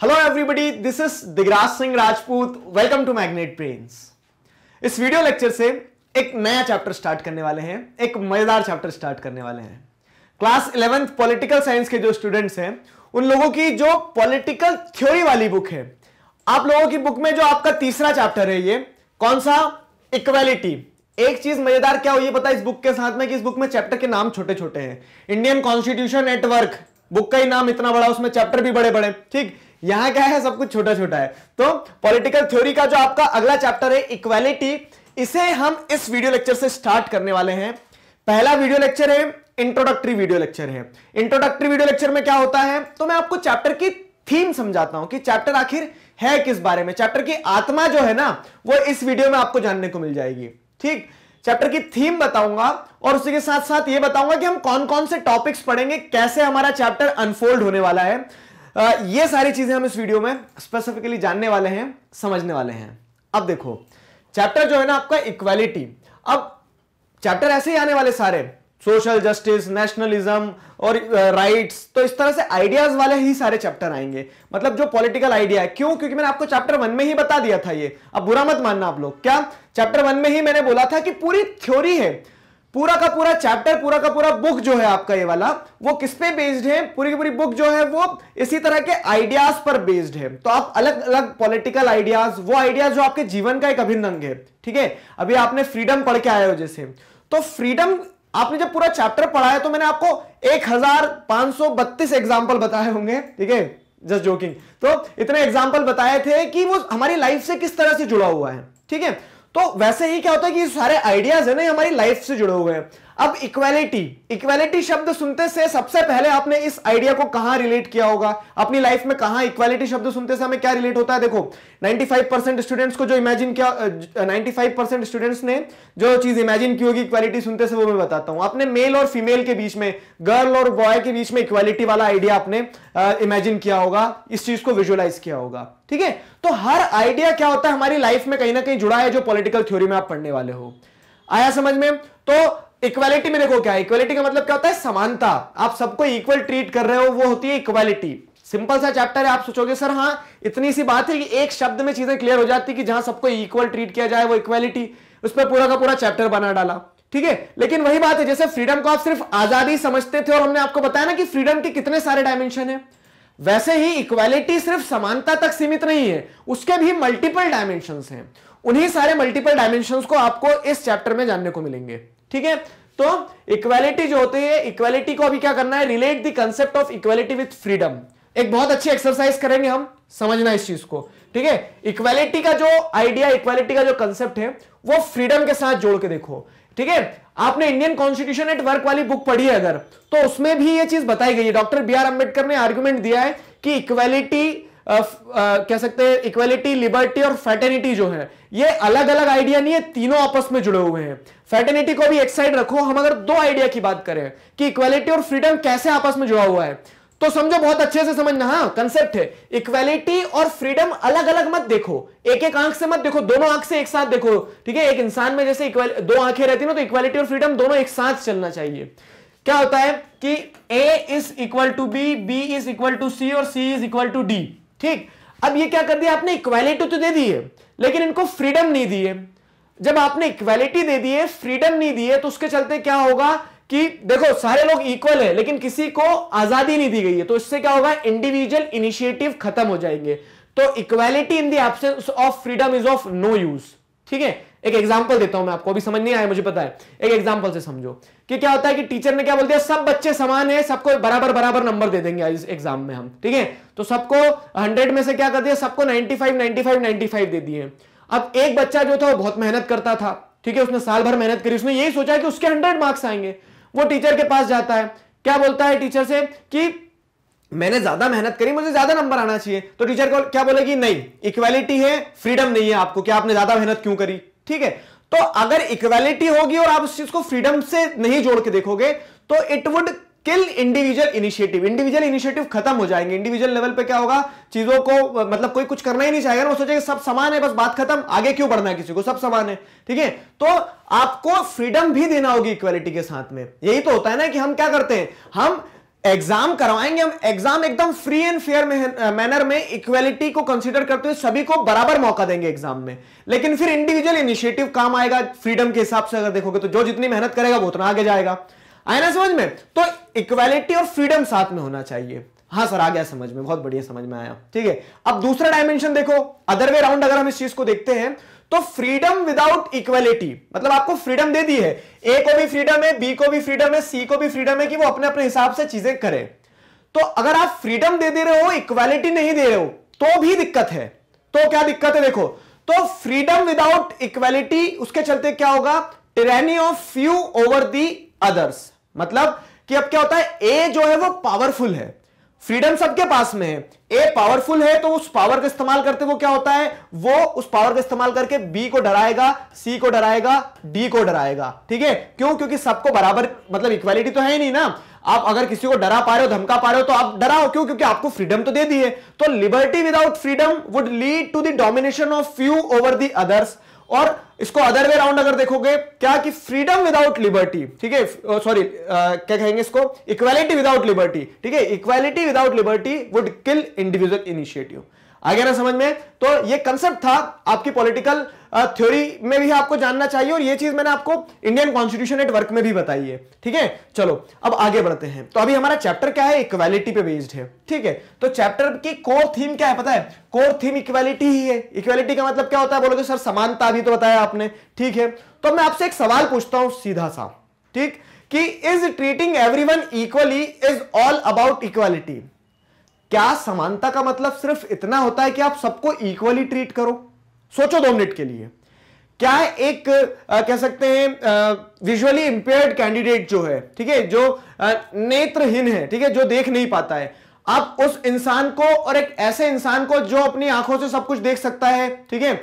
Hello everybody this is Digraj Singh Rajput welcome to Magnet Brains इस video lecture से एक नया chapter start करने वाले हैं। एक मज़ेदार चैप्टर स्टार्ट करने वाले हैं। क्लास इलेवेंथ पॉलिटिकल साइंस के जो स्टूडेंट्स हैं, उन लोगों की जो पॉलिटिकल थ्योरी वाली बुक है, आप लोगों की बुक में जो आपका तीसरा चैप्टर है ये, कौन सा? इक्वेलिटी एक चीज़ मज़ेदार क्या हुई पता इस बुक के साथ में कि इस बुक में चैप्टर के नाम छोटे छोटे हैं इंडियन कॉन्स्टिट्यूशन नेटवर्क बुक का ही नाम इतना बड़ा, उसमें चैप्टर भी बड़े बड़े ठीक? यहाँ क्या है, सब कुछ छोटा छोटा है। तो पॉलिटिकल थ्योरी का जो आपका अगला चैप्टर है इक्वेलिटी इसे हम इस वीडियो लेक्चर से स्टार्ट करने वाले हैं। पहला वीडियो लेक्चर है इंट्रोडक्टरी वीडियो लेक्चर है। इंट्रोडक्टरी वीडियो लेक्चर में क्या होता है तो मैं आपको चैप्टर की थीम समझाता हूँ कि चैप्टर आखिर है किस बारे में। चैप्टर की आत्मा जो है ना, वो इस वीडियो में आपको जानने को मिल जाएगी। ठीक? चैप्टर की थीम बताऊँगा, और उसी के साथ साथ ये बताऊँगा कि हम कौन कौन से टॉपिक्स पढ़ेंगे, कैसे हमारा चैप्टर अनफोल्ड होने वाला है। ये सारी चीज़ें हम इस वीडियो में स्पेसिफिकली जानने वाले हैं समझने वाले हैं। अब देखो चैप्टर जो है ना आपका इक्वालिटी अब चैप्टर ऐसे ही आने वाले सारे सोशल जस्टिस नेशनलिज्म और राइट्स uh, तो इस तरह से आइडियाज़ वाले ही सारे चैप्टर आएँगे। मतलब जो पॉलिटिकल आइडिया है क्यों? क्योंकि मैंने आपको चैप्टर वन में ही बता दिया था ये। अब बुरा मत मानना आप लोग। क्या? चैप्टर वन में ही मैंने बोला था कि पूरी थ्योरी है। पूरा का पूरा चैप्टर पूरा का पूरा बुक जो है आपका ये वाला, वो किस पे बेस्ड है? पूरी की पूरी बुक जो है वो इसी तरह के आइडियाज़ पर बेस्ड है। तो आप अलग अलग पॉलिटिकल आइडियाज़ वो आइडियाज़ जो आपके जीवन का एक अभिन्न अंग है, ठीक है? अभी आपने फ्रीडम पढ़ के आए हो जैसे। तो फ्रीडम आपने जब पूरा चैप्टर पढ़ा है तो मैंने आपको एक हज़ार पाँच सौ बत्तीस एग्ज़ाम्पल बताए होंगे, ठीक है? जस्ट जोकिंग तो इतने एग्ज़ाम्पल बताए थे कि वो हमारी लाइफ से किस तरह से जुड़ा हुआ है, ठीक है? तो वैसे ही क्या होता है कि सारे आइडियाज़ है ना हमारी लाइफ से जुड़े हुए हैं। अब इक्वेलिटी इक्वेलिटी शब्द सुनते से सबसे पहले आपने इस आइडिया को कहाँ रिलेट किया होगा? अपनी लाइफ में कहाँ इक्वेलिटी शब्द सुनते से हमें क्या रिलेट होता है? देखो 95 परसेंट स्टूडेंट्स को जो इमेजिन किया 95 परसेंट स्टूडेंट्स ने जो चीज़ इमेजिन की होगी इक्वालिटी सुनते से वो मैं बताता हूँ। आपने मेल और फीमेल के बीच में गर्ल और बॉय के बीच में इक्वालिटी वाला आइडिया आपने इमेजिन किया होगा, इस चीज़ को विजुअलाइज किया होगा। ठीक है? तो हर आइडिया क्या होता है? हमारी लाइफ में कहीं ना कहीं जुड़ा है जो पॉलिटिकल थ्योरी में आप पढ़ने वाले हो। आया समझ में? तो इक्वालिटी में देखो क्या इक्वालिटी का मतलब क्या होता है? समानता। आप सबको इक्वल ट्रीट कर रहे हो, वो होती है इक्वालिटी सिंपल सा चैप्टर है, आप सोचोगे, सर हाँ इतनी सी बात है कि एक शब्द में चीज़ें क्लियर हो जाती कि जहाँ सबको इक्वल ट्रीट किया जाए, वो इक्वालिटी उस पर पूरा का पूरा चैप्टर बना डाला। ठीक है? लेकिन वही बात है, जैसे फ्रीडम को आप सिर्फ़ आज़ादी समझते थे और हमने आपको बताया ना कि फ्रीडम के कितने सारे डायमेंशन है। वैसे ही इक्वालिटी सिर्फ़ समानता तक सीमित नहीं है, उसके भी मल्टीपल डायमेंशन हैं। उन्हीं सारे मल्टीपल डायमेंशन को आपको इस चैप्टर में जानने को मिलेंगे। ठीक है? तो इक्वालिटी जो होती है इक्वालिटी को अभी क्या करना है? Relate the concept of equality with freedom एक बहुत अच्छी एक्सरसाइज करेंगे हम, समझना इस चीज़ को। ठीक है? इक्वालिटी का जो आइडिया इक्वालिटी का जो कंसेप्ट है, वो फ्रीडम के साथ जोड़ के देखो। ठीक है? आपने इंडियन कॉन्स्टिट्यूशन एट वर्क वाली बुक पढ़ी है अगर तो उसमें भी ये चीज़ बताई गई है। डॉक्टर बी आर अंबेडकर ने आर्ग्यूमेंट दिया है कि इक्वालिटी कह सकते हैं इक्वेलिटी लिबर्टी और फैटर्निटी जो है, ये अलग अलग आइडिया नहीं है, तीनों आपस में जुड़े हुए हैं। फैटर्निटी को भी एक साइड रखो, हम अगर दो आइडिया की बात करें कि इक्वेलिटी और फ्रीडम कैसे आपस में जुड़ा हुआ है तो समझो बहुत अच्छे से समझना हाँ कंसेप्ट है। इक्वेलिटी और फ्रीडम अलग अलग मत देखो एक एक आँख से मत देखो, दोनों आँख से एक साथ देखो, ठीक है? एक इंसान में जैसे दो आँखें रहती ना तो इक्वेलिटी और फ्रीडम दोनों एक साथ चलना चाहिए। क्या होता है कि A is equal to B B is equal to C और C is equal to D ठीक। अब ये क्या कर दिया आपने? इक्वालिटी तो दे दी है, लेकिन इनको फ्रीडम नहीं दी है। जब आपने इक्वालिटी दे दी है फ्रीडम नहीं दी है तो उसके चलते क्या होगा कि देखो, सारे लोग इक्वल है, लेकिन किसी को आज़ादी नहीं दी गई है तो इससे क्या होगा? इंडिविजुअल इनिशिएटिव खत्म हो जाएँगे। तो equality in the absence of freedom is of no use ठीक है? एक एग्ज़ाम्पल देता हूँ मैं आपको, अभी समझ नहीं आया, मुझे पता है। एक एग्ज़ाम्पल से समझो। कि क्या होता है कि टीचर ने क्या बोल दिया? सब बच्चे समान है, सबको बराबर बराबर नंबर दे देंगे इस एग्ज़ाम में हम, ठीक है? तो सबको हंड्रेड में से क्या कर दिया? सबको ninety five ninety five ninety five दे दिए। अब एक बच्चा जो था, वो बहुत मेहनत करता था, ठीक है? उसने साल भर मेहनत करी, उसने यही सोचा कि उसके हंड्रेड मार्क्स आएँगे। वो टीचर के पास जाता है। क्या बोलता है टीचर से? कि मैंने ज़्यादा मेहनत करी, मुझे ज़्यादा नंबर आना चाहिए। तो टीचर को क्या बोलेगी? नहीं इक्वालिटी है फ्रीडम नहीं है आपको। क्या आपने ज़्यादा मेहनत क्यों करी? ठीक है? तो अगर इक्वालिटी होगी और आप उस चीज़ को फ्रीडम से नहीं जोड़ के देखोगे तो it would kill individual initiative individual initiative खत्म हो जाएँगे. इंडिविजुअल लेवल पे क्या होगा? चीज़ों को मतलब कोई कुछ करना ही नहीं चाहेगा वो सोचेगा सब समान है, बस बात खत्म, आगे क्यों बढ़ना है किसी को? सब समान है, ठीक है? तो आपको फ्रीडम भी देना होगी इक्वालिटी के साथ में. यही तो होता है ना कि हम क्या करते हैं? हम एग्ज़ाम करवाएँगे हम। एग्ज़ाम एकदम फ्री एंड फेयर मैनर में इक्वेलिटी को कंसीडर करते हुए सभी को बराबर मौका देंगे एग्ज़ाम में। लेकिन फिर इंडिविजुअल इनिशिएटिव काम आएगा फ्रीडम के हिसाब से अगर देखोगे तो। जो जितनी मेहनत करेगा वो उतना आगे जाएगा। आए ना समझ में? तो इक्वेलिटी और फ्रीडम साथ में होना चाहिए। हाँ सर, आ गया समझ में। बहुत बढ़िया समझ में आया। ठीक है? अब दूसरा डायमेंशन देखो। अदर वे राउंड अगर हम इस चीज़ को देखते हैं तो फ्रीडम विदाउट इक्वेलिटी मतलब आपको फ्रीडम दे दी है। ए को भी फ्रीडम है बी को भी फ्रीडम है सी को भी फ्रीडम है कि वो अपने अपने हिसाब से चीज़ें करे। तो अगर आप फ्रीडम दे दे रहे हो इक्वेलिटी नहीं दे रहे हो तो भी दिक्कत है। तो क्या दिक्कत है देखो तो फ्रीडम विदाउट इक्वेलिटी उसके चलते क्या होगा? Tyranny of few over the others मतलब कि अब क्या होता है ए जो है वो पावरफुल है। फ्रीडम सबके पास में है। ए पावरफुल है तो उस पावर का इस्तेमाल करते वो क्या होता है? वो उस पावर का इस्तेमाल करके बी को डराएगा सी को डराएगा डी को डराएगा। ठीक है? क्यों? क्योंकि सबको बराबर मतलब इक्वालिटी तो है ही नहीं ना। आप अगर किसी को डरा पा रहे हो, धमका पा रहे हो तो आप डराओ। क्यों? क्योंकि आपको फ्रीडम तो दे दी है। तो liberty without freedom would lead to the domination of few over the others और इसको अदर वे राउंड अगर देखोगे, क्या कि फ्रीडम विदाउट लिबर्टी ठीक है? सॉरी क्या कहेंगे इसको? इक्वालिटी विदाउट लिबर्टी ठीक है? Equality without liberty would kill individual initiative आ गया ना समझ में? तो ये कंसेप्ट था आपकी पॉलिटिकल थ्योरी में भी आपको जानना चाहिए और ये चीज़ मैंने आपको इंडियन कॉन्स्टिट्यूशन एट वर्क में भी बताई है। ठीक है? चलो, अब आगे बढ़ते हैं। तो अभी हमारा चैप्टर क्या है? इक्वालिटी पे बेस्ड है। ठीक है? तो चैप्टर की कोर थीम क्या है पता है? कोर थीम इक्वालिटी ही है। इक्वालिटी का मतलब क्या होता है? बोलोगे, सर, समानता अभी तो बताया आपने। ठीक है? तो मैं आपसे एक सवाल पूछता हूँ सीधा सा। ठीक? कि is treating everyone equally is all about equality क्या समानता का मतलब सिर्फ़ इतना होता है कि आप सबको इक्वली ट्रीट करो? सोचो दो मिनट के लिए। क्या एक आ, कह सकते हैं विजुअली इंपेयर्ड कैंडिडेट जो है ठीक है जो आ, नेत्रहीन है ठीक है जो देख नहीं पाता है आप उस इंसान को और एक ऐसे इंसान को जो अपनी आँखों से सब कुछ देख सकता है ठीक है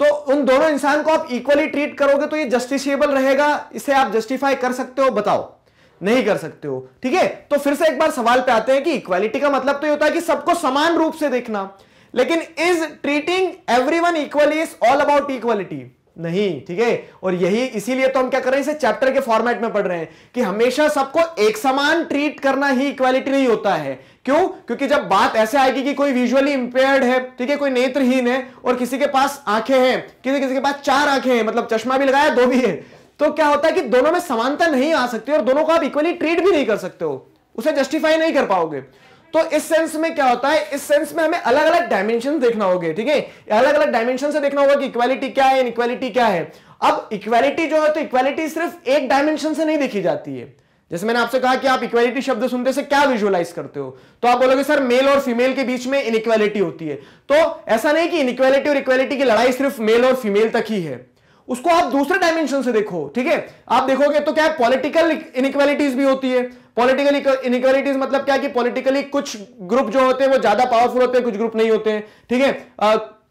तो उन दोनों इंसान को आप इक्वली ट्रीट करोगे तो ये जस्टिसिएबल रहेगा इसे आप जस्टिफाई कर सकते हो बताओ नहीं कर सकते हो ठीक है तो फिर से एक बार सवाल पे आते हैं कि इक्वालिटी का मतलब तो ये होता है कि सबको समान रूप से देखना लेकिन is treating everyone equally is all about equality नहीं, ठीक है? और यही इसीलिए तो हम क्या कर रहे हैं, इसे चैप्टर के फॉर्मेट में पढ़ रहे हैं कि हमेशा सबको एक समान ट्रीट करना ही इक्वालिटी नहीं होता है। क्यों? क्योंकि जब बात ऐसे आएगी कि कोई विजुअली इंपेयर्ड है, ठीक है, कोई नेत्रहीन है और किसी के पास आँखें हैं, किसी किसी के पास चार आँखें हैं मतलब चश्मा भी लगाया, दो भी है तो क्या होता है कि दोनों में समानता नहीं आ सकती और दोनों को आप इक्वली ट्रीट भी नहीं कर सकते हो। उसे जस्टिफाई नहीं कर पाओगे। तो इस सेंस में क्या होता है? इस सेंस में हमें अलग अलग डायमेंशन देखना होगा, ठीक है? अलग अलग डायमेंशन से देखना होगा कि इक्वालिटी क्या है इनइक्वालिटी क्या है। अब इक्वालिटी जो है तो इक्वालिटी सिर्फ़ एक डायमेंशन से नहीं देखी जाती है। जैसे मैंने आपसे कहा कि आप इक्वालिटी शब्द सुनते से क्या विजुअलाइज करते हो? तो आप बोलोगे, सर मेल और फीमेल के बीच में इनइक्वालिटी होती है। तो ऐसा नहीं कि इनइक्वालिटी और इक्वालिटी की लड़ाई सिर्फ़ मेल और फीमेल तक ही है। उसको आप दूसरे डायमेंशन से देखो, ठीक है? आप देखोगे तो क्या पॉलिटिकल इनइक्वालिटीज भी होती है। पॉलिटिकल इनइक्वालिटीज मतलब क्या कि पॉलिटिकली कुछ ग्रुप जो होते हैं, वो ज़्यादा पावरफुल होते हैं, कुछ ग्रुप नहीं होते हैं। ठीक है?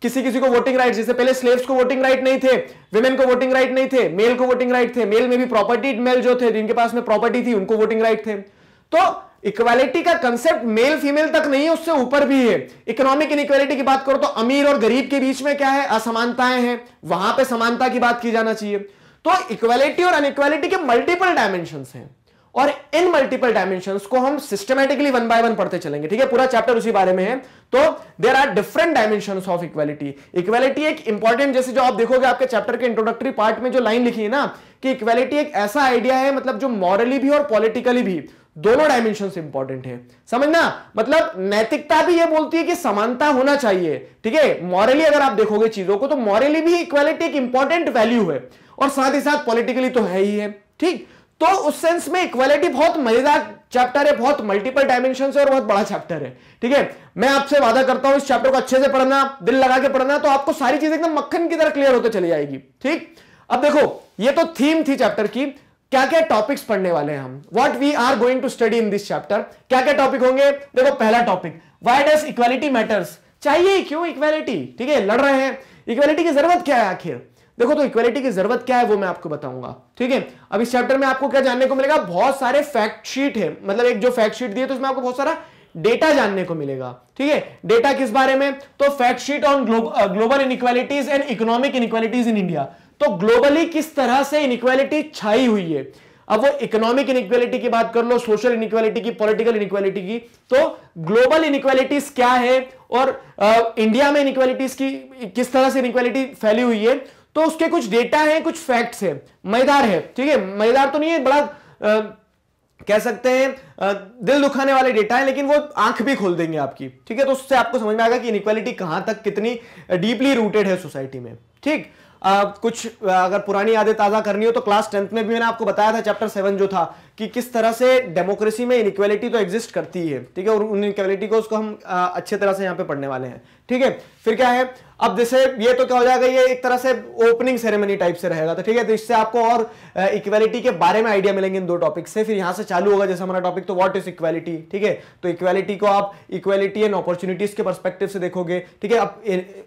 किसी किसी को वोटिंग राइट जैसे पहले स्लेव्स को वोटिंग राइट नहीं थे विमेन को वोटिंग राइट नहीं थे मेल को वोटिंग राइट थे। मेल में भी प्रॉपर्टी मेल जो थे, जिनके पास में प्रॉपर्टी थी, उनको वोटिंग राइट थे। तो इक्वालिटी का कंसेप्ट मेल फीमेल तक नहीं है, उससे ऊपर भी है। इकोनॉमिक इनइक्वालिटी की बात करो तो अमीर और गरीब के बीच में क्या है? असमानताएँ हैं। वहाँ पे समानता की बात की जाना चाहिए। तो इक्वालिटी और अनइक्वालिटी के मल्टीपल डायमेंशन हैं। और इन मल्टीपल डायमेंशन को हम सिस्टमेटिकली वन बाय वन पढ़ते चलेंगे, ठीक है? पूरा चैप्टर उसी बारे में है। तो there are different dimension of equality equality एक इंपॉर्टेंट जैसे जो आप देखोगे आपके चैप्टर के इंट्रोडक्टरी पार्ट में जो लाइन लिखी है ना, कि इक्वालिटी एक ऐसा आइडिया है मतलब जो मॉरली भी और पॉलिटिकली भी दोनों डायमेंशन इंपॉर्टेंट है। समझना? मतलब नैतिकता भी ये बोलती है कि समानता होना चाहिए, ठीक है? मॉरली अगर आप देखोगे चीज़ों को तो मॉरली भी इक्वालिटी एक इंपॉर्टेंट वैल्यू है, और साथ ही साथ पॉलिटिकली तो है ही है, ठीक? तो उस सेंस में इक्वालिटी बहुत मज़ेदार चैप्टर है, बहुत मल्टीपल डायमेंशन है और बहुत बड़ा चैप्टर है। ठीक है? मैं आपसे वादा करता हूँ, इस चैप्टर को अच्छे से पढ़ना, दिल लगा के पढ़ना तो आपको सारी चीज़ें एकदम मक्खन की तरह क्लियर होते चली जाएगी। ठीक? अब देखो, ये तो थीम थी चैप्टर की। क्या क्या टॉपिक्स पढ़ने वाले हैं हम? What we are going to study in this chapter क्या क्या टॉपिक होंगे? देखो, पहला topic why does equality matters चाहिए क्यों इक्वालिटी ठीक है, लड़ रहे हैं। इक्वालिटी की ज़रूरत क्या है आखिर? देखो तो इक्वालिटी की ज़रूरत क्या है वो मैं आपको बताऊँगा। ठीक है? अब इस चैप्टर में आपको क्या जानने को मिलेगा? बहुत सारे फैक्ट शीट है। मतलब एक जो फैक्ट शीट दिए तो उसमें आपको बहुत सारा डेटा जानने को मिलेगा। ठीक है? डेटा किस बारे में? तो fact sheet on global inequalities and economic inequalities in India तो ग्लोबली किस तरह से इनइक्वालिटी छाई हुई है? अब वो इकोनॉमिक इनइक्वालिटी की बात कर लो सोशल इनइक्वालिटी की पॉलिटिकल इनइक्वालिटी की तो ग्लोबल इनइक्वालिटीज क्या है? और आ, इंडिया में इनइक्वालिटीज की किस तरह से इनइक्वालिटी फैली हुई है? तो उसके कुछ डेटा है कुछ फैक्ट्स है। मैदार है ठीक है? मैदार तो नहीं है बड़ा आ, कह सकते हैं दिल दुखाने वाले डेटा है लेकिन वो आँख भी खोल देंगे आपकी ठीक है? तो उससे आपको समझ में आएगा कि इनक्वालिटी कहाँ तक कितनी डीपली रूटेड है सोसाइटी में ठीक? आ, कुछ अगर पुरानी यादें ताज़ा करनी हो तो क्लास टेंथ में भी मैंने आपको बताया था चैप्टर सेवन जो था कि किस तरह से डेमोक्रेसी में इनइक्वालिटी तो एग्जिस्ट करती है ठीक है? और उन इनइक्वालिटी को उसको हम आ, अच्छे तरह से यहाँ पे पढ़ने वाले हैं ठीक है? फिर क्या है? अब जैसे ये तो क्या हो जाएगा ये एक तरह से ओपनिंग सेरेमनी टाइप से रहेगा तो ठीक है? तो इससे आपको और इक्वालिटी के बारे में आइडिया मिलेंगे इन दो टॉपिक से फिर यहाँ से चालू होगा जैसे हमारा टॉपिक तो व्हाट इज़ इक्वालिटी ठीक है? तो इक्वालिटी को आप इक्वालिटी एंड अपॉर्चुनिटीज़ के परस्पेक्टिव से देखोगे ठीक है? अब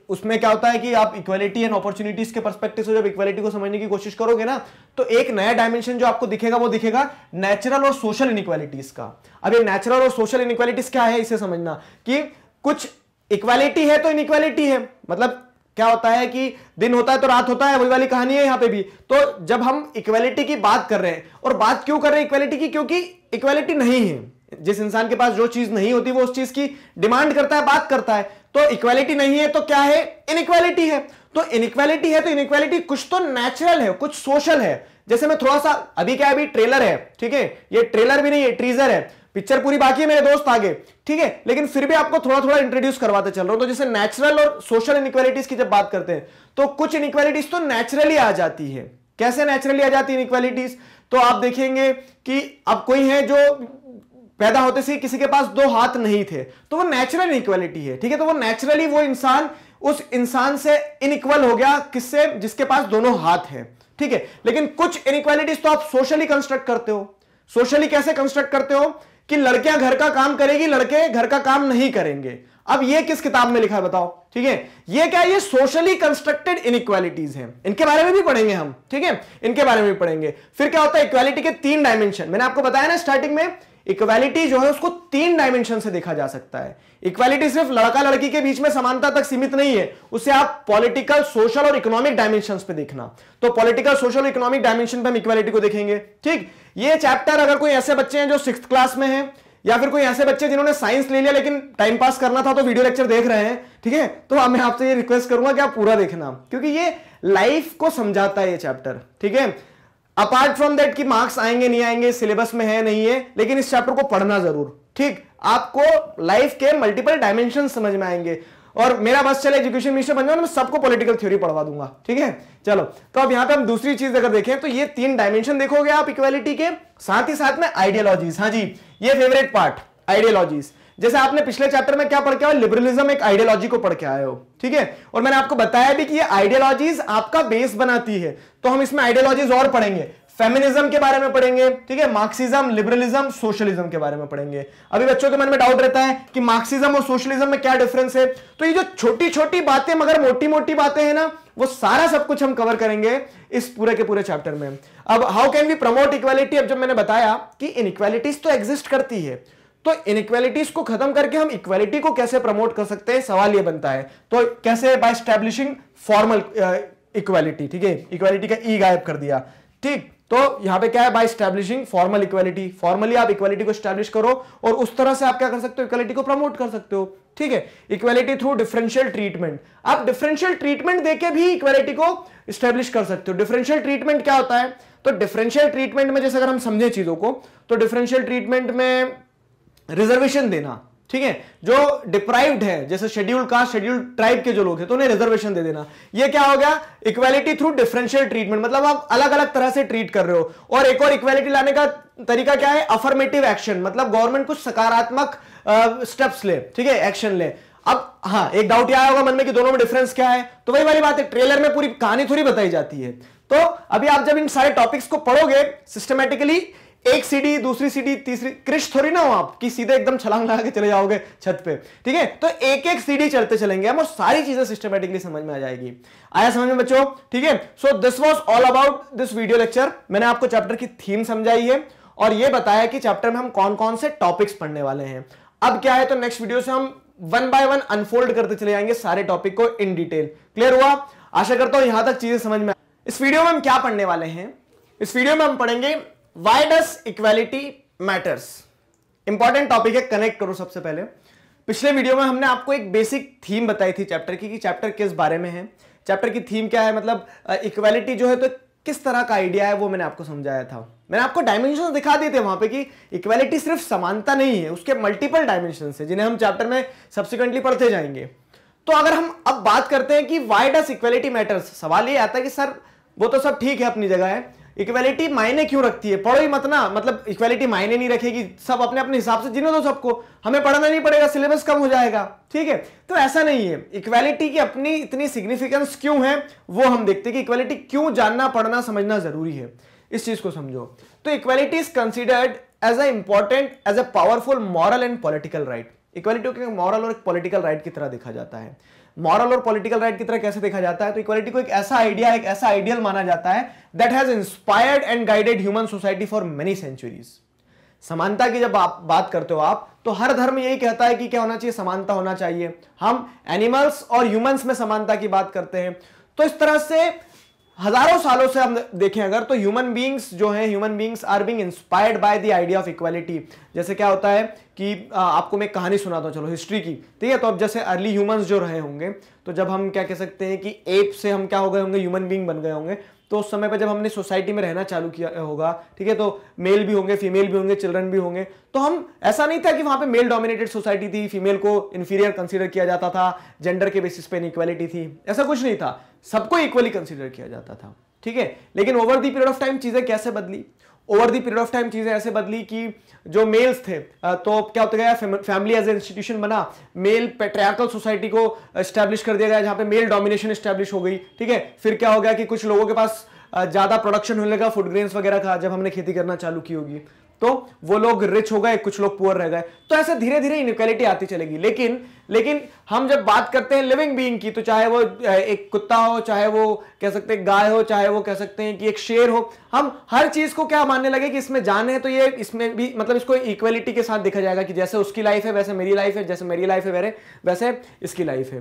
उसमें क्या होता है कि आप इक्वालिटी एंड अपॉर्चुनिटीज़ के परस्पेक्टिव से जब इक्वालिटी को समझने की कोशिश करोगे ना तो एक नया डायमेंशन जो आपको दिखेगा वो दिखेगा नेचुरल और सोशल इनइक्वालिटीज का। अब ये नेचुरल और सोशल इनइक्वालिटीज क्या है, इसे समझना कि कुछ इक्वालिटी है तो इनइक्वालिटी है। मतलब क्या होता है कि दिन होता है तो रात होता है, वही वाली कहानी है यहाँ पे भी। तो जब हम इक्वालिटी की बात कर रहे हैं, और बात क्यों कर रहे हैं इक्वालिटी की? क्योंकि इक्वालिटी नहीं है। जिस इंसान के पास जो चीज़ नहीं होती, वो उस चीज़ की डिमांड करता है, बात करता है। तो इक्वालिटी नहीं है तो क्या है? इनइक्वालिटी है। तो इनइक्वालिटी है तो इनइक्वालिटी कुछ तो नेचुरल है, कुछ सोशल है। जैसे मैं थोड़ा सा, अभी क्या अभी ट्रेलर है, ठीक है? ये ट्रेलर भी नहीं है ट्रीजर है। पिक्चर पूरी बाकी है मेरे दोस्त आगे, ठीक है? लेकिन फिर भी आपको थोड़ा थोड़ा इंट्रोड्यूस करवाते चल रहा हूँ। तो जैसे नेचुरल और सोशल इनइक्वालिटीज की जब बात करते हैं तो कुछ इनइक्वालिटीज तो नेचुरली आ जाती है। कैसे नेचुरली आ जाती है इनइक्वालिटीज तो आप देखेंगे कि अब कोई है जो पैदा होते से किसी के पास दो हाथ नहीं थे तो वो नेचुरल इनइक्वालिटी है, ठीक है? तो वो नेचुरली वो इंसान, उस इंसान से इनइक्वल हो गया, किससे? जिसके पास दोनों हाथ है। ठीक है? लेकिन कुछ इनइक्वालिटीज तो आप सोशली कंस्ट्रक्ट करते हो। सोशली कैसे कंस्ट्रक्ट करते हो? कि लड़कियाँ घर का काम करेगी, लड़के घर का काम नहीं करेंगे। अब ये किस किताब में लिखा है बताओ, ठीक है? ये क्या ये सोशली कंस्ट्रक्टेड इनइक्वालिटीज हैं? इनके बारे में भी पढ़ेंगे हम, ठीक है? इनके बारे में भी पढ़ेंगे। फिर क्या होता है इक्वालिटी के तीन डायमेंशन मैंने आपको बताया ना स्टार्टिंग में इक्वालिटी जो है उसको तीन डायमेंशन से देखा जा सकता है। इक्वालिटी सिर्फ़ लड़का लड़की के बीच में समानता तक सीमित नहीं है। उसे आप पॉलिटिकल सोशल और इकोनॉमिक डायमेंशन पे देखना। तो पॉलिटिकल सोशल इकोनॉमिक डायमेंशन पे हम इक्वालिटी को देखेंगे। ठीक? ये चैप्टर अगर कोई ऐसे बच्चे हैं जो सिक्स क्लास में है, या फिर कोई ऐसे बच्चे जिन्होंने साइंस ले लिया लेकिन टाइम पास करना था तो वीडियो लेक्चर देख रहे हैं, ठीक है? तो मैं आपसे ये रिक्वेस्ट करूँगा कि आप पूरा देखना। क्योंकि ये लाइफ को समझाता है ये चैप्टर ठीक है? अपार्ट फ्रॉम दैट कि मार्क्स आएँगे, नहीं आएँगे सिलेबस में है, नहीं है, लेकिन इस चैप्टर को पढ़ना ज़रूर, ठीक? आपको लाइफ के मल्टीपल डायमेंशन समझ में आएँगे। और मेरा बस चले एजुकेशन मिनिस्टर बन जाओ, मैं सबको पॉलिटिकल थ्योरी पढ़वा दूँगा, ठीक है? चलो तो अब यहाँ पे हम दूसरी चीज़ अगर देखें तो ये तीन डायमेंशन देखोगे आप इक्वालिटी के, साथ ही साथ में आइडियोलॉजीज हाँ जी, ये फेवरेट पार्ट आइडियोलॉजीज जैसे आपने पिछले चैप्टर में क्या पढ़ के आए लिबरलिज्म एक आइडियोलॉजी को पढ़ के आए हो, ठीक है? और मैंने आपको बताया भी कि ये आइडियोलॉजीज आपका बेस बनाती है तो हम इसमें आइडियोलॉजीज और पढ़ेंगे। फेमिनिज्म के बारे में पढ़ेंगे, ठीक है? मार्क्सिज्म लिबरलिज्म सोशलिज्म के बारे में पढ़ेंगे। अभी बच्चों के मन में डाउट रहता है कि मार्क्सिज्म और सोशलिज्म में क्या डिफरेंस है। तो ये जो छोटी छोटी बातें, मगर मोटी मोटी बातें हैं ना, वो सारा सब कुछ हम कवर करेंगे इस पूरे के पूरे चैप्टर में। अब how can we promote equality अब जब मैंने बताया कि इनइक्वालिटीज तो एग्जिस्ट करती है तो इनइक्वालिटीज को खत्म करके हम इक्वालिटी को कैसे प्रमोट कर सकते हैं? सवाल ये बनता है। तो कैसे बाय स्टैब्लिशिंग फॉर्मल इक्वालिटी ठीक है? इक्वालिटी का ई गायब कर दिया। ठीक? तो यहाँ पे क्या है? By establishing formal equality formally आप इक्वालिटी को स्टैब्लिश करो और उस तरह से आप क्या कर सकते हो? इक्वालिटी को प्रमोट कर सकते हो। ठीक है? इक्वालिटी थ्रू डिफरेंशियल ट्रीटमेंट आप डिफरेंशियल ट्रीटमेंट देके भी इक्वालिटी को स्टैब्लिश कर सकते हो। डिफरेंशियल ट्रीटमेंट क्या होता है? तो डिफरेंशियल ट्रीटमेंट में जैसे अगर हम समझे चीज़ों को तो डिफरेंशियल ट्रीटमेंट में रिजर्वेशन देना। ठीक है? जो डिप्राइव्ड है, जैसे शेड्यूल कास्ट शेड्यूल ट्राइब के जो लोग हैं तो उन्हें रिजर्वेशन दे देना। ये क्या हो गया? इक्वालिटी थ्रू डिफरेंशियल ट्रीटमेंट मतलब आप अलग अलग तरह से ट्रीट कर रहे हो। और एक और इक्वालिटी लाने का तरीका क्या है? अफर्मेटिव एक्शन मतलब गवर्नमेंट कुछ सकारात्मक स्टेप्स ले, ठीक है? एक्शन ले। अब हाँ एक डाउट यह होगा मन में कि दोनों में डिफरेंस क्या है? तो वही वाली बात है ट्रेलर में पूरी कहानी थोड़ी बताई जाती है। तो अभी आप जब इन सारे टॉपिक्स को पढ़ोगे सिस्टमेटिकली एक सीढ़ी, दूसरी सीढ़ी, तीसरी, क्रिश थोड़ी ना हो आप, कि सीधे एकदम छलांग लगा के चले जाओगे छत पे, ठीक है? तो एक एक सीढ़ी चलते चलेंगे हम और सारी चीज़ें सिस्टमेटिकली समझ में आ जाएगी। आया समझ में बच्चों? ठीक है? So this was all about this video lecture मैंने आपको चैप्टर की थीम समझाई है और ये बताया कि चैप्टर में हम कौन कौन से टॉपिक्स पढ़ने वाले हैं। अब क्या है तो नेक्स्ट वीडियो से हम वन बाय वन अनफोल्ड करते चले जाएँगे सारे टॉपिक को इन डिटेल क्लियर हुआ? आशा करता हूँ यहाँ तक चीज़ें समझ में इस वीडियो में हम क्या पढ़ने वाले हैं? इस वीडियो में हम पढ़ेंगे why does equality matters important topic है कनेक्ट करो सबसे पहले। पिछले वीडियो में हमने आपको एक बेसिक थीम बताई थी चैप्टर की, कि चैप्टर किस बारे में है। चैप्टर की थीम क्या है? मतलब इक्वालिटी जो है तो किस तरह का आइडिया है, वो मैंने आपको समझाया था। मैंने आपको डायमेंशन दिखा दिए थे वहाँ पे कि इक्वालिटी सिर्फ़ समानता नहीं है, उसके मल्टीपल डायमेंशन है, जिन्हें हम चैप्टर में सब्सिक्वेंटली पढ़ते जाएँगे। तो अगर हम अब बात करते हैं कि वाई डस इक्वालिटी मैटर्स सवाल ये आता है कि, सर, वो तो सब ठीक है, अपनी जगह है। इक्वालिटी मायने क्यों रखती है? पढ़ो ही मत ना। मतलब इक्वालिटी मायने नहीं रखेगी। सब अपने अपने हिसाब से जिन्हें दो सबको। हमें पढ़ना नहीं पड़ेगा, सिलेबस कम हो जाएगा। ठीक है? तो ऐसा नहीं है। इक्वालिटी की अपनी इतनी सिग्निफिकेंस क्यों है, वो हम देखते हैं कि इक्वालिटी क्यों जानना, पढ़ना, समझना ज़रूरी है। इस चीज़ को समझो। तो equality is considered as a important as a powerful moral and political right. Equality moral और पॉलिटिकल राइट की तरह देखा जाता है। मॉरल और पॉलिटिकल राइट की तरह कैसे देखा जाता है? तो इक्वालिटी को एक ऐसा आइडिया एक ऐसा आइडियल माना जाता है that has inspired and guided human society for many centuries समानता की जब आप बात करते हो आप तो हर धर्म यही कहता है कि क्या होना चाहिए? समानता होना चाहिए। हम एनिमल्स और ह्यूमंस में समानता की बात करते हैं। तो इस तरह से हज़ारों सालों से हम देखें, अगर तो ह्यूमन बींग्स जो है human beings are being inspired by the idea of equality जैसे क्या होता है कि आपको मैं कहानी सुनाता हूँ, चलो हिस्ट्री की। ठीक है तो अब जैसे अर्ली ह्यूमंस जो रहे होंगे तो जब हम क्या कह सकते हैं कि एप से हम क्या हो गए होंगे ह्यूमन बींग बन गए होंगे तो उस समय पर जब हमने सोसाइटी में रहना चालू किया होगा, ठीक है तो मेल भी होंगे, फीमेल भी होंगे, चिल्ड्रन भी होंगे तो हम, ऐसा नहीं था कि वहाँ पे मेल डोमिनेटेड सोसाइटी थी, फीमेल को इन्फीरियर कंसीडर किया जाता था जेंडर के बेसिस पे इनइक्वालिटी थी, ऐसा कुछ नहीं था, सबको इक्वली कंसिडर किया जाता था, ठीक है, लेकिन over the period of time चीज़ें कैसे बदली? Over the period of time चीज़ें ऐसे बदली कि जो मेल्स थे तो क्या होता गया फैमिली एज ए इंस्टीट्यूशन बना मेल पेट्रियाकल सोसाइटी को स्टैब्लिश कर दिया गया, जहाँ पे मेल डोमिनेशन स्टैब्लिश हो गई, ठीक है? फिर क्या हो गया कि कुछ लोगों के पास ज़्यादा प्रोडक्शन होने लगा फ़ूड ग्रेन्स वगैरह का, जब हमने खेती करना चालू की होगी। तो वो लोग रिच हो गए, कुछ लोग पुअर रह गए। तो ऐसे धीरे धीरे इनक्वालिटी आती चलेगी। लेकिन लेकिन हम जब बात करते हैं लिविंग बीइंग की तो चाहे वो एक कुत्ता हो, चाहे वो कह सकते हैं गाय हो, चाहे वो कह सकते हैं कि एक शेर हो, हम हर चीज़ को क्या मानने लगे कि इसमें जान है तो ये इसमें भी मतलब इसको इक्वलिटी के साथ देखा जाएगा कि जैसे उसकी लाइफ है, वैसे मेरी लाइफ है, जैसे मेरी लाइफ है वैसे इसकी लाइफ है।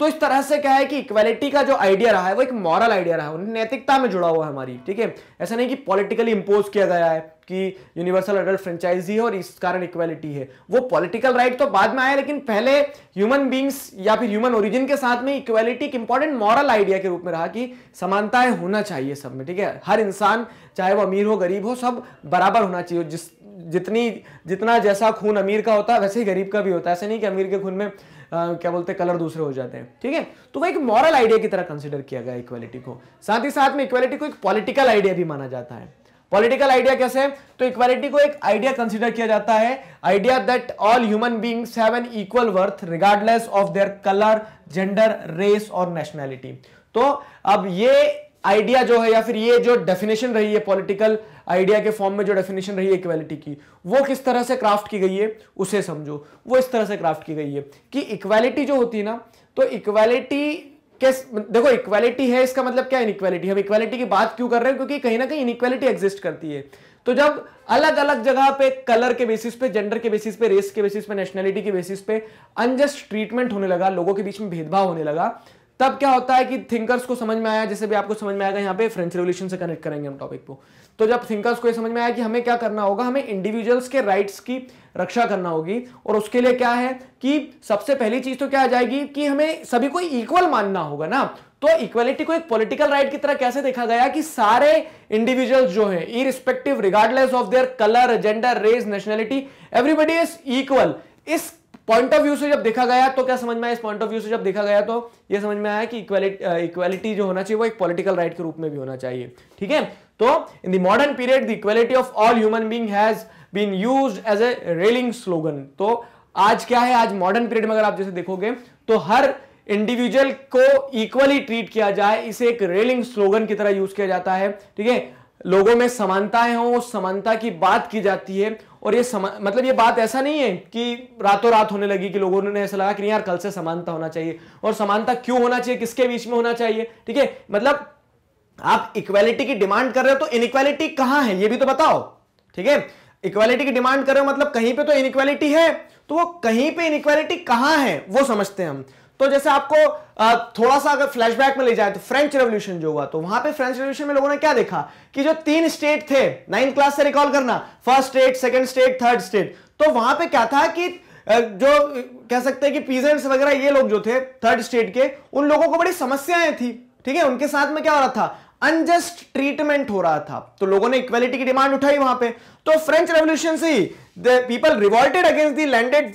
तो इस तरह से क्या है कि इक्वालिटी का जो आइडिया रहा है, वो एक मॉरल आइडिया रहा है नैतिकता में जुड़ा हुआ है हमारी, ठीक है? ऐसा नहीं कि पॉलिटिकली इंपोज किया गया है कि यूनिवर्सल अडल्ट फ्रेंचाइजी है और इस कारण इक्वालिटी है। वो पॉलिटिकल राइट right तो बाद में आया, लेकिन पहले ह्यूमन बींग्स या फिर ह्यूमन ओरिजिन के साथ में इक्वालिटी एक इंपॉर्टेंट मॉरल आइडिया के रूप में रहा कि समानताएँ होना चाहिए सब में, ठीक है? हर इंसान, चाहे वो अमीर हो, गरीब हो, सब बराबर होना चाहिए। जिस, जितनी, जितना जैसा खून अमीर का होता है वैसे ही गरीब का भी होता है। ऐसे नहीं कि अमीर के खून में क्या बोलते हैं कलर दूसरे हो जाते हैं। ठीक है? तो वो एक मॉरल आइडिया की तरह कंसिडर किया गया इक्वालिटी को। साथ ही साथ में इक्वालिटी को एक पॉलिटिकल आइडिया भी माना जाता है। पॉलिटिकल आइडिया कैसे? तो इक्वालिटी को एक आइडिया कंसिडर किया जाता है। Idea that all human beings have an equal worth regardless of their colour gender race और नेशनैलिटी तो अब ये आइडिया जो है या फिर ये जो डेफिनेशन रही है पॉलिटिकल आइडिया के फॉर्म में जो डेफिनेशन रही है इक्वालिटी की, वो किस तरह से क्राफ्ट की गई है, उसे समझो। वो इस तरह से क्राफ्ट की गई है कि इक्वालिटी जो होती है ना तो इक्वालिटी कैस, देखो इक्वालिटी है, इसका मतलब क्या इनइक्वालिटी हम इक्वालिटी की बात क्यों कर रहे हैं? क्योंकि कहीं ना कहीं इनइक्वालिटी एग्जिस्ट करती है। तो जब अलग अलग जगह पे कलर के बेसिस पे जेंडर के बेसिस पे रेस के बेसिस पे नेशनैलिटी के बेसिस पे अनजस्ट ट्रीटमेंट होने लगा, लोगों के बीच में भेदभाव होने लगा तब क्या होता है कि थिंकर्स को समझ में आया, जैसे भी आपको समझ में आएगा, यहाँ पे फ्रेंच रेवोल्यूशन से कनेक्ट करेंगे हम टॉपिक को। तो जब थिंकर्स को ये समझ में आया कि हमें क्या करना होगा, हमें इंडिविजुअल्स के राइट्स की रक्षा करना होगी, और उसके लिए क्या है कि सबसे पहली चीज़ तो क्या आ जाएगी कि हमें सभी को इक्वल मानना होगा ना। तो इक्वलिटी को एक पॉलिटिकल राइट की तरह कैसे देखा गया कि सारे इंडिविजुअल्स जो हैं irrespective regardless of their colour gender race nationality everybody is equal इस पॉइंट ऑफ़ व्यू से जब देखा गया तो क्या समझ में आया? इस पॉइंट ऑफ़ व्यू से जब देखा गया तो ये समझ में आया कि इक्वालिटी जो होना चाहिए, वो एक पॉलिटिकल राइट के रूप में भी होना चाहिए। ठीक है? तो in the modern period the equality of all human being has been use as a rallying slogan तो आज क्या है? आज मॉडर्न पीरियड में अगर आप जैसे देखोगे तो हर इंडिविजुअल को इक्वली ट्रीट किया जाए, इसे एक रेलिंग स्लोगन की तरह यूज़ किया जाता है। ठीक है? लोगों में समानताएँ हो उस समानता की बात की जाती है। और ये समा, मतलब ये बात ऐसा नहीं है कि रातों रात होने लगी कि लोगों ने ऐसा लगा कि यार कल से समानता होना चाहिए। और समानता क्यों होना चाहिए? किसके बीच में होना चाहिए? ठीक है? मतलब आप इक्वालिटी की डिमांड कर रहे हो तो इनइक्वालिटी कहाँ है? ये भी तो बताओ। ठीक है? इक्वालिटी की डिमांड कर रहे हो मतलब कहीं पे तो इनइक्वालिटी है। तो वो कहीं पे इनइक्वालिटी कहाँ है? वो समझते हैं हम। तो जैसे आपको थोड़ा सा अगर फ्लैशबैक में ले जाए तो फ्रेंच रेवोल्यूशन जो हुआ तो वहाँ पे फ्रेंच रेवोल्यूशन में लोगों ने क्या देखा? कि जो तीन स्टेट थे नाइन्थ क्लास से रिकॉल करना first state second state third state तो वहाँ पे क्या था कि जो, कह सकते हैं कि पीजेंट्स वगैरह, ये लोग जो थे थर्ड स्टेट के, उन लोगों को बड़ी समस्याएँ थी, ठीक है? उनके साथ में क्या हो रहा था? अनजस्ट ट्रीटमेंट हो रहा था। तो लोगों ने इक्वेलिटी की डिमांड उठाई वहाँ पे। तो फ्रेंच रेवोल्यूशन से ही people revolted against the landed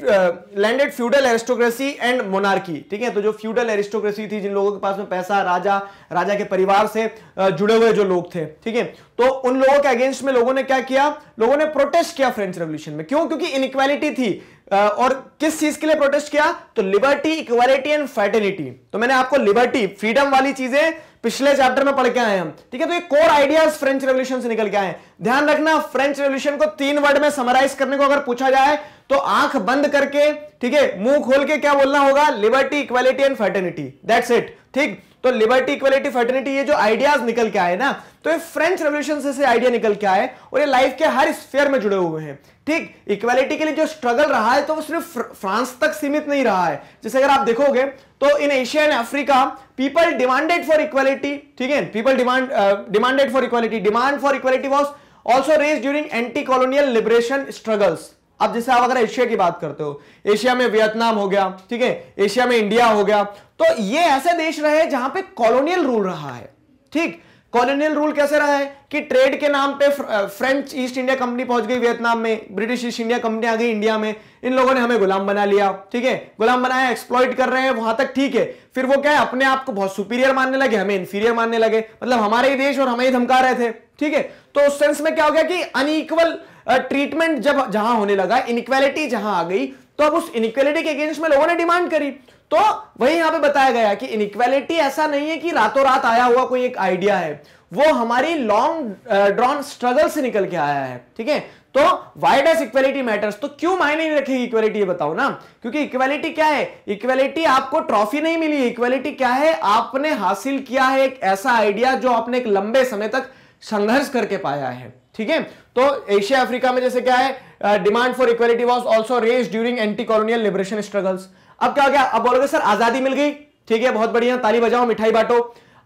landed feudal aristocracy and monarchy ठीक है? तो जो फ्यूडल एरिस्टोक्रेसी थी जिन लोगों के पास में पैसा राजा राजा के परिवार से uh, जुड़े हुए जो लोग थे। ठीक है? तो उन लोगों के अगेंस्ट में लोगों ने क्या किया? लोगों ने प्रोटेस्ट किया फ्रेंच रेवोल्यूशन में। क्यों? क्योंकि इनइक्वालिटी थी। और किस चीज़ के लिए प्रोटेस्ट किया? तो लिबर्टी इक्वालिटी एंड फैटर्निटी तो मैंने आपको लिबर्टी फ्रीडम वाली चीज़ें पिछले चैप्टर में पढ़ के आए हम। ठीक है तो ये कोर आइडियाज़ फ्रेंच रेवोल्यूशन से निकल के आए ध्यान रखना फ्रेंच रेवोल्यूशन को तीन वर्ड में समराइज करने को अगर पूछा जाए तो आँख बंद करके, ठीक है, मुँह खोल के क्या बोलना होगा? Liberty equality and fraternity that's it ठीक? तो लिबर्टी इक्वलिटी फर्टिनिटी ये जो आइडियाज़ निकल के आए ना तो ये फ्रेंच रेवोल्यूशन से, से आइडिया निकल के आए और ये लाइफ के हर स्फेयर में जुड़े हुए हैं। ठीक? इक्वालिटी के लिए जो स्ट्रगल रहा है तो वो सिर्फ़ फ्रांस तक सीमित नहीं रहा है। जैसे अगर आप देखोगे तो in Asia and Africa people demanded for equality ठीक है? People demand demanded for equality demand for equality was also raise during anti colonial liberation struggles अब जैसे आप अगर एशिया की बात करते हो, एशिया में वियतनाम हो गया, ठीक है, एशिया में इंडिया हो गया तो ये ऐसे देश रहे जहाँ पे कॉलोनियल रूल रहा है, ठीक? कॉलोनियल रूल कैसे रहा है कि ट्रेड के नाम पे फ्रेंच ईस्ट इंडिया कंपनी पहुँच गई वियतनाम में ब्रिटिश ईस्ट इंडिया कंपनी आ गई इंडिया में, इन लोगों ने हमें गुलाम बना लिया, ठीक है? गुलाम बनाया एक्सप्लॉइट कर रहे हैं, वहाँ तक ठीक है, फिर वो क्या है, अपने आप को बहुत सुपीरियर मानने लगे, हमें इंफीरियर मानने लगे मतलब हमारे ही देश और हमें ही धमका रहे थे, ठीक है? तो उस सेंस में क्या हो गया कि अनइक्वल ट्रीटमेंट जब जहाँ होने लगा इनक्वेलिटी जहाँ आ गई तो अब उस इनक्वेलिटी के अगेंस्ट में लोगों ने डिमांड करी। तो वही यहाँ पे बताया गया कि इनक्वेलिटी ऐसा नहीं है कि रातों रात आया हुआ कोई एक आइडिया है। वो हमारी लॉन्ग ड्रॉन स्ट्रगल से निकल के आया है, ठीक है? तो वाई डस इक्वेलिटी मैटर्स तो क्यों मायने नहीं रखेगी इक्वेलिटी बताओ ना? क्योंकि इक्वेलिटी क्या है? इक्वेलिटी आपको ट्रॉफी नहीं मिली। है इक्वेलिटी क्या है? आपने हासिल किया है एक ऐसा आइडिया जो आपने एक लंबे समय तक संघर्ष करके पाया है। ठीक है? तो एशिया अफ्रीका में जैसे क्या है demand for equality was also raise during anti colonial liberation struggles अब क्या हो गया? अब बोलोगे, सर, आज़ादी मिल गई। ठीक है, बहुत बढ़िया, ताली बजाओ, मिठाई बांटो।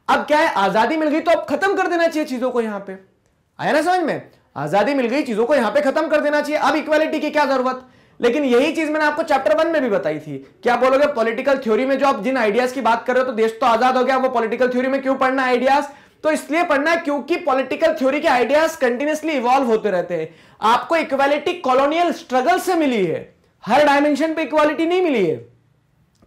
अब क्या है? आज़ादी मिल गई तो अब खत्म कर देना चाहिए चीज़ों को यहाँ पे। आया ना समझ में? आज़ादी मिल गई, चीज़ों को यहाँ पे खत्म कर देना चाहिए। अब इक्वालिटी की क्या ज़रूरत? लेकिन यही चीज़ मैंने आपको चैप्टर वन में भी बताई थी। क्या बोलोगे पॉलिटिकल थ्योरी में जो आप जिन आइडियाज़ की बात कर रहे हो तो देश तो आज़ाद हो गया, वो पॉलिटिकल थ्योरी में क्यों पढ़ना आइडियाज़ तो इसलिए पढ़ना क्योंकि पॉलिटिकल थ्योरी के आइडियाज़ कंटिन्यूसली इवॉल्व होते रहते हैं। आपको इक्वालिटी कॉलोनियल स्ट्रगल से मिली है। हर डायमेंशन पे इक्वालिटी नहीं मिली है।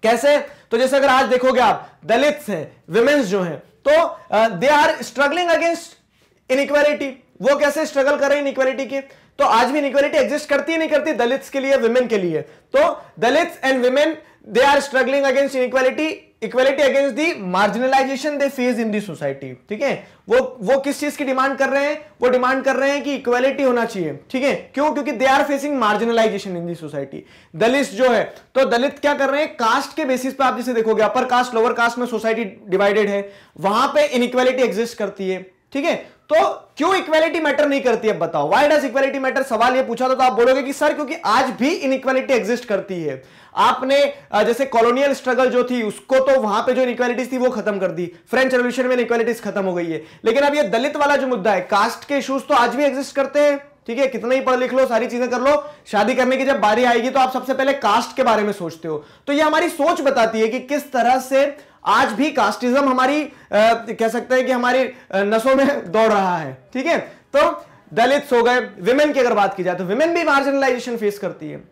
कैसे? तो जैसे अगर आज देखोगे आप, दलित हैं विमेन्स जो हैं तो they are struggling against inequality वो कैसे स्ट्रगल कर रहे हैं इनइक्वालिटी के? तो आज भी इनइक्वालिटी एग्जिस्ट करती है, नहीं करती, दलित्स के लिए विमेन के लिए। तो Dalits and women they are struggling against inequality equality against the marginalisation they face in the society ठीक है? वो वो किस चीज़ की डिमांड कर रहे हैं? वो डिमांड कर रहे हैं कि इक्वेलिटी होना चाहिए। ठीक है? क्यों? क्योंकि they are facing marginalisation in the society Dalit जो है तो दलित क्या कर रहे हैं? कास्ट के बेसिस पे आप जैसे देखोगे अपर कास्ट लोअर कास्ट में सोसाइटी डिवाइडेड है। वहाँ पे इनइक्वालिटी एग्जिस्ट करती है। ठीक है? तो क्यों इक्वालिटी मैटर नहीं करती है? बताओ। वाई डज इक्वालिटी मैटर सवाल ये पूछा था तो आप बोलोगे कि, सर, क्योंकि आज भी इनइक्वालिटी एग्जिस्ट करती है। आपने जैसे कॉलोनियल स्ट्रगल जो थी, उसको तो वहाँ पे जो इनइक्वालिटीज थी, वो खत्म कर दी। फ्रेंच रेवोल्यूशन में इनइक्वालिटीज खत्म हो गई है। लेकिन अब ये दलित वाला जो मुद्दा है कास्ट के इशूज तो आज भी एग्जिस्ट करते हैं। ठीक है? कितना ही पढ़ लिख लो, सारी चीज़ें कर लो। शादी करने की जब बारी आएगी तो आप सबसे पहले कास्ट के बारे में सोचते हो। तो ये हमारी सोच बताती है कि किस तरह से आज भी कास्टिज्म हमारी आ, कह सकते हैं कि हमारी नसों में दौड़ रहा है ठीक है? तो दलित हो गए विमेन की अगर बात की जाए तो विमेन भी मार्जिनलाइजेशन फेस करती है।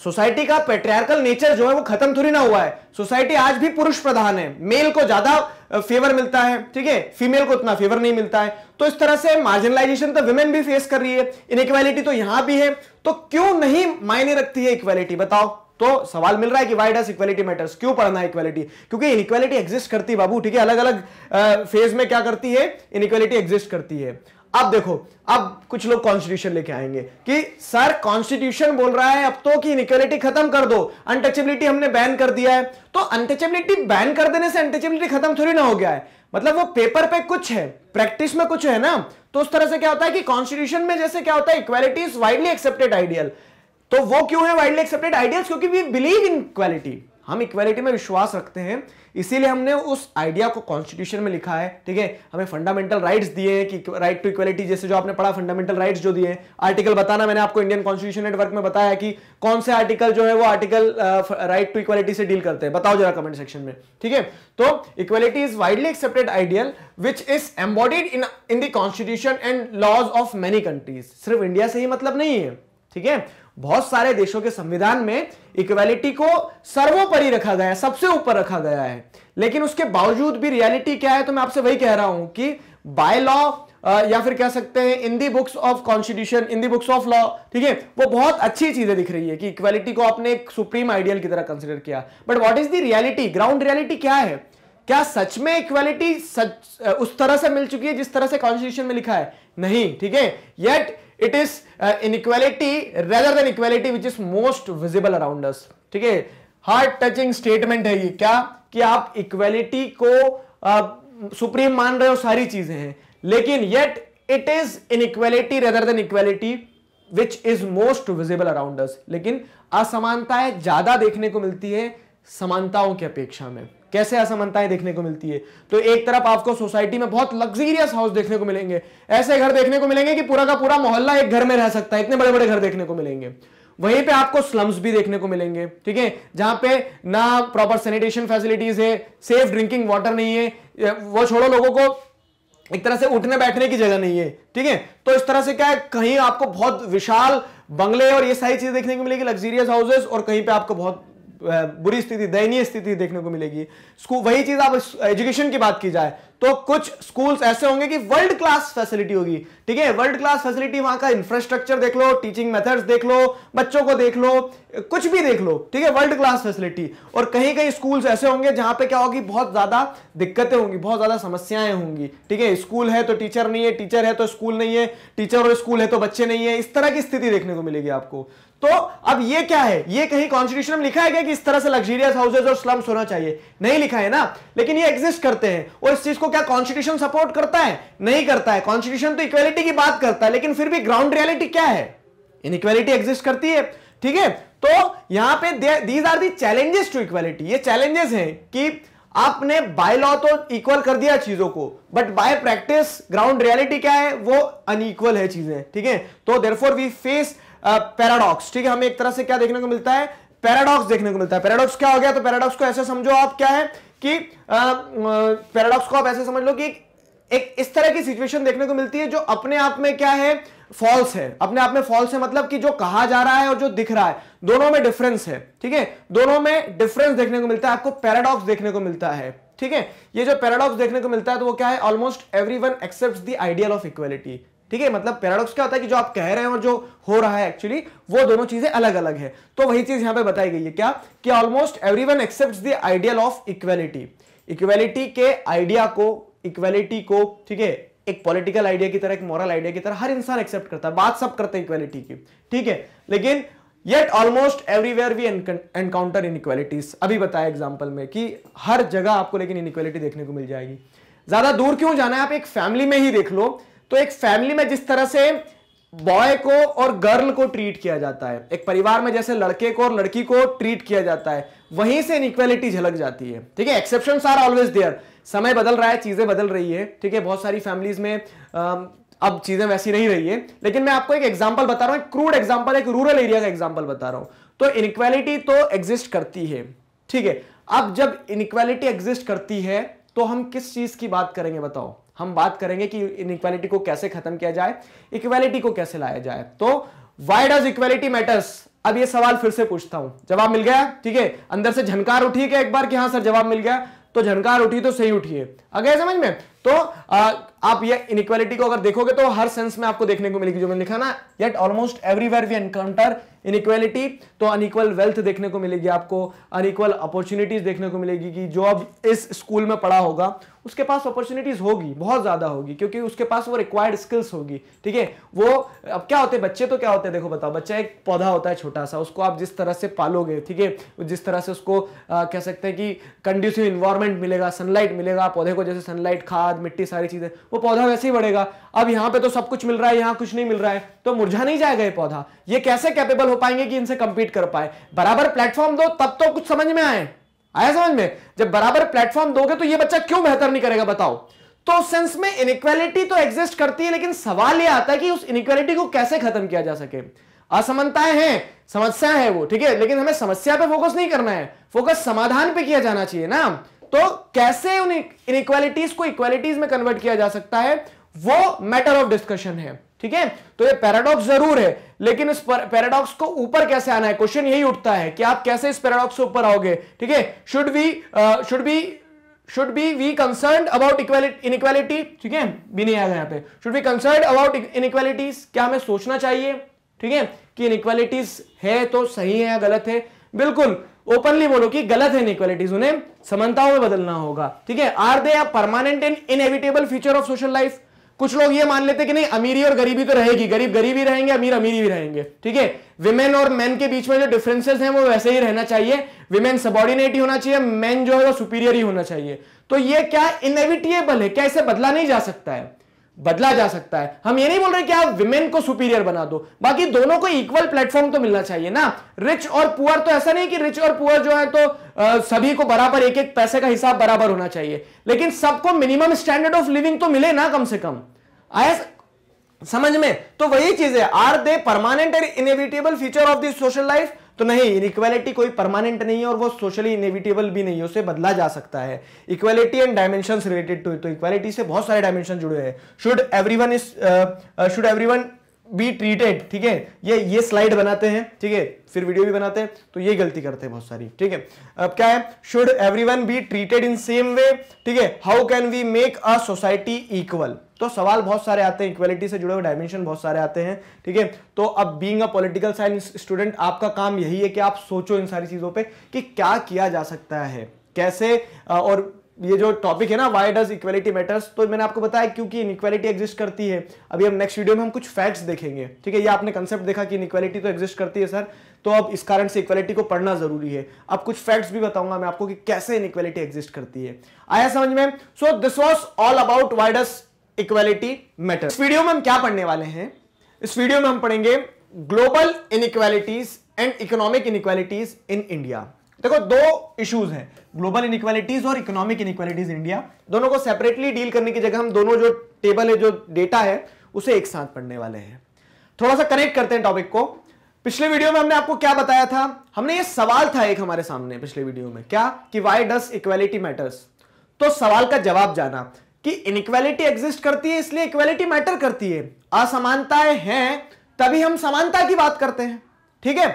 सोसाइटी का पेट्रियार्कल नेचर जो है वो खत्म थोड़ी ना हुआ है। सोसाइटी आज भी पुरुष प्रधान है। मेल को ज़्यादा फेवर मिलता है ठीक है? फीमेल को उतना फेवर नहीं मिलता है। तो इस तरह से मार्जिनलाइजेशन तो वुमेन भी फेस कर रही है। इनइक्वालिटी तो यहाँ भी है। तो क्यों नहीं मायने रखती है इक्वालिटी बताओ। तो सवाल मिल रहा है कि वाई डस इक्वालिटी मैटर्स क्यों पढ़ना है इक्वालिटी क्योंकि इनइक्वालिटी एग्जिस्ट करती है बाबू, ठीक है? अलग अलग फ़ेज़ में क्या करती है? इनइक्वालिटी एग्जिस्ट करती है। अब देखो, अब कुछ लोग कॉन्स्टिट्यूशन लेके आएँगे कि, सर कॉन्स्टिट्यूशन बोल रहा है अब तो कि इनइक्वालिटी खत्म कर दो। अनटचेबिलिटी हमने बैन कर दिया है। तो अनटचेबिलिटी बैन कर देने से अनटचेबिलिटी खत्म थोड़ी ना हो गया है। मतलब वो पेपर पे कुछ है प्रैक्टिस में कुछ है ना? तो उस तरह से क्या होता है कि कॉन्स्टिट्यूशन में जैसे क्या होता है equality is widely accepted ideal तो वो क्यों है वाइडली एक्सेप्टेड आइडियल क्योंकि वी बिलीव इन इक्वालिटी हम इक्वालिटी में विश्वास रखते हैं, इसीलिए हमने उस आइडिया को कॉन्स्टिट्यूशन में लिखा है, ठीक है? हमें फंडामेंटल राइट्स दिए हैं कि राइट टू इक्वालिटी जैसे जो आपने पढ़ा फंडामेंटल राइट्स जो दिए आर्टिकल बताना मैंने आपको इंडियन कॉन्स्टिट्यूशन नेटवर्क में बताया कि कौन से आर्टिकल जो है वो आर्टिकल राइट टू इक्वालिटी से डील करते हैं। बताओ जरा कमेंट सेक्शन में, ठीक है? तो equality is widely accepted ideal which is embodied in in the constitution and laws of many countries सिर्फ़ इंडिया से ही मतलब नहीं है, ठीक है? बहुत सारे देशों के संविधान में इक्वालिटी को सर्वोपरि रखा गया है, सबसे ऊपर रखा गया है। लेकिन उसके बावजूद भी रियलिटी क्या है तो मैं आपसे वही कह रहा हूँ कि बाय लॉ या फिर कह सकते हैं in the books of constitution in the books of law ठीक है, वो बहुत अच्छी चीज़ें दिख रही है कि इक्वालिटी को आपने एक सुप्रीम आइडियल की तरह कंसिडर किया। But what is the reality ground reality क्या है? क्या सच में इक्वालिटी सच उस तरह से मिल चुकी है जिस तरह से कॉन्स्टिट्यूशन में लिखा है? नहीं, ठीक है? Yet it is inequality rather than equality which is most visible around us ठीक है? हार्ट टचिंग स्टेटमेंट है ये क्या? कि आप इक्वेलिटी को सुप्रीम uh, मान रहे हो सारी चीज़ें हैं। लेकिन yet it is inequality rather than equality which is most visible around लेकिन असमानताएँ ज़्यादा देखने को मिलती है समानताओं की अपेक्षा में। कैसे असमानताएँ देखने को मिलती है? तो एक तरफ़ आपको सोसाइटी में बहुत लग्जरियस हाउस देखने को मिलेंगे। ऐसे घर देखने को मिलेंगे कि पूरा का पूरा मोहल्ला एक घर में रह सकता है, इतने बड़े बड़े घर देखने को मिलेंगे। वहीं पे आपको स्लम्स भी देखने को मिलेंगे, ठीक है? जहाँ पे ना प्रॉपर सैनिटेशन फैसिलिटीज़ है सेफ़ ड्रिंकिंग वाटर नहीं है वो छोड़ो लोगों को, एक तरह से उठने बैठने की जगह नहीं है, ठीक है? तो इस तरह से क्या है, कहीं आपको बहुत विशाल बंगले और ये सारी चीज़ें देखने को मिलेगी लग्जरियस हाउसेस और कहीं पे आपको बहुत बुरी स्थिति, दयनीय स्थिति देखने को मिलेगी। वही चीज़ आप एजुकेशन की बात की जाए तो कुछ स्कूल्स ऐसे होंगे कि वर्ल्ड क्लास फैसिलिटी होगी। ठीक है? वर्ल्ड क्लास फैसिलिटी वहाँ का इंफ्रास्ट्रक्चर देख लो टीचिंग मेथड्स देख लो, बच्चों को देख लो, कुछ भी देख लो। ठीक है? वर्ल्ड क्लास फैसिलिटी और कहीं कहीं स्कूल्स ऐसे होंगे जहाँ पे क्या होगी? बहुत ज़्यादा दिक्कतें होंगी, बहुत ज़्यादा समस्याएँ होंगी। ठीक है? स्कूल है तो टीचर नहीं है टीचर है तो स्कूल नहीं है टीचर और स्कूल है तो बच्चे नहीं है। इस तरह की स्थिति देखने को मिलेगी आपको। तो अब ये क्या है? ये कहीं कॉन्स्टिट्यूशन में लिखा है क्या कि इस तरह से लग्जरियस हाउसेज और स्लम्स होना चाहिए? नहीं लिखा है ना? लेकिन ये एग्जिस्ट करते हैं। और इस चीज़ को क्या कॉन्स्टिट्यूशन सपोर्ट करता है? नहीं करता है। कॉन्स्टिट्यूशन तो इक्वेलिटी की बात करता है, लेकिन फिर भी ग्राउंड रियलिटी क्या है? इनइक्वेलिटी एग्जिस्ट करती है। ठीक है? तो यहाँ पे these are the challenges to equality ये चैलेंजेस हैं कि आपने बाय लॉ तो इक्वल कर दिया चीज़ों को but by practice ground reality क्या है? वो अनइक्वल है चीज़ें। ठीक है? तो देरफोर वी फेस पैराडॉक्स ठीक है? हमें एक तरह से क्या देखने को मिलता है? पैराडॉक्स देखने को मिलता है। पैराडॉक्स क्या हो गया? तो पैराडॉक्स को ऐसे समझो आप क्या है? कि पैराडॉक्स को आप ऐसे समझ लो कि एक इस तरह की सिचुएशन देखने को मिलती है जो अपने आप में क्या है फॉल्स है। अपने आप में फॉल्स है मतलब कि जो कहा जा रहा है और जो दिख रहा है। दोनों में डिफरेंस है, ठीक है? दोनों में डिफरेंस देखने को मिलता है, आपको पैराडॉक्स देखने को मिलता है, ठीक है? ये जो पैराडॉक्स देखने को मिलता है तो वो क्या है? Almost everyone accept the ideal of equality ठीक है मतलब पैराडॉक्स क्या होता है कि जो आप कह रहे हैं और जो हो रहा है एक्चुअली वो दोनों चीज़ें अलग अलग है। तो वही चीज़ यहाँ पे बताई गई है क्या? कि almost everyone accepts the ideal of equality equality के आइडिया को इक्वेलिटी को, ठीक है, एक पॉलिटिकल आइडिया की तरह, एक मॉरल आइडिया की तरह हर इंसान एक्सेप्ट करता है। बात सब करते हैं इक्वेलिटी की, ठीक है? लेकिन yet almost everywhere we encounter in अभी बताया एग्ज़ाम्पल में कि हर जगह आपको लेकिन इनइक्वेलिटी देखने को मिल जाएगी। ज़्यादा दूर क्यों जाना है? आप एक फैमिली में ही देख लो। तो एक फैमिली में जिस तरह से बॉय को और गर्ल को ट्रीट किया जाता है, एक परिवार में जैसे लड़के को और लड़की को ट्रीट किया जाता है, वहीं से इनइक्वेलिटी झलक जाती है। ठीक है एक्सेप्शन आर ऑलवेज देयर समय बदल रहा है, चीज़ें बदल रही है, ठीक है, बहुत सारी फैमिलीज़ में अब चीज़ें वैसी नहीं रही है। लेकिन मैं आपको एक एग्ज़ाम्पल बता रहा हूँ क्रूड एग्ज़ाम्पल एक रूरल एरिया का एग्ज़ाम्पल बता रहा हूँ। तो इनइक्वेलिटी तो एग्जिस्ट करती है, ठीक है। अब जब इनइक्वेलिटी एग्जिस्ट करती है तो हम किस चीज़ की बात करेंगे, बताओ? हम बात करेंगे कि इन इक्वालिटी को कैसे खत्म किया जाए इक्वालिटी को कैसे लाया जाए। तो वाई डज इक्वालिटी मैटर्स अब ये सवाल फिर से पूछता हूँ। जवाब मिल गया? ठीक है? अंदर से झनकार उठी क्या एक बार कि हाँ सर जवाब मिल गया? तो झनकार उठी तो सही उठिए अगर समझ में? तो आ, आप ये इनइक्वालिटी को अगर देखोगे तो हर सेंस में आपको देखने को मिलेगी जो मैंने लिखा ना yet almost everywhere we encounter inequality तो अनइक्वल वेल्थ देखने को मिलेगी आपको अनइक्वल अपॉर्चुनिटीज़ देखने को मिलेगी कि जो अब इस स्कूल में पढ़ा होगा उसके पास अपॉर्चुनिटीज़ होगी बहुत ज़्यादा होगी क्योंकि उसके पास वो रिक्वायर्ड स्किल्स होगी ठीक है? वो अब क्या होते हैं बच्चे तो क्या होते हैं देखो बताओ बच्चा एक पौधा होता है छोटा सा उसको आप जिस तरह से पालोगे ठीक है? जिस तरह से उसको आ, कह सकते हैं कि कंड्यूसिव इन्वायरमेंट मिलेगा सनलाइट मिलेगा पौधे को जैसे सनलाइट खाद खाद मिट्टी सारी चीज़ें। वो पौधा वैसे ही बढ़ेगा। अब यहाँ पे तो सब कुछ मिल रहा है, यहाँ कुछ नहीं मिल रहा है। तो मुरझा नहीं जाएगा ये पौधा। ये कैसे कैपेबल हो पाएँगे कि इनसे कंपीट कर पाए? बराबर प्लेटफॉर्म दो, तब तो कुछ समझ में आए। आया समझ में? जब बराबर प्लेटफॉर्म दोगे तो ये बच्चा क्यों बेहतर नहीं करेगा, बताओ। तो सेंस में इनइक्वालिटी तो एग्जिस्ट करती है, लेकिन सवाल यह आता है कि उस इनइक्वालिटी को कैसे खत्म किया जा सके? असमानताएँ हैं, समस्या है वो, ठीक है? लेकिन हमें समस्या पे फोकस नहीं करना है। फोकस समाधान पे किया जाना चाहिए ना। तो कैसे उन इनइक्वालिटीज को इक्वालिटीज में कन्वर्ट किया जा सकता है? वो मैटर ऑफ़ डिस्कशन है, ठीक है? तो ये पैराडॉक्स ज़रूर है, लेकिन इस पैराडॉक्स को ऊपर कैसे आना है? क्वेश्चन यही उठता है कि आप कैसे इस पैराडॉक्स से ऊपर आओगे, ठीक है? Should be should be should be we concern about inequality ठीक है? भी नहीं आएगा यहाँ पे। Should be concern about inequalities क्या हमें सोचना चाहिए? ठीक है? कि इनइक्वालिटीज है तो सही है या गलत है? बिल्कुल। ओपनली बोलो कि गलत है इनइक्वालिटीज उन्हें समानताओं में बदलना होगा। ठीक है? Are they are permanent and inevitable feature of social life कुछ लोग ये मान लेते कि नहीं, अमीरी और गरीबी तो रहेगी। गरीब गरीबी रहेंगे, अमीर अमीरी भी रहेंगे। ठीक है? विमेन और मेन के बीच में जो डिफरेंसेस हैं, वो वैसे ही रहना चाहिए। विमेन सबॉर्डिनेट ही होना चाहिए मेन जो है वो सुपीरियर ही होना चाहिए। तो ये क्या इनएविटेबल है? क्या इसे बदला नहीं जा सकता है? बदला जा सकता है। हम ये नहीं बोल रहे कि आप विमेन को सुपीरियर बना दो। बाकी दोनों को इक्वल प्लेटफॉर्म तो मिलना चाहिए ना। रिच और पुअर तो ऐसा नहीं कि रिच और पुअर जो है तो आ, सभी को बराबर एक एक पैसे का हिसाब बराबर होना चाहिए। लेकिन सबको मिनिमम स्टैंडर्ड ऑफ़ लिविंग तो मिले ना कम से कम। आया समझ में? तो वही चीज़ है। Are they permanent and inevitable feature of this social life तो नहीं इक्वालिटी कोई परमानेंट नहीं है और वो सोशली इनएविटेबल भी नहीं है, उसे बदला जा सकता है। Equality and dimension related to तो इक्वालिटी से बहुत सारे डायमेंशन जुड़े हैं। Should everyone is should everyone be treated ठीक है? ये ये स्लाइड बनाते हैं, ठीक है? फिर वीडियो भी बनाते हैं तो ये गलती करते हैं बहुत सारी, ठीक है? अब क्या है? Should everyone be treated in same way ठीक है? How can we make a society equal तो सवाल बहुत सारे आते हैं इक्वलिटी से जुड़े हुए डायमेंशन बहुत सारे आते हैं, ठीक है? तो अब being a political science student आपका काम यही है कि आप सोचो इन सारी चीज़ों पे कि क्या किया जा सकता है, कैसे और ये जो टॉपिक है ना वाई डज इक्वलिटी मैटर्स तो मैंने आपको बताया क्योंकि इनइक्वालिटी एग्जिस्ट करती है। अभी हम नेक्स्ट वीडियो में हम कुछ फैक्ट्स देखेंगे, ठीक है? ये आपने कंसेप्ट देखा कि इनइक्वालिटी तो एग्जिस्ट करती है सर तो अब इस कारण से इक्वालिटी को पढ़ना ज़रूरी है। अब कुछ फैक्ट्स भी बताऊँगा मैं आपको कि कैसे इनइक्वालिटी एग्जिस्ट करती है। आया समझ में? So this was all about why does equality matter इस वीडियो में हम क्या पढ़ने वाले हैं? इस वीडियो में हम पढ़ेंगे global inequalities and economic inequalities in India देखो, दो इश्यूज़ हैं ग्लोबल इनइक्वालिटीज और इकोनॉमिक इनइक्वालिटीज इंडिया दोनों को सेपरेटली डील करने की जगह हम दोनों जो टेबल है, जो डेटा है, उसे एक साथ पढ़ने वाले हैं। थोड़ा सा कनेक्ट करते हैं टॉपिक को। पिछले वीडियो में हमने आपको क्या बताया था? हमने ये सवाल था एक हमारे सामने पिछले वीडियो में, क्या? कि वाई डस इक्वालिटी मैटर्स तो सवाल का जवाब जाना। कि इनइक्वालिटी एग्जिस्ट करती है, इसलिए इक्वालिटी मैटर करती है। असमानताएँ हैं, तभी हम समानता की बात करते हैं। ठीक है?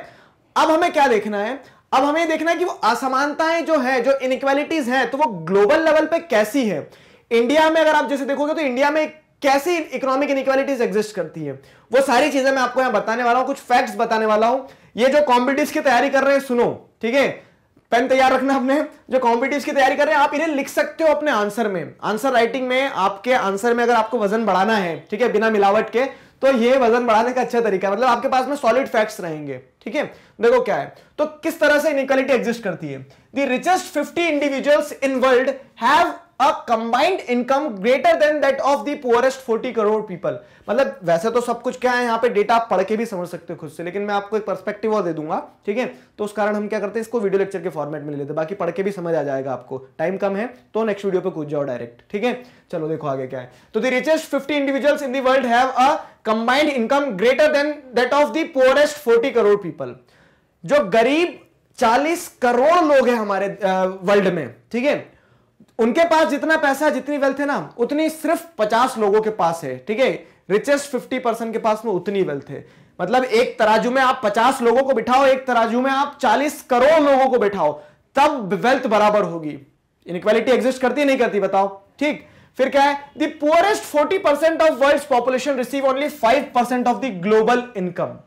अब हमें क्या देखना है? अब हमें देखना है कि वो असमानताएँ जो है, जो इनइक्वालिटीज है तो वो ग्लोबल लेवल पे कैसी है? इंडिया में अगर आप जैसे देखोगे तो इंडिया में कैसी इकोनॉमिक इनइक्वालिटीज एग्जिस्ट करती है? वो सारी चीज़ें मैं आपको यहाँ बताने वाला हूँ, कुछ फैक्ट्स बताने वाला हूँ। ये जो कॉम्पिटिव की तैयारी कर रहे हैं, सुनो। ठीक है? पेन तैयार रखना अपने, जो कॉम्पिटिव की तैयारी कर रहे हैं, आप इन्हें लिख सकते हो अपने आंसर में। आंसर राइटिंग में आपके आंसर में अगर आपको वज़न बढ़ाना है, ठीक है, बिना मिलावट के तो ये वज़न बढ़ाने का अच्छा तरीका मतलब आपके पास में सॉलिड फैक्ट्स रहेंगे, ठीक है? देखो क्या है तो किस तरह से इनक्वालिटी एग्जिस्ट करती है? The richest 50 individuals in world have a combined income greater than that of the poorest 40 crore people मतलब वैसे तो सब कुछ क्या है, यहाँ पे डेटा आप पढ़ के भी समझ सकते हो खुद से, लेकिन मैं आपको एक पर्सपेक्टिव और दे दूँगा, ठीक है? तो उस कारण हम क्या करते हैं, इसको वीडियो लेक्चर के फॉर्मेट में ले लेते बाकी पढ़ के भी समझ आ जाएगा आपको। टाइम कम है तो नेक्स्ट वीडियो पे कूद जाओ डायरेक्ट ठीक है? चलो देखो आगे क्या है। तो the richest fifty individuals in the world have a combined income greater than that of the poorest forty crore people जो गरीब 40 करोड़ लोग हैं हमारे वर्ल्ड में, ठीक है? उनके पास जितना पैसा है जितनी वेल्थ है ना उतनी सिर्फ़ 50 लोगों के पास है ठीक है? रिचेस्ट 50 परसेंट के पास में उतनी वेल्थ है। मतलब एक तराजू में आप 50 लोगों को बिठाओ एक तराजू में आप 40 करोड़ लोगों को बिठाओ तब वेल्थ बराबर होगी। इनक्वालिटी एग्जिस्ट करती नहीं करती बताओ। ठीक? फिर क्या है? The poorest 40 percent of world population receive only 5 percent of the global income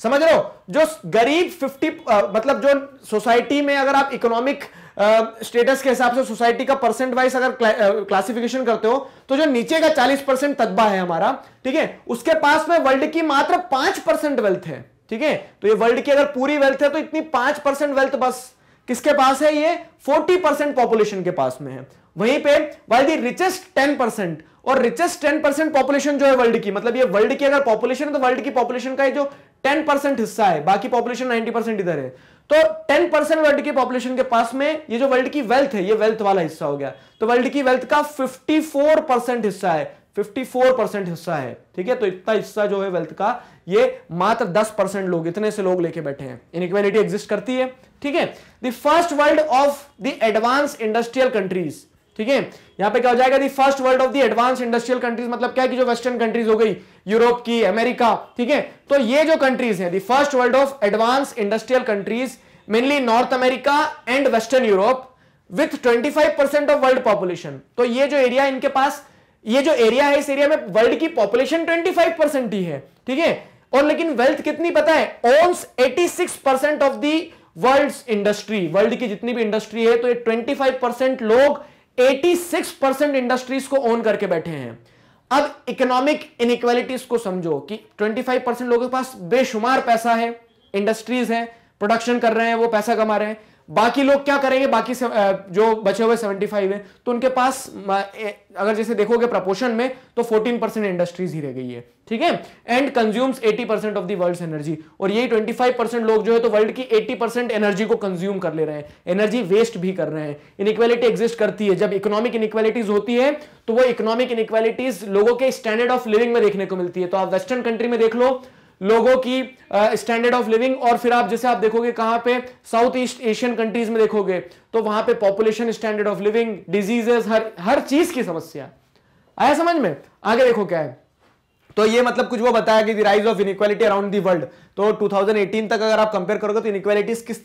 समझ हो? जो गरीब 50 आ, मतलब जो सोसाइटी में अगर आप इकोनॉमिक स्टेटस के हिसाब से सोसाइटी का परसेंट वाइज अगर क्लासिफिकेशन करते हो तो जो नीचे का 40 परसेंट तदबा है हमारा, ठीक है, उसके पास में वर्ल्ड की मात्र पाँच परसेंट वेल्थ है, ठीक है तो ये वर्ल्ड की अगर पूरी वेल्थ है तो इतनी पाँच परसेंट वेल्थ बस, किसके पास है ये? 40 परसेंट पॉपुलेशन के पास में है। वहीं पे why the richest ten percent और रिचेस्ट टेन परसेंट पॉपुलेशन जो है वर्ल्ड की मतलब ये वर्ल्ड की अगर पॉपुलेशन है तो वर्ल्ड की पॉपुलेशन का ये जो टेन परसेंट हिस्सा है, बाकी पॉपुलेशन 90 परसेंट इधर है। तो 10 परसेंट वर्ल्ड की पॉपुलेशन के पास में ये जो वर्ल्ड की वेल्थ है, ये वेल्थ वाला हिस्सा हो गया। तो वर्ल्ड की वेल्थ का 54 परसेंट हिस्सा है। 54 परसेंट हिस्सा है। ठीक है? तो इतना हिस्सा जो है वेल्थ का, ये मात्र 10 परसेंट लोग, इतने से लोग लेके बैठे हैं। इनइक्वालिटी एग्जिस्ट करती है। ठीक है? The first world of the advance industrial countries ठीक है? यहाँ पे क्या हो जाएगा? The first world of the advance industrial countries मतलब क्या है कि जो वेस्टर्न कंट्रीज़ हो गई यूरोप की, अमेरिका, ठीक है? तो ये जो कंट्रीज़ है the first world of advance industrial countries mainly North America and Western Europe with 25 percent of world population तो ये जो एरिया इनके पास, ये जो एरिया है इस एरिया में वर्ल्ड की पॉपुलेशन 25 परसेंट ही है, ठीक है? और लेकिन वेल्थ कितनी पता है? Owns 86 percent of the world industry world की जितनी भी इंडस्ट्री है तो ये 25 परसेंट लोग 86 परसेंट इंडस्ट्रीज़ को ओन करके बैठे हैं। अब इकोनॉमिक इनइक्वालिटीज को समझो कि 25 परसेंट लोगों के पास बेशुमार पैसा है इंडस्ट्रीज़ है प्रोडक्शन कर रहे हैं, वो पैसा कमा रहे हैं। बाकी लोग क्या करेंगे? बाकी से, जो बचे हुए 75 है तो उनके पास अगर जैसे देखोगे प्रपोर्शन में तो 14 परसेंट इंडस्ट्रीज़ ही रह गई है। ठीक है? And consumes 80 percent of the energy और यही 25 परसेंट लोग जो है तो वर्ल्ड की 80 परसेंट एनर्जी को कंज्यूम कर ले रहे हैं। एनर्जी वेस्ट भी कर रहे हैं। इनइक्वालिटी एग्जिस्ट करती है। जब इकोनॉमिक इनइक्वालिटीज होती है तो वो इकोनॉमिक इनइक्वालिटीज लोगों के स्टैंडर्ड ऑफ़ लिविंग में देखने को मिलती है। तो आप वेस्टर्न कंट्री में देख लो लोगों की स्टैंडर्ड ऑफ़ लिविंग और फिर आप जैसे आप देखोगे कहाँ पे साउथ ईस्ट एशियन कंट्रीज़ में देखोगे तो वहाँ पे population standard of living diseases हर हर चीज़ की समस्या। आया समझ में? आगे देखो क्या है। तो ये मतलब कुछ वो बताया कि rise of inequality around the world तो 2018 तक अगर आप कंपेयर करोगे तो इनइक्वालिटीज किस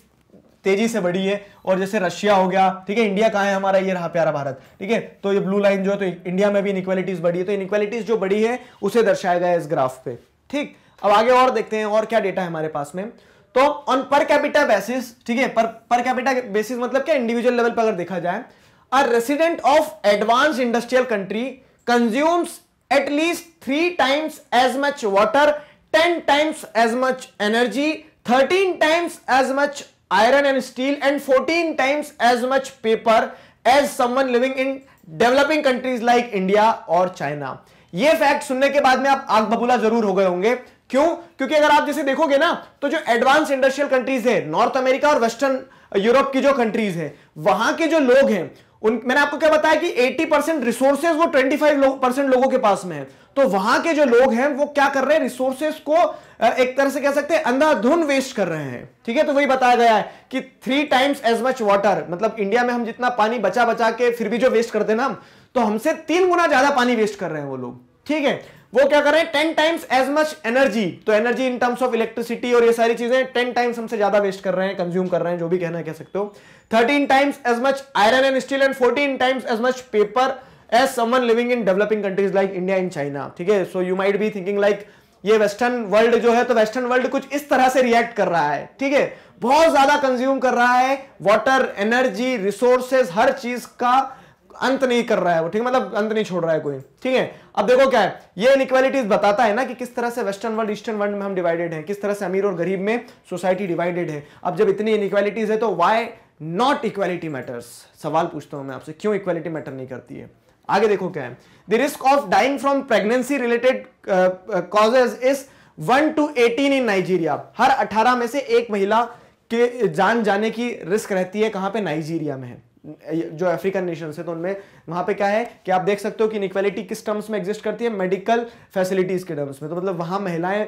तेज़ी से बढ़ी है। और जैसे रशिया हो गया, ठीक है इंडिया कहाँ है हमारा? ये रहा प्यारा भारत, ठीक है। तो ये ब्लू लाइन जो है तो इंडिया में भी इनइक्वालिटीज बढ़ी है। तो इनइक्वालिटीज जो बढ़ी है, उसे दर्शाया गया इस ग्राफ पे, ठीक। अब आगे और देखते हैं और क्या डेटा है हमारे पास में। तो ऑन पर कैपिटा बेसिस ठीक है, पर पर कैपिटा बेसिस मतलब क्या इंडिविजुअल लेवल पर अगर देखा जाए a resident of advance industrial country consumes at least three times as much water ten times as much energy thirteen times as much iron and steel and fourteen times as much paper as someone living in developing countries like India और China ये fact सुनने के बाद में आप आग बबूला ज़रूर हो गए होंगे। क्यों? क्योंकि अगर आप जैसे देखोगे ना तो जो एडवांस इंडस्ट्रियल कंट्रीज़ है नॉर्थ अमेरिका और वेस्टर्न यूरोप की जो कंट्रीज़ है वहाँ के जो लोग हैं उन मैंने आपको क्या बताया कि 80 परसेंट रिसोर्सेज वो 25 लो, परसेंट लोगों के पास में है। तो वहाँ के जो लोग हैं वो क्या कर रहे हैं? रिसोर्सेज को एक तरह से कह सकते हैं अंधाधुन वेस्ट कर रहे हैं। ठीक है? तो वही बताया गया है कि three times as much water मतलब इंडिया में हम जितना पानी बचा बचा के फिर भी जो वेस्ट करते हैं ना हम तो हमसे तीन गुना ज़्यादा पानी वेस्ट कर रहे हैं वो लोग। ठीक है? वो क्या कर रहे हैं? Ten times as much energy तो energy in terms of electricity और ये सारी चीज़ें टेन टाइम्स हमसे ज़्यादा वेस्ट कर रहे हैं कंज्यूम कर रहे हैं, जो भी कहना कह सकते हो। Thirteen times as much iron and steel and fourteen times as much paper as someone living in developing countries like India in China ठीक है? So you might be thinking like ये वेस्टर्न वर्ल्ड जो है तो western world कुछ इस तरह से रिएक्ट कर रहा है। ठीक है? बहुत ज़्यादा कंज्यूम कर रहा है वाटर एनर्जी रिसोर्सेज हर चीज़ का अंत नहीं कर रहा है वो, ठीक है? मतलब अंत नहीं छोड़ रहा है कोई। ठीक है? अब देखो क्या है, ये इनइक्वालिटीज बताता है ना कि किस तरह से वेस्टर्न वर्ल्ड ईस्टर्न वर्ल्ड में हम डिवाइडेड हैं, किस तरह से अमीर और गरीब में सोसाइटी डिवाइडेड है। अब जब इतनी इनइक्वालिटीज है तो वाई नॉट इक्वालिटी मैटर्स सवाल पूछता हूँ मैं आपसे, क्यों इक्वालिटी मैटर नहीं करती है? आगे देखो क्या है। The risk of dying from pregnancy related causes is one to eighteen in Nigeria हर अठारह में से एक महिला के जान जाने की रिस्क रहती है कहाँ पे? नाइजीरिया में है। जो अफ्रीकन नेशन है तो उनमें वहाँ पे क्या है कि आप देख सकते हो कि इनक्वालिटी किस टर्म्स में एग्जिस्ट करती है? मेडिकल फैसिलिटीज़ के टर्म्स में। तो मतलब वहाँ महिलाएँ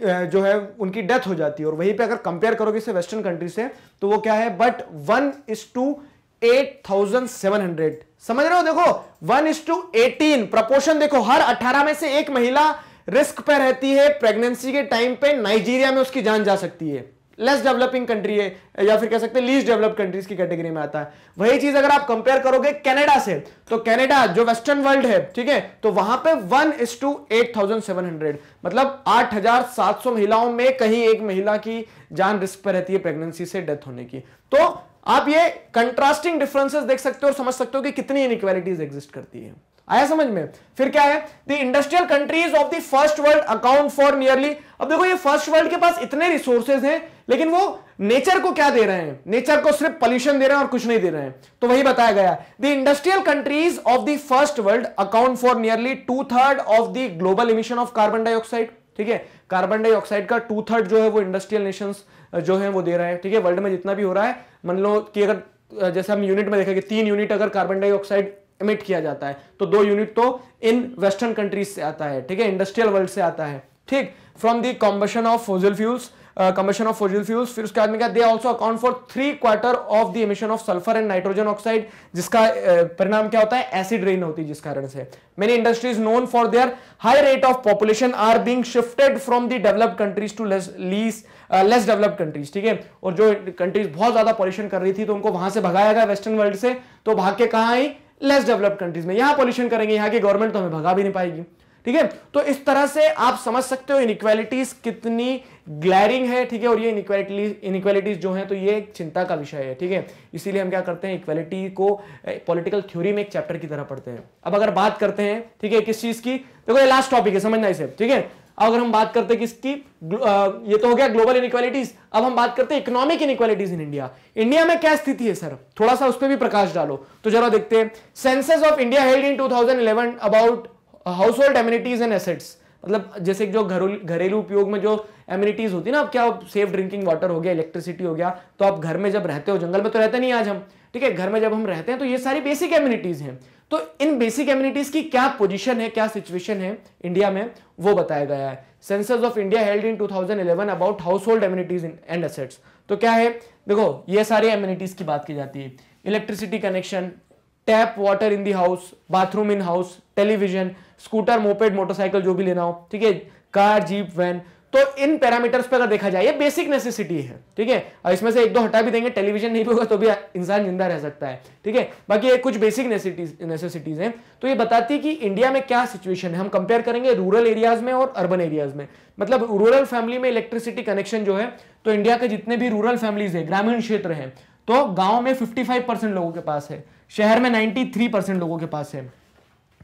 जो है, उनकी डेथ हो जाती है। और वहीं पे अगर कंपेयर करोगे इसे वेस्टर्न कंट्री से तो वो क्या है? But one is to eight thousand seven hundred समझ रहे हो? देखो one is to eighteen proportion देखो, हर अठारह में से एक महिला रिस्क पर रहती है। प्रेगनेंसी के टाइम पे नाइजीरिया में उसकी जान जा सकती है। लेस डेवलपिंग कंट्री है, या फिर कह सकते हैं लीस्ट डेवलप्ड कंट्रीज़ की कैटेगरी में आता है। वही चीज़ अगर आप कंपेयर करोगे कनाडा से तो कनाडा जो वेस्टर्न वर्ल्ड है, ठीक है तो वहाँ पे one is to eight thousand seven hundred मतलब आठ हज़ार सात सौ महिलाओं में कहीं एक महिला की जान रिस्क पर रहती है प्रेगनेंसी से डेथ होने की। तो आप ये कंट्रास्टिंग डिफरेंसेस देख सकते हो और समझ सकते हो कि कितनी इनइक्वालिटीज एग्जिस्ट करती है। आया समझ में? फिर क्या है? The industrial countries of the first world account for nearly अब देखो ये फ़र्स्ट वर्ल्ड के पास इतने रिसोर्सेज हैं, लेकिन वो नेचर को क्या दे रहे हैं? नेचर को सिर्फ़ पॉल्यूशन दे रहे हैं और कुछ नहीं दे रहे हैं। तो वही बताया गया। The industrial countries of the first world account for nearly two third of the global emission of carbon dioxide ठीक है? कार्बन डाइऑक्साइड का टू थर्ड जो है वो इंडस्ट्रियल नेशंस जो है वो दे रहे हैं, ठीक है? वर्ल्ड में जितना भी हो रहा है, मान लो कि अगर जैसे हम यूनिट में देखेंगे तीन यूनिट अगर कार्बन डाइऑक्साइड एमिट किया जाता है। तो दो यूनिट तो इन वेस्टर्न कंट्रीज़ से आता है ठीक है? इंडस्ट्रियल वर्ल्ड से आता है ठीक? From the combustion of fossil fuels combustion of fossil fuels फिर उसके बाद में क्या? They also account for three quarter of the emission of sulphur and nitrogen oxide जिसका uh, परिणाम क्या होता है? एसिड रेन होती है जिस कारण से। Many industries known for their high rate of population are being shifted from the developed countries to less least less developed countries ठीक है? और जो कंट्रीज़ बहुत ज़्यादा पॉल्यूशन कर रही थी तो उनको वहाँ से भगाया गया वेस्टर्न वर्ल्ड से। तो भाग के कहा आई? लेस डेवलप्ड कंट्रीज़ में। यहाँ पॉल्यूशन करेंगे, यहाँ की गवर्नमेंट तो हमें भगा भी नहीं पाएगी। ठीक है? तो इस तरह से आप समझ सकते हो इनइक्वालिटीज कितनी ग्लैरिंग है, ठीक है? और ये इनइक्वालिटी इनइक्वालिटीज जो है तो ये एक चिंता का विषय है, ठीक है? इसीलिए हम क्या करते हैं इक्वालिटी को पॉलिटिकल थ्योरी में एक चैप्टर की तरह पढ़ते हैं। अब अगर बात करते हैं, ठीक है, किस चीज़ की? देखो ये लास्ट टॉपिक है, समझना इसे, ठीक है? अगर हम बात करते किसकी ये तो हो गया ग्लोबल इनइक्वालिटीज अब हम बात करते हैं economic inequalities in India India में क्या स्थिति है सर थोड़ा सा उस पर भी प्रकाश डालो। तो जरा देखते हैं। Census of India held in 2011 about household amenities and assets मतलब जैसे जो घरेलू उपयोग में जो एम्यूनिटीज होती है ना, अब क्या सेफ़ ड्रिंकिंग वाटर हो गया इलेक्ट्रिसिटी हो गया तो आप घर में जब रहते हो, जंगल में तो रहते नहीं आज हम, ठीक है? घर में जब हम रहते हैं तो ये सारी बेसिक एम्यूनिटीज हैं। तो इन बेसिक एम्यूनिटीज की क्या पोजीशन है, क्या सिचुएशन है इंडिया में, वो बताया गया है। Census of India held in 2011 about household amenities and assets तो क्या है? देखो, ये सारी एम्यूनिटीज की बात की जाती है। Electricity connection tap water in the house bathroom in house television scooter moped motorcycle जो भी लेना हो। ठीक है? कार जीप वैन तो इन पैरामीटर्स पे अगर देखा जाए, ये बेसिक नेसेसिटी है, ठीक है? और इसमें से एक दो हटा भी देंगे टेलीविज़न नहीं भी होगा तो भी इंसान ज़िंदा रह सकता है, ठीक है? बाकी ये कुछ बेसिक नेसेसिटीज हैं। तो ये बताती है कि इंडिया में क्या सिचुएशन है? हम कंपेयर करेंगे रूरल एरियाज़ में और अर्बन एरियाज़ में। मतलब रूरल फैमिली में इलेक्ट्रिसिटी कनेक्शन जो है तो इंडिया के जितने भी रूरल फैमिलीज़ है, ग्रामीण क्षेत्र है तो गाँव में 55 परसेंट लोगों के पास है, शहर में 93 परसेंट लोगों के पास है,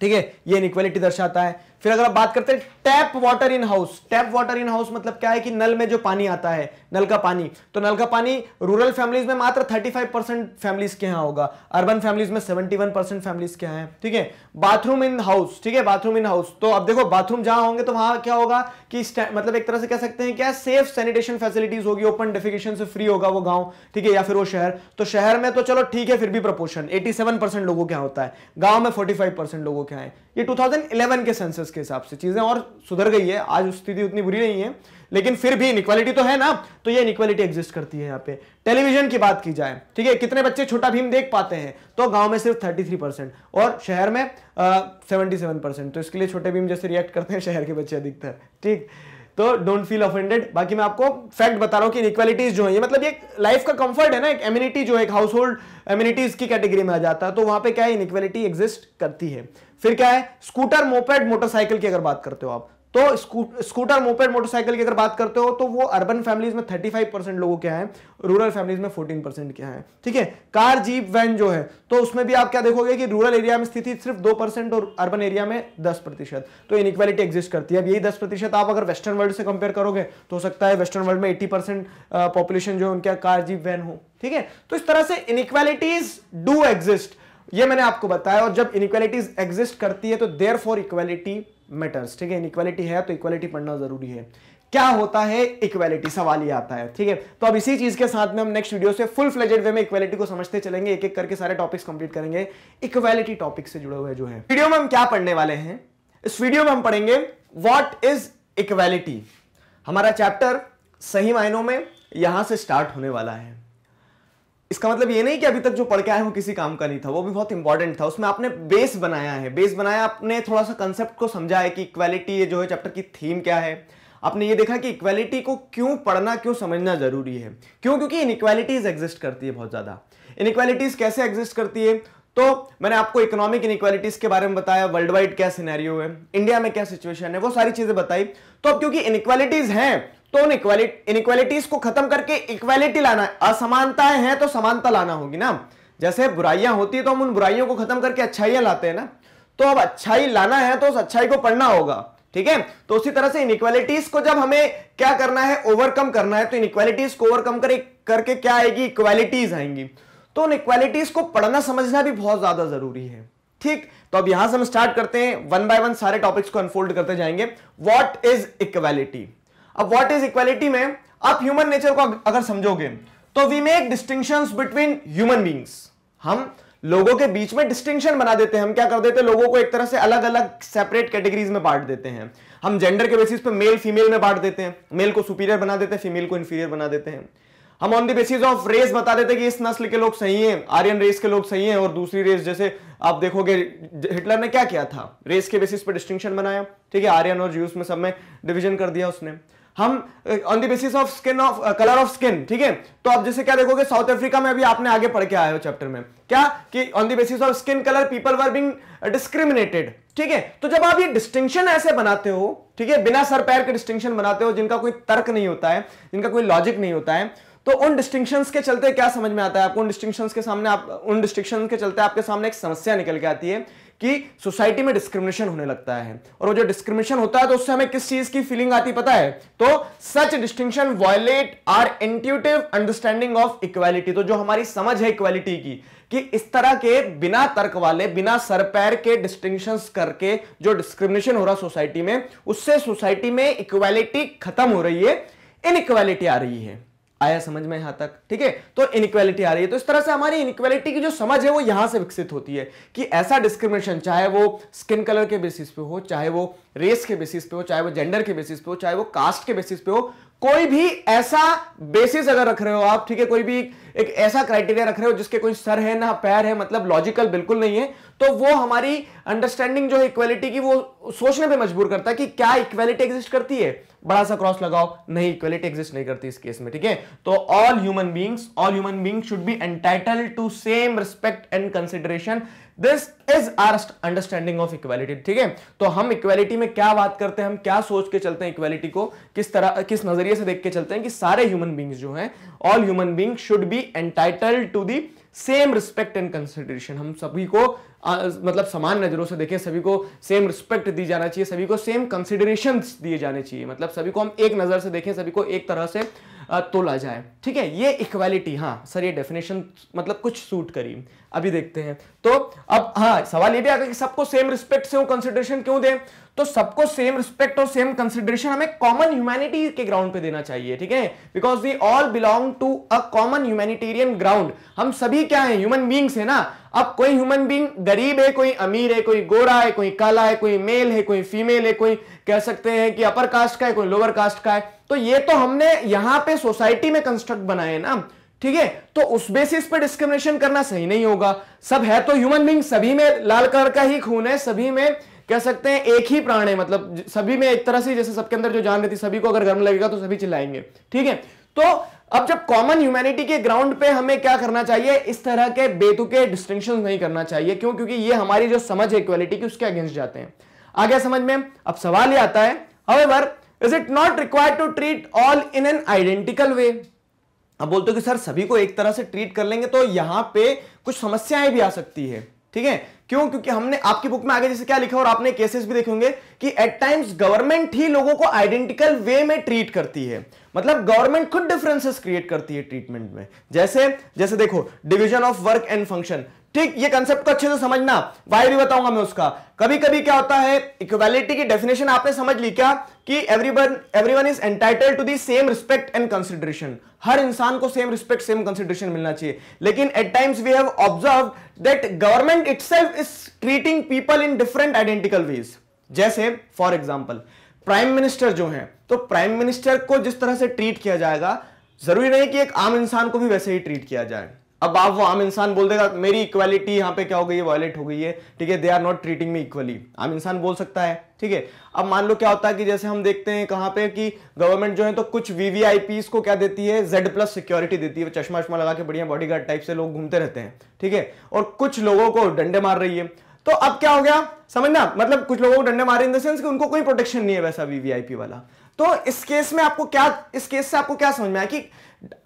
ठीक है? ये इनइक्वालिटी दर्शाता है। फिर अगर आप बात करते हैं tap water in house tap water in house मतलब क्या है कि नल में जो पानी आता है, नल का पानी। तो नल का पानी रूरल फैमिलीज़ में मात्र 35 परसेंट फैमिलीज़ के यहाँ होगा। अर्बन फैमिलीज़ में 71 परसेंट फैमिलीज़ के यहाँ है। ठीक है? बाथरूम इन हाउस ठीक है? बाथरूम इन हाउस तो अब देखो बाथरूम जहाँ होंगे तो वहाँ क्या होगा कि मतलब एक तरह से कह सकते हैं क्या सेफ़ सैनिटेशन फैसिलिटीज़ होगी ओपन डेफिकेशन से फ्री होगा वो गाँव, ठीक है? या फिर वो शहर। तो शहर में तो चलो ठीक है, फिर भी प्रपोर्शन एटी लोगों के यहाँ होता है। गाँव में फोर्टी लोगों के यहाँ ये 2011 के सेंसस के हिसाब से चीज़ें और सुधर गई है। आज स्थिति उतनी बुरी नहीं है, लेकिन फिर भी इनक्वालिटी तो है ना तो ये इनक्वालिटी एग्जिस्ट करती है यहाँ पे। टेलीविज़न की बात की जाए, ठीक है, कितने बच्चे छोटा भीम देख पाते हैं तो गाँव में सिर्फ़ 33 परसेंट और शहर में सेवेंटी सेवन परसेंट तो इसके लिए छोटे भीम जैसे रिएक्ट करते हैं शहर के बच्चे अधिकतर, ठीक? तो डोंट फील ऑफेंडेड बाकी मैं आपको फैक्ट बता रहा हूँ कि इनक्वालिटीज जो है, ये मतलब ये लाइफ का कंफर्ट है ना, एक एम्यूनिटी जो एक हाउस होल्ड एम्यूनिटीज की कैटेगरी में आ जाता है तो वहाँ पे क्या है इनक्वालिटी एग्जिस्ट करती है? फिर क्या है? स्कूटर, मोपेड, मोटरसाइकिल की अगर बात करते हो आप तो स्कूटर, मोपेड, मोटरसाइकिल की अगर बात करते हो तो वो अर्बन फैमिलीज़ में 35 परसेंट लोगों के हैं रूरल फैमिलीज़ में 14 परसेंट क्या है, ठीक है? कार, जीप वैन जो है तो उसमें भी आप क्या देखोगे कि रूरल एरिया में स्थिति सिर्फ़ दो परसेंट और अर्बन एरिया में दस प्रतिशत तो इनक्वालिटी एग्जिस्ट करती है। अब यही दस प्रतिशत आप अगर वेस्टर्न वर्ल्ड से कंपेयर करोगे तो हो सकता है वेस्टर्न वर्ल्ड में एट्टी पॉपुलेशन जो है उनका कार, जीप वैन हो, ठीक है? तो इस तरह से इनक्वालिटीज डू एग्जिस्ट ये मैंने आपको बताया और जब इनक्वालिटीज एग्जिस्ट करती है तो देयर फॉर इक्वालिटी मैटर्स ठीक है? इनक्वालिटी है तो इक्वालिटी पढ़ना ज़रूरी है। क्या होता है? इक्वालिटी सवाल ये आता है, ठीक है? तो अब इसी चीज़ के साथ में हम नेक्स्ट वीडियो से फुल फ्लेजेड वे में इक्वालिटी को समझते चलेंगे एक एक करके सारे टॉपिक्स कंप्लीट करेंगे। इक्वालिटी टॉपिक से जुड़े हुए जो है। वीडियो में हम क्या पढ़ने वाले हैं? इस वीडियो में हम पढ़ेंगे वॉट इज़ इक्वालिटी हमारा चैप्टर सही मायनों में यहाँ से स्टार्ट होने वाला है। इसका मतलब ये नहीं कि अभी तक जो पढ़ के आए वो किसी काम का नहीं था। वो भी बहुत इंपॉर्टेंट था। उसमें आपने बेस बनाया है। बेस बनाया, आपने थोड़ा सा कंसेप्ट को समझा है कि इक्वालिटी ये जो है चैप्टर की थीम क्या है। आपने ये देखा कि इक्वालिटी को क्यों पढ़ना, क्यों समझना ज़रूरी है? क्यों? क्योंकि इनइक्वालिटीज एग्जिस्ट करती है बहुत ज़्यादा। इनइक्वालिटीज कैसे एग्जिस्ट करती है? तो मैंने आपको इकोनॉमिक इनइक्वालिटीज के बारे में बताया वर्ल्ड वाइड क्या सिनेरियो है इंडिया में क्या सिचुएशन है, वो सारी चीज़ें बताई। तो अब क्योंकि इनइक्वालिटीज हैं तो उन इनइक्वालिटीज को खत्म करके इक्वालिटी लाना है। असमानताएँ हैं तो समानता लाना होगी ना। जैसे बुराइयाँ होती है तो हम उन बुराइयों को खत्म करके अच्छाइयाँ लाते हैं ना। तो अब अच्छाई लाना है तो उस अच्छाई को पढ़ना होगा ठीक है? तो उसी तरह से इनइक्वालिटीज को जब हमें क्या करना है? ओवरकम करना है। तो इनइक्वालिटीज को ओवरकम कर, करके क्या आएगी? इक्वालिटीज आएँगी। तो उन इक्वालिटीज को पढ़ना समझना भी बहुत ज़्यादा ज़रूरी है। ठीक? तो अब यहाँ से हम स्टार्ट करते हैं। वन बाय वन सारे टॉपिक्स को अनफोल्ड करते जाएँगे। व्हाट इज़ इक्वालिटी अब व्हाट इज़ इक्वालिटी में? आप ह्यूमन नेचर को अगर समझोगे तो we make distinction between human beings हम लोगों के बीच में डिस्टिंक्शन बना देते हैं। हम क्या कर देते हैं? लोगों को एक तरह से अलग अलग सेपरेट कैटेगरीज में बांट देते हैं। हम जेंडर के बेसिस पे मेल फीमेल में बांट देते हैं। मेल को सुपीरियर बना देते हैं फीमेल को इंफीरियर बना देते हैं। हम on the basis of race बता देते हैं कि इस नस्ल के लोग सही हैं, आर्यन रेस के लोग सही हैं और दूसरी रेस जैसे आप देखोगे हिटलर ने क्या किया था? रेस के बेसिस पे डिस्टिंक्शन बनाया। ठीक है, आर्यन और ज्यूस में सब में डिवीज़न कर दिया उसने। हम on the basis of skin of colour of skin ठीक है? तो आप जैसे क्या देखोगे साउथ अफ्रीका में अभी आपने आगे पढ़ के आए हो चैप्टर में। क्या? कि on the basis of skin colour people were being discriminated ठीक है? तो जब आप ये डिस्टिंक्शन ऐसे बनाते हो, ठीक है? बिना सर पैर के डिस्टिंक्शन बनाते हो, जिनका कोई तर्क नहीं होता है, जिनका कोई लॉजिक नहीं होता है तो उन डिस्टिंक्शन के चलते क्या समझ में आता है आपको? उन डिस्टिंक्शंस के सामने आप, उन डिस्टिंक्शन के चलते आपके सामने एक समस्या निकल के आती है। कि सोसाइटी में डिस्क्रिमिनेशन होने लगता है। और वो जो डिस्क्रिमिनेशन होता है तो उससे हमें किस चीज़ की फीलिंग आती पता है? तो such distinction violate our intuitive understanding of equality तो जो हमारी समझ है इक्वालिटी की, कि इस तरह के बिना तर्क वाले, बिना सर पैर के डिस्टिंक्शन करके जो डिस्क्रिमिनेशन हो रहा सोसाइटी में, उससे सोसाइटी में इक्वालिटी खत्म हो रही है इनइक्वालिटी आ रही है। आया समझ में यहाँ तक, ठीक है? तो इनक्वालिटी आ रही है। तो इस तरह से हमारी इनक्वालिटी की जो समझ है, वो यहाँ से विकसित होती है कि ऐसा डिस्क्रिमिनेशन चाहे वो स्किन कलर के बेसिस पे हो, चाहे वो रेस के बेसिस पे हो, चाहे वो जेंडर के बेसिस पे हो, चाहे वो कास्ट के बेसिस पे हो कोई भी ऐसा बेसिस अगर रख रहे हो आप, ठीक है, कोई भी एक ऐसा क्राइटेरिया रख रहे हो जिसके कोई सर है ना पैर है मतलब लॉजिकल बिल्कुल नहीं है तो वो हमारी अंडरस्टैंडिंग जो है इक्वेलिटी की वो सोचने पे मजबूर करता है कि क्या इक्वेलिटी एग्जिस्ट करती है। बड़ा सा क्रॉस लगाओ, नहीं इक्वेलिटी एग्जिस्ट नहीं करती इस केस में, ठीक है? तो all human beings all human being should be entitle to same respect and consideration this is our understanding of equality ठीक है? तो हम इक्वालिटी में क्या बात करते हैं? हम क्या सोच के चलते हैं इक्वालिटी को? किस तरह किस नज़रिए से देख के चलते हैं कि सारे ह्यूमन बींग्स जो हैं all human being should be entitled to the same respect and consideration हम सभी को आ, मतलब समान नज़रों से देखें सभी को सेम रिस्पेक्ट दी जाना चाहिए सभी को सेम कंसिडरेशन दिए जाने चाहिए। मतलब सभी को हम एक नज़र से देखें सभी को एक तरह से तोला जाए। ठीक है? ये इक्वालिटी हाँ सर ये डेफिनेशन मतलब कुछ सूट करी। अभी देखते हैं। तो अब हाँ सवाल ये भी आ गया कि सबको सेम रिस्पेक्ट से कंसिडरेशन क्यों दें? तो सबको सेम रिस्पेक्ट और सेम कंसिडरेशन हमें कॉमन ह्यूमैनिटी के ग्राउंड पे देना चाहिए, ठीक है? Because we all belong to a common humanitarian ground हम सभी क्या है? ह्यूमन बींग्स है ना? अब कोई ह्यूमन बींग गरीब है, कोई अमीर है, कोई गोरा है, कोई काला है, कोई मेल है, कोई फीमेल है, कोई कह सकते हैं कि अपर कास्ट का है, कोई लोअर कास्ट का है। तो ये तो हमने यहाँ पे सोसाइटी में कंस्ट्रक्ट बनाए ना, ठीक है? तो उस बेसिस पे डिस्क्रिमिनेशन करना सही नहीं होगा। सब है तो ह्यूमन बींग सभी में लाल कलर का ही खून है, सभी में कह सकते हैं एक ही प्राण है मतलब सभी में एक तरह से जैसे सबके अंदर जो जान रहती सभी को अगर गर्म लगेगा तो सभी चिल्लाएँगे, ठीक है? तो अब जब कॉमन ह्यूमैनिटी के ग्राउंड पे हमें क्या करना चाहिए? इस तरह के बेतुके डिस्टिंक्शन नहीं करना चाहिए। क्यों? क्योंकि ये हमारी जो समझ है इक्वालिटी की, उसके अगेंस्ट जाते हैं। आगे समझ में? अब सवाल ये आता है however is it not required to treat all in an identical way अब बोलते हो कि, सर, सभी को एक तरह से ट्रीट कर लेंगे तो यहाँ पे कुछ समस्याएँ भी आ सकती है। ठीक है? क्यों? क्योंकि हमने आपकी बुक में आगे जैसे क्या लिखा और आपने केसेस भी देखे होंगे कि एट टाइम्स गवर्नमेंट ही लोगों को आइडेंटिकल वे में ट्रीट करती है। मतलब गवर्नमेंट खुद डिफरेंसेस क्रिएट करती है ट्रीटमेंट में। जैसे जैसे देखो division of work and function ठीक, ये कंसेप्ट को अच्छे से समझना। वाई भी बताऊँगा मैं उसका। कभी कभी क्या होता है इक्वालिटी की डेफिनेशन आपने समझ ली क्या? कि everyone everyone is entitled to the same respect and consideration हर इंसान को सेम रिस्पेक्ट सेम कंसिडरेशन मिलना चाहिए। लेकिन at times we have observe that government itself is treating people in different identical ways जैसे फॉर एग्ज़ाम्पल प्राइम मिनिस्टर जो है तो prime minister को जिस तरह से ट्रीट किया जाएगा, ज़रूरी नहीं कि एक आम इंसान को भी वैसे ही ट्रीट किया जाए। अब आप वो आम इंसान बोल देगा, मेरी इक्वालिटी यहाँ पे क्या हो गई है? वायलेट हो गई है। ठीक है they are not treating me equally आम इंसान बोल सकता है, ठीक है? अब मान लो क्या होता है कि जैसे हम देखते हैं कहाँ पे कि गवर्नमेंट जो है तो कुछ वीवीआईपी को क्या देती है? जेड प्लस सिक्योरिटी देती है। चश्मा वश्मा लगा के बढ़िया बॉडीगार्ड टाइप से लोग घूमते रहते हैं, ठीक है? और कुछ लोगों को डंडे मार रही है। तो अब क्या हो गया? समझना? मतलब कुछ लोगों को डंडे मारे इन द सेंस कि उनको कोई प्रोटेक्शन नहीं है वैसा वीवीआईपी वाला। तो इस केस में आपको क्या, इस केस से आपको क्या समझ में आया कि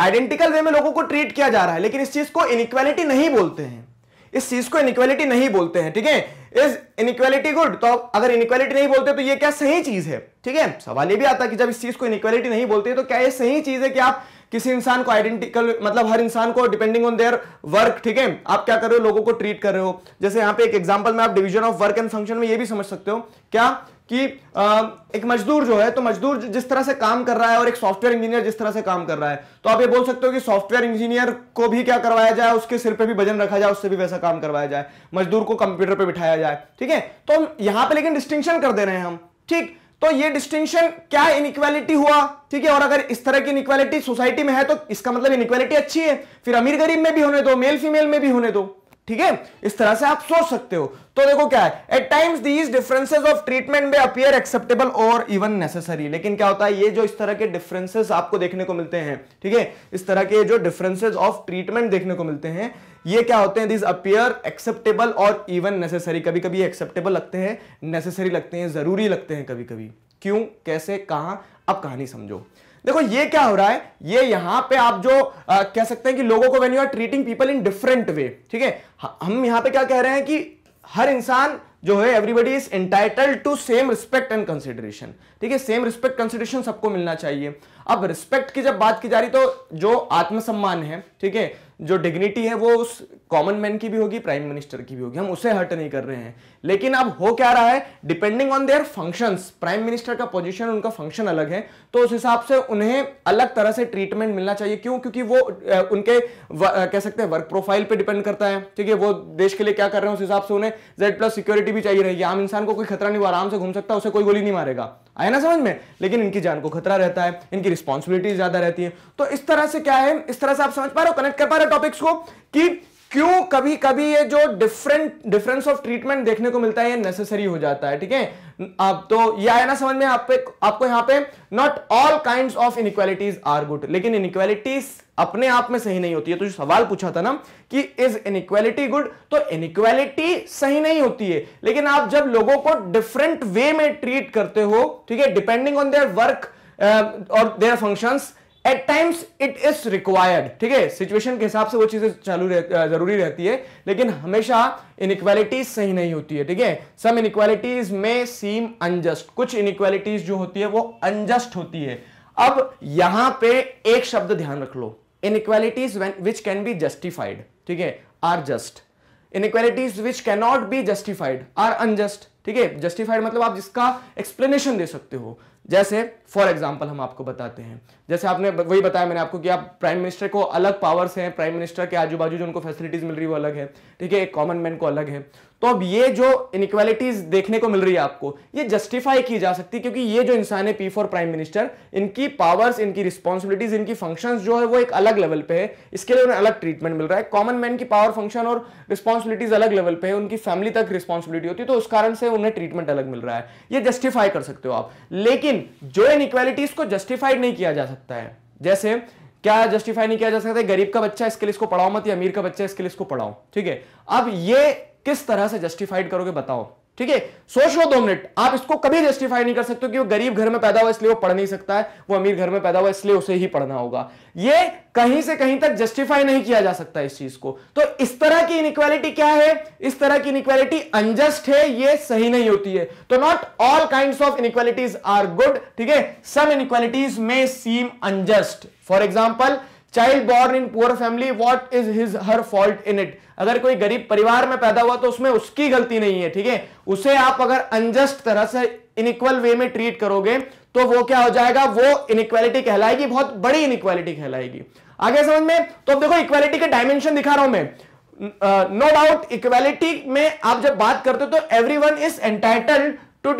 आइडेंटिकल वे में लोगों को ट्रीट किया जा रहा है, लेकिन इस चीज़ को इनइक्वालिटी नहीं बोलते हैं। इस चीज़ को इनइक्वालिटी नहीं बोलते हैं, ठीक है? इज़ इनइक्वालिटी गुड तो अगर इनइक्वालिटी नहीं बोलते तो ये क्या सही चीज़ है, ठीक है? सवाल ये भी आता है कि जब इस चीज़ को इनइक्वालिटी नहीं बोलते तो क्या ये सही चीज़ है कि आप किसी इंसान को आइडेंटिकल मतलब हर इंसान को डिपेंडिंग ऑन देयर वर्क ठीक है? आप क्या कर रहे हो? लोगों को ट्रीट कर रहे हो। जैसे यहाँ पे एक एग्जांपल में आप division of work and function में ये भी समझ सकते हो। क्या? कि एक मजदूर जो है तो मजदूर जिस तरह से काम कर रहा है और एक सॉफ्टवेयर इंजीनियर जिस तरह से काम कर रहा है तो आप ये बोल सकते हो कि सॉफ्टवेयर इंजीनियर को भी क्या करवाया जाए, उसके सिर पे भी वज़न रखा जाए, उससे भी वैसा काम करवाया जाए, मजदूर को कंप्यूटर पे बिठाया जाए, ठीक है? तो हम यहाँ पर लेकिन डिस्टिंक्शन कर दे रहे हैं हम, ठीक? तो ये डिस्टिंक्शन क्या इनइक्वालिटी हुआ, ठीक है? और अगर इस तरह की इनइक्वालिटी सोसाइटी में है तो इसका मतलब इनइक्वालिटी अच्छी है। फिर अमीर गरीब में भी होने दो मेल फीमेल में भी होने दो। ठीक है? इस तरह से आप सोच सकते हो। तो देखो क्या है at times these differences of treatment में अपियर एक्सेप्टेबल और इवन नेसेसरी लेकिन क्या होता है, ये जो इस तरह के डिफरेंसेस आपको देखने को मिलते हैं, ठीक है? इस तरह के जो डिफरेंसेस ऑफ़ ट्रीटमेंट देखने को मिलते हैं, ये क्या होते हैं दिस अपियर एक्सेप्टेबल और इवन नेसेसरी कभी कभी एक्सेप्टेबल लगते हैं नेसेसरी लगते हैं, ज़रूरी लगते हैं कभी कभी क्यों? कैसे? कहाँ? अब कहानी समझो। देखो ये क्या हो रहा है? ये यहाँ पे आप जो आ, कह सकते हैं कि लोगों को when you are treating people in different way ठीक है? हम यहाँ पे क्या कह रहे हैं कि हर इंसान जो है everybody is entitled to same respect and consideration ठीक है? सेम रिस्पेक्ट कंसिडरेशन सबको मिलना चाहिए। अब रिस्पेक्ट की जब बात की जा रही तो जो आत्मसम्मान है ठीक है? जो डिग्निटी है वो उस कॉमन मैन की भी होगी प्राइम मिनिस्टर की भी होगी। हम उसे हर्ट नहीं कर रहे हैं। लेकिन अब हो क्या रहा है? Depending on their functions prime minister का पोजीशन उनका फ़ंक्शन अलग है तो उस हिसाब से उन्हें अलग तरह से ट्रीटमेंट मिलना चाहिए। क्यों? क्योंकि वो उनके कह सकते हैं वर्क प्रोफ़ाइल पे डिपेंड करता है। ठीक है, वो देश के लिए क्या कर रहे हैं, उस हिसाब से उन्हें जेड प्लस सिक्योरिटी भी चाहिए रहेगी। आम इंसान को कोई खतरा नहीं, वो आराम से घूम सकता उसे कोई गोली नहीं मारेगा। आया ना समझ में? लेकिन इनकी जान को खतरा रहता है, इनकी रिस्पॉन्सिबिलिटी ज़्यादा रहती है। तो इस तरह से क्या है? इस तरह से आप समझ पा रहे हो कनेक्ट कर पा रहे हो टॉपिक्स को, कि क्यों कभी कभी ये जो डिफरेंट डिफरेंस ऑफ़ ट्रीटमेंट देखने को मिलता है ये नेसेसरी हो जाता है ठीक है? अब तो ये आया ना समझ में आप पे, आपको यहाँ पे not all kind of inequalities are good लेकिन इनइक्वालिटीज अपने आप में सही नहीं होती है। तो जो सवाल पूछा था ना कि इज़ इनइक्वालिटी गुड तो इनइक्वालिटी सही नहीं होती है। लेकिन आप जब लोगों को डिफरेंट वे में ट्रीट करते हो ठीक है? डिपेंडिंग ऑन देयर वर्क और their functions at times it is required ठीक है? सिचुएशन के हिसाब से वो चीज़ें चालू रह, ज़रूरी रहती है लेकिन हमेशा इनइक्वालिटीज सही नहीं होती है ठीक है? सम इनइक्वालिटीज में सीम अनजस्ट कुछ इनइक्वालिटीज जो होती है वो अनजस्ट होती है। अब यहाँ पे एक शब्द ध्यान रख लो। Inequalities which can be justified ठीक है? Are just inequalities which cannot be justified are unjust ठीक है? जस्टिफाइड मतलब आप जिसका एक्सप्लेनेशन दे सकते हो। जैसे फॉर एग्ज़ाम्पल हम आपको बताते हैं। जैसे आपने वही बताया मैंने आपको कि आप प्राइम मिनिस्टर को अलग पावर्स हैं प्राइम मिनिस्टर के आजू बाजू जो उनको फैसिलिटीज़ मिल रही है वो अलग है। ठीक है, एक कॉमन मैन को अलग है। तो अब ये जो इनक्वालिटीज देखने को मिल रही है आपको, ये जस्टिफाई की जा सकती है, क्योंकि ये जो इंसान है पी फॉर प्राइम मिनिस्टर इनकी पावर्स इनकी रिस्पॉन्सिबिलिटीज इनकी फ़ंक्शंस जो है, वो एक अलग लेवल पे है। इसके लिए उन्हें अलग ट्रीटमेंट मिल रहा है। कॉमन मैन की पावर फ़ंक्शन और रिस्पॉन्सिबिलिटीज अलग लेवल पे है। उनकी फैमिली तक रिस्पॉन्सिबिलिटी होती है तो उस कारण से उन्हें ट्रीटमेंट अलग मिल रहा है। ये जस्टिफाई कर सकते हो आप। लेकिन जो इनक्वालिटीज को जस्टिफाइड नहीं किया जा सकता है, जैसे क्या जस्टिफाई नहीं किया जा सकता? गरीब का बच्चा इसके लिए इसको पढ़ाओ मत या अमीर का बच्चा इसके लिए इसको पढ़ाओ। ठीक है? अब ये किस तरह से जस्टिफाइड करोगे बताओ। ठीक है? सोच लो दो मिनट। आप इसको कभी जस्टिफाई नहीं कर सकते कि वो गरीब घर में पैदा हुआ इसलिए वो पढ़ नहीं सकता है, वो अमीर घर में पैदा हुआ इसलिए उसे ही पढ़ना होगा। ये कहीं से कहीं तक जस्टिफाई नहीं किया जा सकता इस चीज़ को। तो इस तरह की इनइक्वालिटी क्या है? इस तरह की इनइक्वालिटी अनजस्ट है, ये सही नहीं होती है। तो not all kind of inequalities are good ठीक है? Some inequalities may seem unjust for example child born in poor family what is his her fault in it अगर कोई गरीब परिवार में पैदा हुआ तो उसमें उसकी गलती नहीं है, ठीक है? उसे आप अगर अनजस्ट तरह से इनइक्वल वे में ट्रीट करोगे तो वो क्या हो जाएगा? वो इनइक्वालिटी कहलाएगी, बहुत बड़ी इनइक्वालिटी कहलाएगी। आगे समझ में? तो अब देखो इक्वालिटी के डायमेंशन दिखा रहा हूँ मैं। नो डाउट इक्वालिटी में आप जब बात करते हो तो everyone is entitled to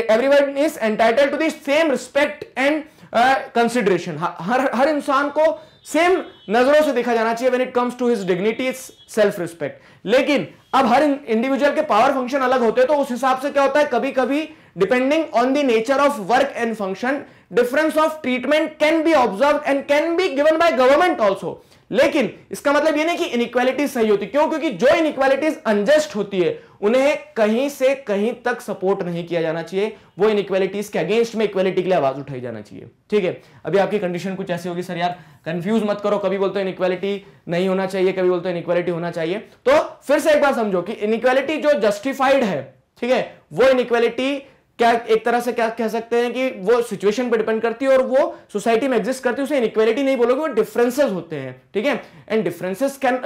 everyone is entitled to the same respect and consideration हर हर इंसान को सेम नज़रों से देखा जाना चाहिए when it comes to his dignity is self respect लेकिन अब हर इंडिविजुअल के पावर फ़ंक्शन अलग होते हैं तो उस हिसाब से क्या होता है? कभी कभी depending on the nature of work and function difference of treatment can be observe and can be given by government also लेकिन इसका मतलब ये नहीं कि इनइक्वालिटी सही होती, क्यों? क्योंकि जो इनइक्वालिटीज अनजस्ट होती है, उन्हें कहीं से कहीं तक सपोर्ट नहीं किया जाना चाहिए। वो इनइक्वालिटीज के अगेंस्ट में इक्वालिटी के लिए आवाज़ उठाई जाना चाहिए। ठीक है? अभी आपकी कंडीशन कुछ ऐसी होगी, सर यार कंफ्यूज मत करो, कभी बोलते इनइक्वालिटी नहीं होना चाहिए, कभी बोलते इनइक्वालिटी होना चाहिए। तो फिर से एक बार समझो कि इनइक्वालिटी जो जस्टिफाइड है, ठीक है? वो इनइक्वालिटी क्या एक तरह से क्या कह सकते हैं कि वो सिचुएशन पर डिपेंड करती है और वो सोसाइटी में एग्जिस्ट करती है, उसे इनइक्वालिटी नहीं बोलोगे, वो डिफरेंसेस होते हैं, ठीक है? And differences can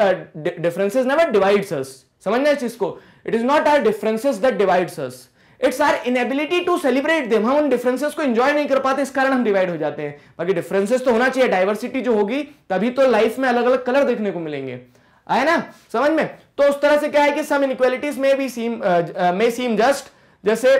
differences never divides us समझना इस चीज़ को? It is not our differences that divides us it's our inability to celebrate them हम उन डिफरेंसेस को एंजॉय नहीं कर पाते, इस कारण हम डिवाइड हो जाते हैं। बाकी डिफरेंसेस तो होना चाहिए डाइवर्सिटी जो होगी, तभी तो लाइफ में अलग अलग कलर देखने को मिलेंगे। आए ना? समझ में? तो उस तरह से क्या है कि सम इनइक्वालिटीज में भी सीम मे सीम जस्ट जैसे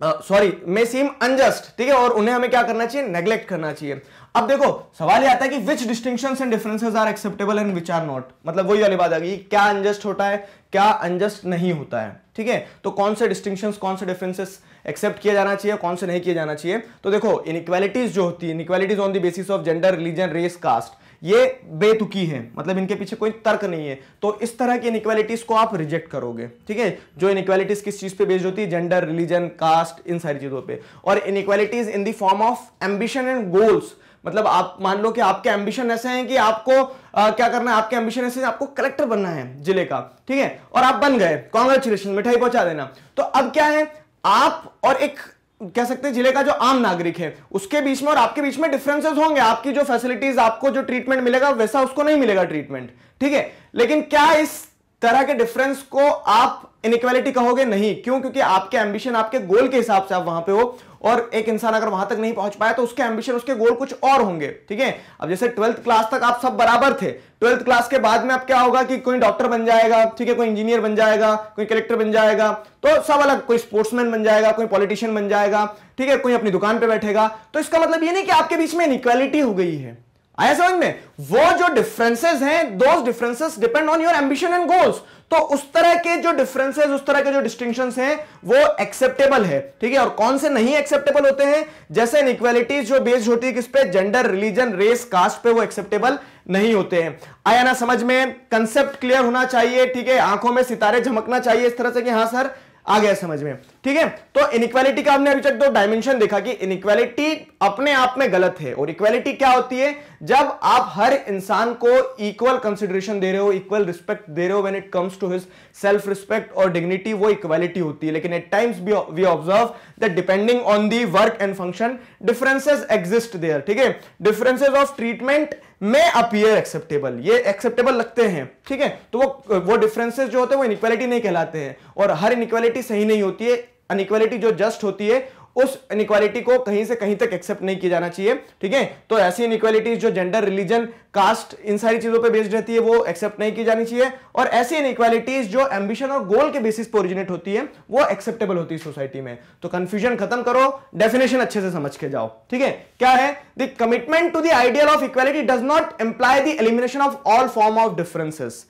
सॉरी मे सीम अनजस्ट ठीक है? और उन्हें हमें क्या करना चाहिए? नेग्लेक्ट करना चाहिए। अब देखो, सवाल ये आता है कि which distinctions and differences are acceptable and which are not मतलब वही वाली बात आ गई क्या अनजस्ट होता है, क्या अनजस्ट नहीं होता है, ठीक है? तो कौन से डिस्टिंक्शन कौन से डिफरेंसेस एक्सेप्ट किया जाना चाहिए, कौन से नहीं किया जाना चाहिए? तो देखो इनक्वालिटीज जो होती है inequalities on the basis of gender religion race caste ये बेतुकी है मतलब इनके पीछे कोई तर्क नहीं है। तो इस तरह की इनइक्वालिटीज को आप रिजेक्ट करोगे ठीक है? जो इनइक्वालिटीज किस चीज़ पे बेस्ड होती है? जेंडर रिलीजन कास्ट इन सारी चीज़ों पे। और inequalities in the form of ambition and goals मतलब आप मान लो कि आपके एम्बिशन ऐसे हैं कि आपको आ, क्या करना है? आपके एम्बिशन ऐसे आपको कलेक्टर बनना है ज़िले का ठीक है? और आप बन गए। कॉन्ग्रेचुलेशन मिठाई पहुँचा देना। तो अब क्या है? आप और एक कह सकते हैं ज़िले का जो आम नागरिक है, उसके बीच में और आपके बीच में डिफरेंसेस होंगे। आपकी जो फैसिलिटीज़ आपको जो ट्रीटमेंट मिलेगा, वैसा उसको नहीं मिलेगा ट्रीटमेंट ठीक है? लेकिन क्या इस तरह के डिफरेंस को आप इनक्वालिटी कहोगे? नहीं। क्यों? क्योंकि आपके एंबिशन आपके गोल के हिसाब से आप वहाँ पे हो। और एक इंसान अगर वहाँ तक नहीं पहुँच पाया तो उसके एम्बिशन उसके गोल कुछ और होंगे, ठीक है? अब जैसे ट्वेल्थ क्लास तक आप सब बराबर थे ट्वेल्थ क्लास के बाद में अब क्या होगा कि कोई डॉक्टर बन जाएगा, ठीक है? कोई इंजीनियर बन जाएगा, कोई कलेक्टर बन जाएगा तो सब अलग, कोई स्पोर्ट्समैन बन जाएगा, कोई पॉलिटिशियन बन जाएगा, ठीक है? कोई अपनी दुकान पर बैठेगा। तो इसका मतलब ये नहीं कि आपके बीच में इनइक्वालिटी हो गई है। आया समझ में? वो जो डिफरेंसेस हैं those differences depend on your ambition and goals तो उस तरह के जो डिफरेंसेस उस तरह के जो डिस्टिंक्शन हैं, वो एक्सेप्टेबल है। ठीक है? और कौन से नहीं एक्सेप्टेबल होते हैं? जैसे इनइक्वालिटीज जो बेस्ड होती है किस पे? जेंडर रिलीजन रेस कास्ट पे वो एक्सेप्टेबल नहीं होते हैं। आया ना समझ में? कंसेप्ट क्लियर होना चाहिए, ठीक है? आँखों में सितारे झमकना चाहिए इस तरह से कि हाँ सर आ गया समझ में। ठीक है? तो इनक्वालिटी का हमने अभी तक दो डायमेंशन देखा कि इनइक्वालिटी अपने आप में गलत है और इक्वालिटी क्या होती है? जब आप हर इंसान को इक्वल कंसिडरेशन दे रहे हो इक्वल रिस्पेक्ट दे रहे हो when it comes to his self respect और डिग्निटी वो इक्वालिटी होती है। लेकिन at times we observe that depending on the work and function differences exist there ठीक है? डिफरेंसेज ऑफ़ ट्रीटमेंट में अपियर एक्सेप्टेबल ये एक्सेप्टेबल लगते हैं, ठीक है? तो वो वो डिफरेंसेस जो होते हैं, वो इनक्वालिटी नहीं कहलाते हैं। और हर इनक्वालिटी सही नहीं होती है अनइक्वालिटी जो जस्ट होती है उस इनइक्वालिटी को कहीं से कहीं तक एक्सेप्ट नहीं किया जाना चाहिए, ठीक है? तो ऐसी इनइक्वालिटीज जो जेंडर रिलीजन कास्ट इन सारी चीज़ों पे बेस्ड रहती है, वो एक्सेप्ट नहीं की जानी चाहिए। और ऐसी इनइक्वालिटीज जो एंबिशन और गोल के बेसिस पर ओरिजिनेट होती है, वो एक्सेप्टेबल होती है सोसाइटी में। तो कंफ्यूजन खत्म करो डेफिनेशन अच्छे से समझ के जाओ, ठीक है? क्या है? The commitment to the ideal of equality does not imply the elimination of all form of differences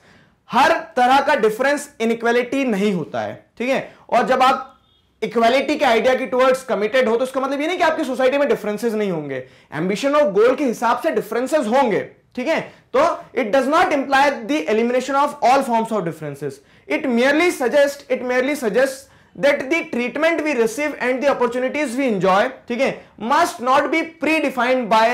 हर तरह का डिफरेंस इनइक्वालिटी नहीं होता है, ठीक है? और जब आप इक्वालिटी के आइडिया की टुवर्ड्स कमिटेड हो तो उसका मतलब ये नहीं कि आपकी सोसाइटी में डिफरेंसेस नहीं होंगे। एंबिशन और गोल के हिसाब से डिफरेंसेस होंगे, ठीक है? तो it does not imply the elimination of all forms of differences it merely suggest it merely suggest that the treatment we receive and the opportunities we enjoy, ठीक है, must not be predefined by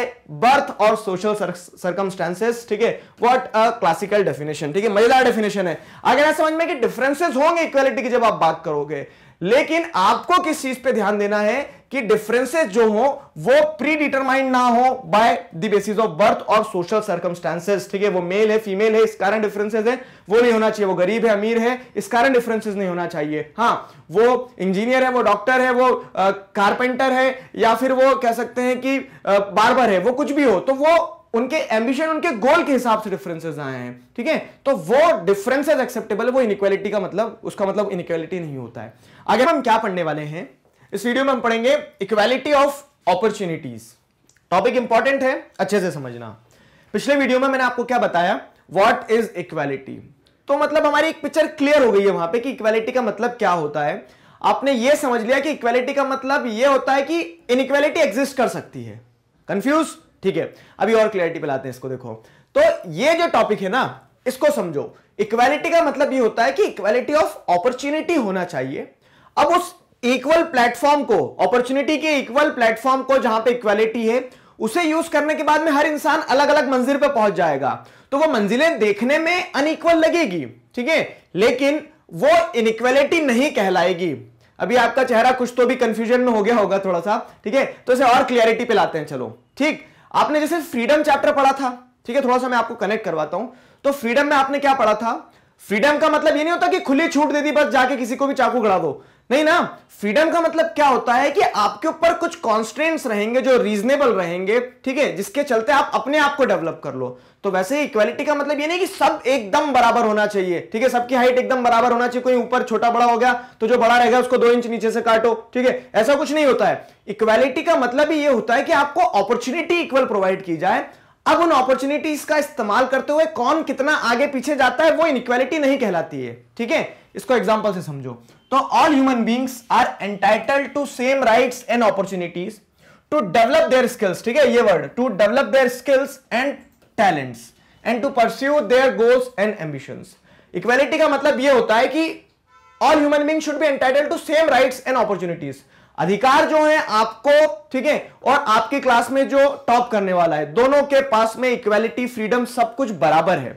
birth or social circumstances, ठीक है? What a classical definition, ठीक है? मज़ेदार definition है। ना समझ में कि differences होंगे equality की जब आप बात करोगे। लेकिन आपको किस चीज़ पे ध्यान देना है कि डिफरेंसेस जो हो, वो प्री डिटरमाइंड ना हो by the basis of birth और सोशल सर्कमस्टांसेस ठीक है, वो मेल है फीमेल है, इस कारण डिफरेंसेस है। वो नहीं होना चाहिए, वो गरीब है, अमीर है, इस कारण डिफरेंसेस नहीं होना चाहिए। हाँ वो इंजीनियर है, वो डॉक्टर है, वो कारपेंटर है, या फिर वो कह सकते हैं कि बार्बर है, वो कुछ भी हो तो वो उनके एम्बिशन उनके गोल के हिसाब से डिफरेंसेस आए हैं, ठीक है? तो वो डिफरेंसेस एक्सेप्टेबल है, वो इनइक्वालिटी का मतलब उसका मतलब इनइक्वालिटी नहीं होता है। आगे हम क्या पढ़ने वाले हैं? इस वीडियो में हम पढ़ेंगे equality of opportunities topic important है, अच्छे से समझना। पिछले वीडियो में मैंने आपको क्या बताया? वॉट इज़ इक्वालिटी तो मतलब हमारी एक पिक्चर क्लियर हो गई है वहाँ पे कि इक्वालिटी का मतलब क्या होता है। आपने ये समझ लिया कि इक्वालिटी का मतलब ये होता है कि इनइक्वालिटी एग्जिस्ट कर सकती है। कंफ्यूज ठीक है, अभी और क्लियरिटी पे लाते हैं इसको, देखो। तो ये जो टॉपिक है ना, इसको समझो। इक्वालिटी का मतलब ये होता है कि इक्वालिटी ऑफ़ अपॉर्चुनिटी होना चाहिए। अब उस इक्वल प्लेटफॉर्म को अपॉर्चुनिटी के इक्वल प्लेटफॉर्म को जहाँ पे इक्वालिटी है, उसे यूज़ करने के बाद में हर इंसान अलग अलग मंजिल पर पहुँच जाएगा। तो वो मंजिलें देखने में अनइक्वल लगेगी, ठीक है? लेकिन वो इनइक्वालिटी नहीं कहलाएगी। अभी आपका चेहरा कुछ तो भी कंफ्यूजन में हो गया होगा थोड़ा सा, ठीक है? तो इसे और क्लियरिटी पे लाते हैं, चलो। ठीक? आपने जैसे फ्रीडम चैप्टर पढ़ा था, ठीक है, थोड़ा सा मैं आपको कनेक्ट करवाता हूँ। तो फ्रीडम में आपने क्या पढ़ा था? फ्रीडम का मतलब ये नहीं होता कि खुली छूट दे दी, बस जाके किसी को भी चाकू गड़ा दो। नहीं ना फ्रीडम का मतलब क्या होता है कि आपके ऊपर कुछ कॉन्स्टेंट्स रहेंगे, जो रीजनेबल रहेंगे, ठीक है, जिसके चलते आप अपने आप को डेवलप कर लो। तो वैसे ही इक्वालिटी का मतलब ये नहीं कि सब एकदम बराबर होना चाहिए, ठीक है, सबकी हाइट एकदम बराबर होना चाहिए, कोई ऊपर छोटा बड़ा हो गया तो जो बड़ा रहेगा उसको दो इंच नीचे से काटो, ठीक है, ऐसा कुछ नहीं होता है। इक्वालिटी का मतलब ही ये होता है कि आपको अपॉर्चुनिटी इक्वल प्रोवाइड की जाए अब उन अपॉर्चुनिटीज़ का इस्तेमाल करते हुए कौन कितना आगे पीछे जाता है, वो इनइक्वालिटी नहीं कहलाती है। ठीक है? इसको एग्ज़ाम्पल से समझो। तो all human beings are entitled to same rights and opportunities to develop their skills ठीक है? ये word to develop their skills and talents and to pursue their goals and ambitions equality का मतलब ये होता है कि all human being should be entitled to same rights and opportunities अधिकार जो है आपको, ठीक है, और आपकी क्लास में जो टॉप करने वाला है, दोनों के पास में इक्वेलिटी फ्रीडम सब कुछ बराबर है।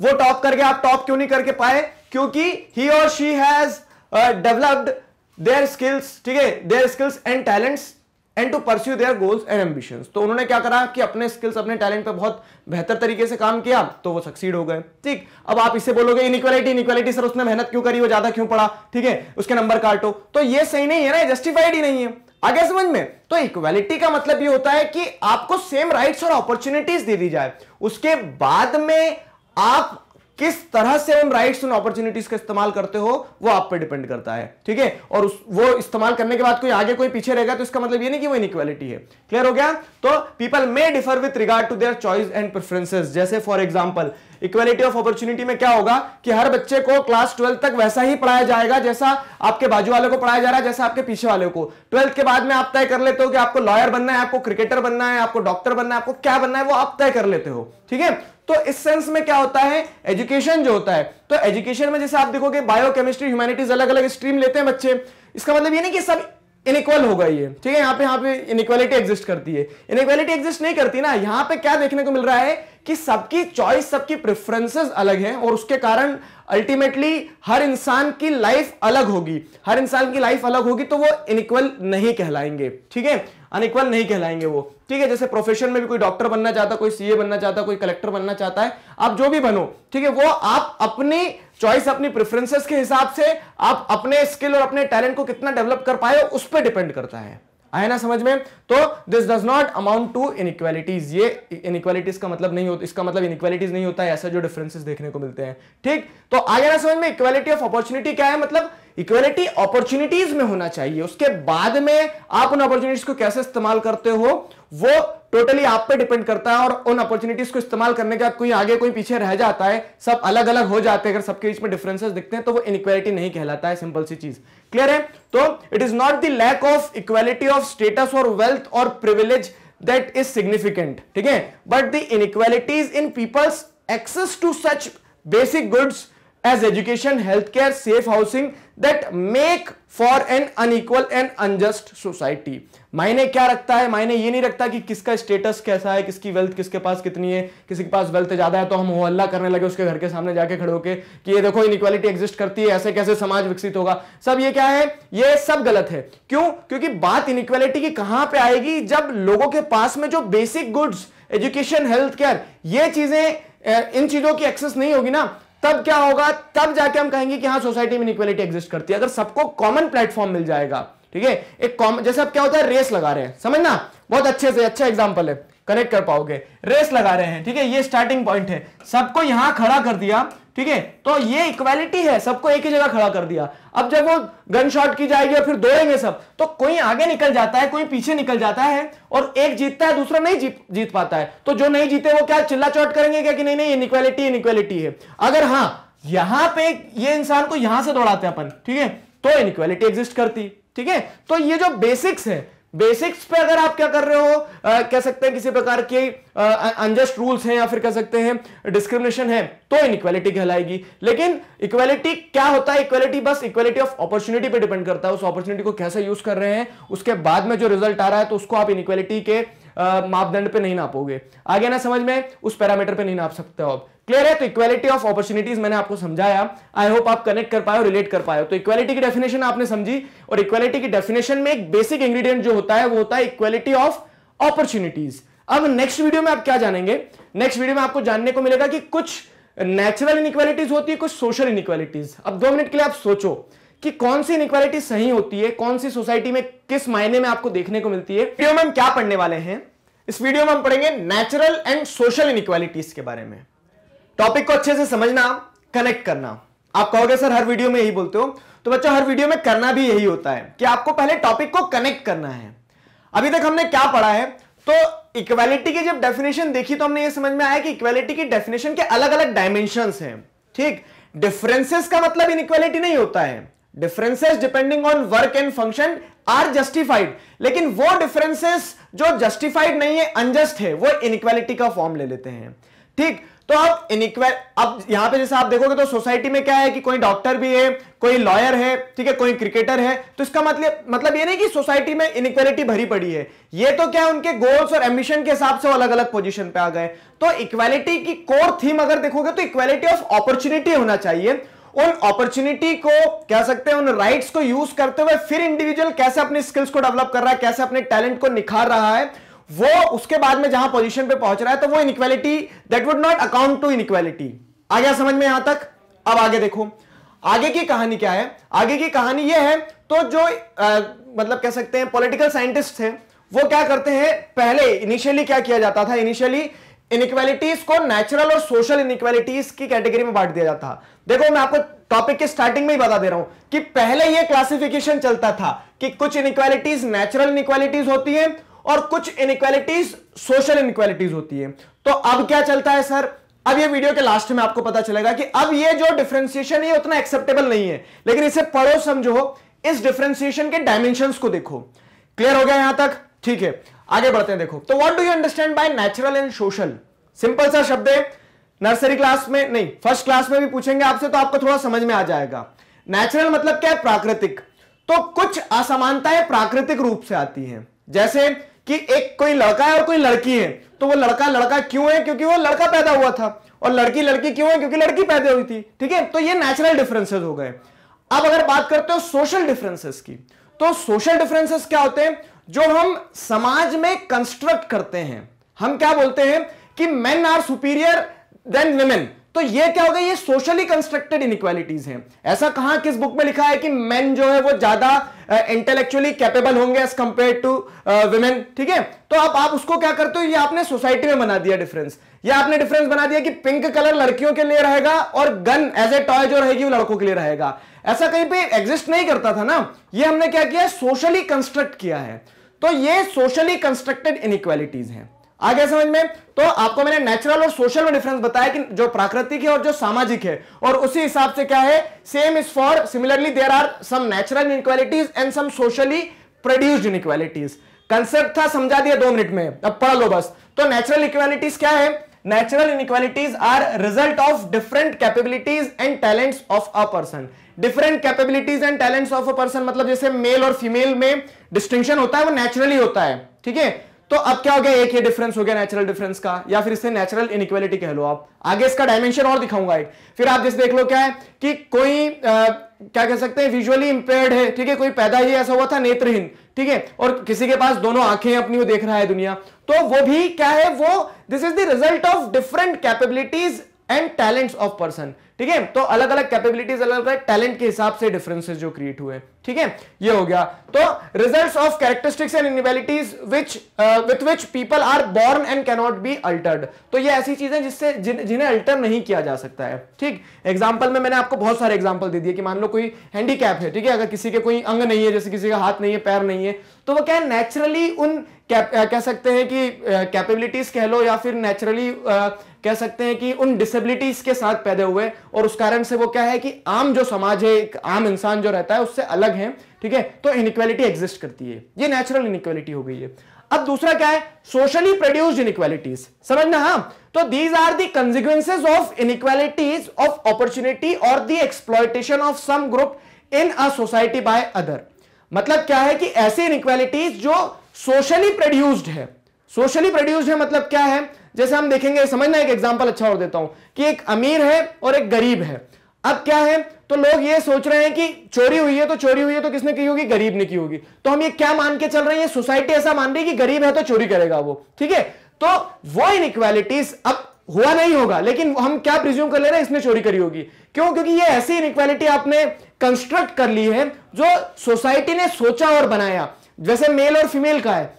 वो टॉप करके आप टॉप क्यों नहीं करके पाए? क्योंकि ही और she has developed their skills ठीक है their skills and talents and to pursue their goals and ambition तो उन्होंने क्या करा कि अपने स्किल्स अपने टैलेंट पे बहुत बेहतर तरीके से काम किया तो वो सक्सीड हो गए। ठीक? अब आप इससे बोलोगे इनइक्वालिटी इनइक्वालिटी सर उसने मेहनत क्यों करी, वो ज़्यादा क्यों पड़ा ठीक है? उसके नंबर काटो। तो ये सही नहीं है ना जस्टिफाइड ही नहीं है। आगे समझ में? तो इक्वालिटी का मतलब ये होता है कि आपको सेम राइट्स और अपॉर्चुनिटीज़ दे दी जाए। उसके बाद में आप किस तरह से हम राइट्स एंड अपॉर्चुनिटीज़ का इस्तेमाल करते हो, वो आप पे डिपेंड करता है, ठीक है? और उस, वो इस्तेमाल करने के बाद कोई आगे कोई पीछे रहेगा तो इसका मतलब ये नहीं कि वो इनक्वालिटी है। क्लियर हो गया? तो people may differ with regard to their choice and preferences जैसे for example equality of opportunity में क्या होगा कि हर बच्चे को क्लास ट्वेल्थ तक वैसा ही पढ़ाया जाएगा जैसा आपके बाजू वाले को पढ़ाया जा रहा है, जैसा आपके पीछे वाले को। ट्वेल्थ के बाद में आप तय कर लेते हो कि आपको लॉयर बनना है, आपको क्रिकेटर बनना है, आपको डॉक्टर बनना है, आपको क्या बनना है, वो आप तय कर लेते हो। ठीक है? तो इस सेंस में क्या होता है? एजुकेशन जो होता है। तो एजुकेशन में जैसे आप देखोगे बायो केमिस्ट्री ह्यूमैनिटीज अलग अलग स्ट्रीम लेते हैं बच्चे। इसका मतलब ये नहीं कि सब इनइक्वल होगा ये ठीक है, यहाँ पे यहाँ पे इनइक्वालिटी एग्जिस्ट करती है। इनइक्वालिटी एग्जिस्ट नहीं करती ना, यहाँ पे क्या देखने को मिल रहा है कि सबकी चॉइस सबकी प्रेफरेंसेस अलग हैं और उसके कारण अल्टीमेटली हर इंसान की लाइफ अलग होगी। हर इंसान की लाइफ अलग होगी तो वो इनइक्वल नहीं कहलाएँगे। ठीक है? अनइक्वल नहीं कहलाएँगे वो। ठीक है, जैसे प्रोफेशन में भी कोई डॉक्टर बनना चाहता, कोई सीए बनना चाहता, कोई कलेक्टर बनना चाहता है, आप जो भी बनो, ठीक है, वो आप अपनी चॉइस अपनी प्रेफरेंसेस के हिसाब से आप अपने स्किल और अपने टैलेंट को कितना डेवलप कर पाए उस पर डिपेंड करता है। आए ना समझ में? तो this does not amount to inequalities ये इनइक्वालिटीज का मतलब नहीं होता इसका मतलब इनइक्वालिटीज नहीं होता है ऐसा जो डिफरेंसेस देखने को मिलते हैं। ठीक? तो आगे ना समझ में? इक्वालिटी ऑफ़ अपॉर्चुनिटी क्या है? मतलब इक्वालिटी अपॉर्चुनिटीज़ में होना चाहिए। उसके बाद में आप उन अपॉर्चुनिटीज़ को कैसे इस्तेमाल करते हो, वो टोटली आप पे डिपेंड करता है और उन अपॉर्चुनिटीज़ को इस्तेमाल करने के कोई आगे कोई पीछे रह जाता है, सब अलग अलग हो जाते हैं। अगर सबके बीच में डिफरेंसेस दिखते हैं तो वो इनइक्वालिटी नहीं कहलाता है सिंपल सी चीज़। क्लियर है? तो it is not the lack of equality of status और वेल्थ और प्रिविलेज दैट इज़ सिग्निफिकेंट ठीक है? But the inequalities in people's access to such basic goods as education health care safe housing that make for an unequal and unjust society मायने क्या रखता है? मायने ये नहीं रखता कि किसका स्टेटस कैसा है, किसकी वेल्थ किसके पास कितनी है, किसी के पास वेल्थ ज़्यादा है तो हम हल्ला करने लगे, उसके घर के सामने जाके खड़े होके कि ये देखो इनइक्वालिटी एग्जिस्ट करती है, ऐसे कैसे समाज विकसित होगा? सब ये क्या है? ये सब गलत है। क्यों? क्योंकि बात इनइक्वालिटी की कहाँ पे आएगी? जब लोगों के पास में जो basic goods education health care ये चीज़ें इन चीज़ों की एक्सेस नहीं होगी ना तब क्या होगा? तब जाके हम कहेंगे कि हाँ सोसाइटी में इक्वलिटी एग्जिस्ट करती है। अगर सबको कॉमन प्लेटफॉर्म मिल जाएगा, ठीक है? एक कॉमन जैसे अब क्या होता है? रेस लगा रहे हैं। समझना? बहुत अच्छे से अच्छा एग्ज़ाम्पल है। कनेक्ट कर पाओगे। रेस लगा रहे हैं, ठीक है? ये स्टार्टिंग पॉइंट है। सबको यहाँ खड़ा कर दिया। ठीक है? तो ये इक्वालिटी है, सबको एक ही जगह खड़ा कर दिया। अब जब वो गन शॉट की जाएगी और फिर दौड़ेंगे सब तो कोई आगे निकल जाता है, कोई पीछे निकल जाता है और एक जीतता है, दूसरा नहीं जीत पाता है। तो जो नहीं जीते, वो क्या चिल्ला चौट करेंगे क्या कि नहीं नहीं इनइक्वालिटी इनइक्वालिटी है। अगर हाँ यहाँ पे ये इंसान को यहाँ से दौड़ाते हैं अपन, ठीक है? तो इनइक्वालिटी एग्जिस्ट करती, ठीक है? तो ये जो बेसिक्स है बेसिक्स पे अगर आप क्या कर रहे हो आ, कह सकते हैं किसी प्रकार के अनजस्ट रूल्स हैं या फिर कह सकते हैं डिस्क्रिमिनेशन है तो इनइक्वालिटी कहलाएगी। लेकिन इक्वालिटी क्या होता है? इक्वालिटी बस इक्वालिटी ऑफ़ अपॉर्चुनिटी पे डिपेंड करता है। उस अपॉर्चुनिटी को कैसे यूज़ कर रहे हैं उसके बाद में जो रिज़ल्ट आ रहा है तो उसको आप इनइक्वालिटी के मापदंड पे नहीं नापोगे। आगे ना समझ में, उस पैरामीटर पे नहीं नाप सकते हो आप। क्लियर है? तो इक्वालिटी ऑफ़ अपॉर्चुनिटीज़ मैंने आपको समझाया। आई होप आप कनेक्ट कर पाए रिलेट कर पाए तो इक्वालिटी की डेफिनेशन आपने समझी और इक्वालिटी की डेफिनेशन में एक बेसिक इंग्रीडियंट जो होता है, वो होता है इक्वालिटी ऑफ़ अपॉर्चुनिटीज़ अब नेक्स्ट वीडियो में आप क्या जानेंगे? नेक्स्ट वीडियो में आपको जानने को मिलेगा कि कुछ नेचुरल इनइक्वालिटीज होती है, कुछ सोशल इनइक्वालिटीज अब दो मिनट के लिए आप सोचो। कि कौन सी इनइक्वालिटी सही होती है, कौन सी सोसाइटी में किस मायने में आपको देखने को मिलती है। वीडियो में हम क्या पढ़ने वाले हैं? इस वीडियो में हम पढ़ेंगे नेचुरल एंड सोशल इनइक्वालिटीज के बारे में। टॉपिक को अच्छे से समझना कनेक्ट करना। आप कहोगे, सर, हर वीडियो में यही बोलते हो? तो बच्चों, हर वीडियो में करना भी यही होता है कि आपको पहले टॉपिक को कनेक्ट करना है। अभी तक हमने क्या पढ़ा है? तो इक्वालिटी की जब डेफिनेशन देखी तो हमने ये समझ में आया कि इक्वालिटी की डेफिनेशन के अलग अलग डायमेंशन हैं। ठीक? डिफरेंसेस का मतलब इनइक्वालिटी नहीं होता है। Differences depending on work and function are justified लेकिन वो डिफरेंसेस जो जस्टिफाइड नहीं है अनजस्ट है, वो इनइक्वालिटी का फॉर्म ले लेते हैं। ठीक? तो अब इनइक्वल अब यहाँ पे जैसे आप देखोगे तो सोसाइटी में क्या है कि कोई डॉक्टर भी है, कोई लॉयर है, ठीक है, कोई क्रिकेटर है तो इसका मतलब मतलब ये नहीं कि सोसाइटी में इनइक्वालिटी भरी पड़ी है। ये तो क्या है उनके गोल्स और एम्बिशन के हिसाब से वो अलग अलग पोजीशन पे आ गए। तो इक्वालिटी की कोर थीम अगर देखोगे तो इक्वालिटी ऑफ़ अपॉर्चुनिटी होना चाहिए। उन अपॉर्चुनिटी को कह सकते हैं उन राइट्स को यूज़ करते हुए फिर इंडिविजुअल कैसे अपने स्किल्स को डेवलप कर रहा है कैसे अपने टैलेंट को निखार रहा है वो उसके बाद में जहाँ पोजीशन पे पहुँच रहा है तो वो inequality that would not account to inequality आ गया समझ में यहाँ तक? अब आगे देखो। आगे की कहानी क्या है? आगे की कहानी ये है तो जो आ, मतलब कह सकते हैं पॉलिटिकल साइंटिस्ट थे वो क्या करते हैं पहले इनिशियली क्या किया जाता था? इनिशियली इनइक्वालिटीज को नेचुरल और सोशल इनइक्वालिटीज की कैटेगरी में बांट दिया जाता। देखो, मैं आपको टॉपिक के स्टार्टिंग में ही बता दे रहा हूँ कि पहले यह क्लासिफिकेशन चलता था कि कुछ इनइक्वालिटीज नेचुरल इनइक्वालिटीज होती है और कुछ इनइक्वालिटीज सोशल इनइक्वालिटीज होती है। तो अब क्या चलता है, सर? अब ये वीडियो के लास्ट में आपको पता चलेगा कि अब ये जो डिफ्रेंसिएशन है उतना एक्सेप्टेबल नहीं है। लेकिन इसे पढ़ो, समझो, इस डिफ्रेंसिएशन के डायमेंशन को देखो। क्लियर हो गया यहाँ तक? ठीक है। आगे बढ़ते हैं, देखो। तो what do you understand by natural and social simple सा शब्द है। नर्सरी क्लास में, नहीं फ़र्स्ट क्लास में भी पूछेंगे आपसे तो आपको थोड़ा समझ में आ जाएगा। नेचुरल मतलब क्या है? प्राकृतिक। तो कुछ असमानताएँ प्राकृतिक रूप से आती हैं। जैसे कि एक कोई लड़का है और कोई लड़की है तो वो लड़का लड़का क्यों है? क्योंकि वो लड़का पैदा हुआ था। और लड़की लड़की क्यों है? क्योंकि लड़की पैदा हुई थी। ठीक है? तो ये नेचुरल डिफरेंसेस हो गए। अब अगर बात करते हो सोशल डिफरेंसेस की तो सोशल डिफरेंसेस क्या होते हैं? जो हम समाज में कंस्ट्रक्ट करते हैं। हम क्या बोलते हैं कि men are superior than women तो ये क्या होगा ये सोशली कंस्ट्रक्टेड इनइक्वालिटीज हैं। ऐसा कहाँ किस बुक में लिखा है कि मेन जो है वो ज़्यादा इंटेलेक्चुअली कैपेबल होंगे एज कंपेयर टू वुमेन ठीक है? तो आप आप उसको क्या करते हो? ये आपने सोसाइटी में बना दिया डिफरेंस ये आपने डिफरेंस बना दिया कि पिंक कलर लड़कियों के लिए रहेगा और गन एज ए टॉय जो रहेगी वो लड़कों के लिए रहेगा। ऐसा कहीं पे एग्जिस्ट नहीं करता था ना। ये हमने क्या किया? सोशली कंस्ट्रक्ट किया है। तो ये सोशली कंस्ट्रक्टेड इनइक्वालिटीज हैं। आगे समझ में? तो आपको मैंने नेचुरल और सोशल में डिफरेंस बताया कि जो प्राकृतिक है और जो सामाजिक है, और उसी हिसाब से क्या है? Same is for similarly there are some natural inequalities and some socially produced inequalities concept था, समझा दिया दो मिनट में। अब पढ़ लो बस। तो नेचुरल इक्वालिटीज क्या है? Natural inequalities are result of different capabilities and talents of a person different capabilities and talents of a person मतलब जैसे मेल और फीमेल में डिस्टिंक्शन होता है वो नेचुरली होता है ठीक है? तो अब क्या हो गया? एक ये डिफरेंस हो गया नेचुरल डिफरेंस का या फिर इसे नेचुरल इनइक्वालिटी कह लो आप। आगे इसका डायमेंशन और दिखाऊँगा एक। फिर आप जैसे देख लो क्या है कि कोई आ, क्या कह सकते हैं विजुअली इंपेयर्ड है ठीक है? कोई पैदा ही ऐसा हुआ था नेत्रहीन ठीक है? और किसी के पास दोनों आँखें अपनी वो देख रहा है दुनिया। तो वो भी क्या है? वो this is the result of different capabilities and talents of person ठीक है? तो अलग अलग कैपेबिलिटीज अलग अलग टैलेंट के हिसाब से डिफरेंसेस जो क्रिएट हुए ठीक है? ये हो गया। तो results of characteristics and inabilities which with which people are born and cannot be altered तो ये ऐसी चीज़ें जिससे जिन, जिन्हें अल्टर नहीं किया जा सकता है। ठीक? एग्ज़ाम्पल में मैंने आपको बहुत सारे एग्ज़ाम्पल दे दिए कि मान लो कोई हैंडीकैप है। ठीक है? अगर किसी के कोई अंग नहीं है जैसे किसी का हाथ नहीं है पैर नहीं है तो वो क्या नेचुरली उन कह सकते हैं कि कैपेबिलिटीज कह लो या फिर नेचुरली कह सकते हैं कि उन डिसेबिलिटीज के साथ पैदा हुए और उस कारण से वो क्या है कि आम जो समाज है, एक आम इंसान जो रहता है, उससे अलग है, ठीक है? तो इनइक्वालिटी एग्जिस्ट करती है। ये नेचुरल इनइक्वालिटी हो गई है। अब दूसरा क्या है? सोशली प्रोड्यूस्ड इनइक्वालिटीज समझना? हाँ। तो these are the consequences of inequalities of opportunity और the exploitation of some group in a society by other मतलब क्या है कि ऐसे इनइक्वालिटीज जो सोशली प्रोड्यूस्ड है। सोशली प्रोड्यूस्ड है मतलब क्या है? जैसे हम देखेंगे, समझना एक एग्ज़ाम्पल अच्छा और देता हूँ, कि एक अमीर है और एक गरीब है। अब क्या है? तो लोग ये सोच रहे हैं कि चोरी हुई है तो चोरी हुई है तो किसने की होगी? गरीब ने की होगी। तो हम ये क्या मान के चल रहे हैं? सोसाइटी ऐसा मान रही है कि गरीब है तो चोरी करेगा वो, ठीक है? तो वो इनइक्वालिटीज अब हुआ नहीं होगा, लेकिन हम क्या प्रिज्यूम कर ले रहे हैं? इसने चोरी करी होगी। क्यों? क्योंकि ये ऐसी इनइक्वालिटी आपने कंस्ट्रक्ट कर ली है जो सोसाइटी ने सोचा और बनाया। जैसे मेल और फीमेल का है।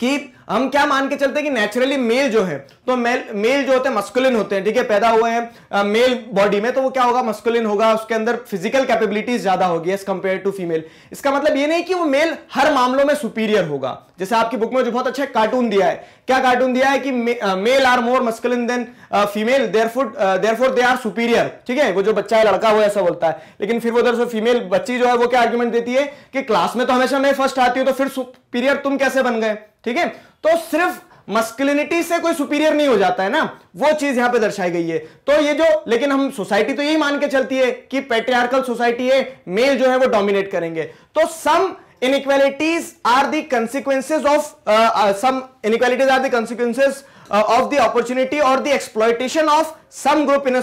कि हम क्या मान के चलते हैं कि नेचुरली मेल जो है तो मेल मेल जो होते हैं मस्कुलिन होते हैं, ठीक है, पैदा हुए हैं मेल बॉडी में तो वो क्या होगा मस्कुलिन होगा, उसके अंदर फ़िज़िकल कैपेबिलिटीज ज़्यादा होगी एज कंपेयर टू फीमेल इसका मतलब ये नहीं कि वो मेल हर मामलों में सुपीरियर होगा। जैसे आपकी बुक में जो बहुत अच्छा कार्टून दिया है। क्या कार्टून दिया है कि male are more masculine than female therefore therefore they are superior ठीक है? वो जो बच्चा है, लड़का वो ऐसा बोलता है। लेकिन फिर वो उधर से फीमेल बच्ची जो है, वो क्या आर्ग्यूमेंट देती है कि क्लास में तो हमेशा मैं फ़र्स्ट आती हूँ तो फिर सुपीरियर तुम कैसे बन गए? ठीक है? तो सिर्फ़ मस्कुलिनिटी से कोई सुपीरियर नहीं हो जाता है ना? वो चीज़ यहाँ पे दर्शाई गई है। तो ये जो लेकिन हम सोसाइटी तो यही मान के चलती है कि पेट्रियार्कल सोसाइटी है मेल जो है वो डोमिनेट करेंगे। तो सम inequalities are the consequences of uh, uh, some inequalities are the consequences uh, of the opportunity or the exploitation of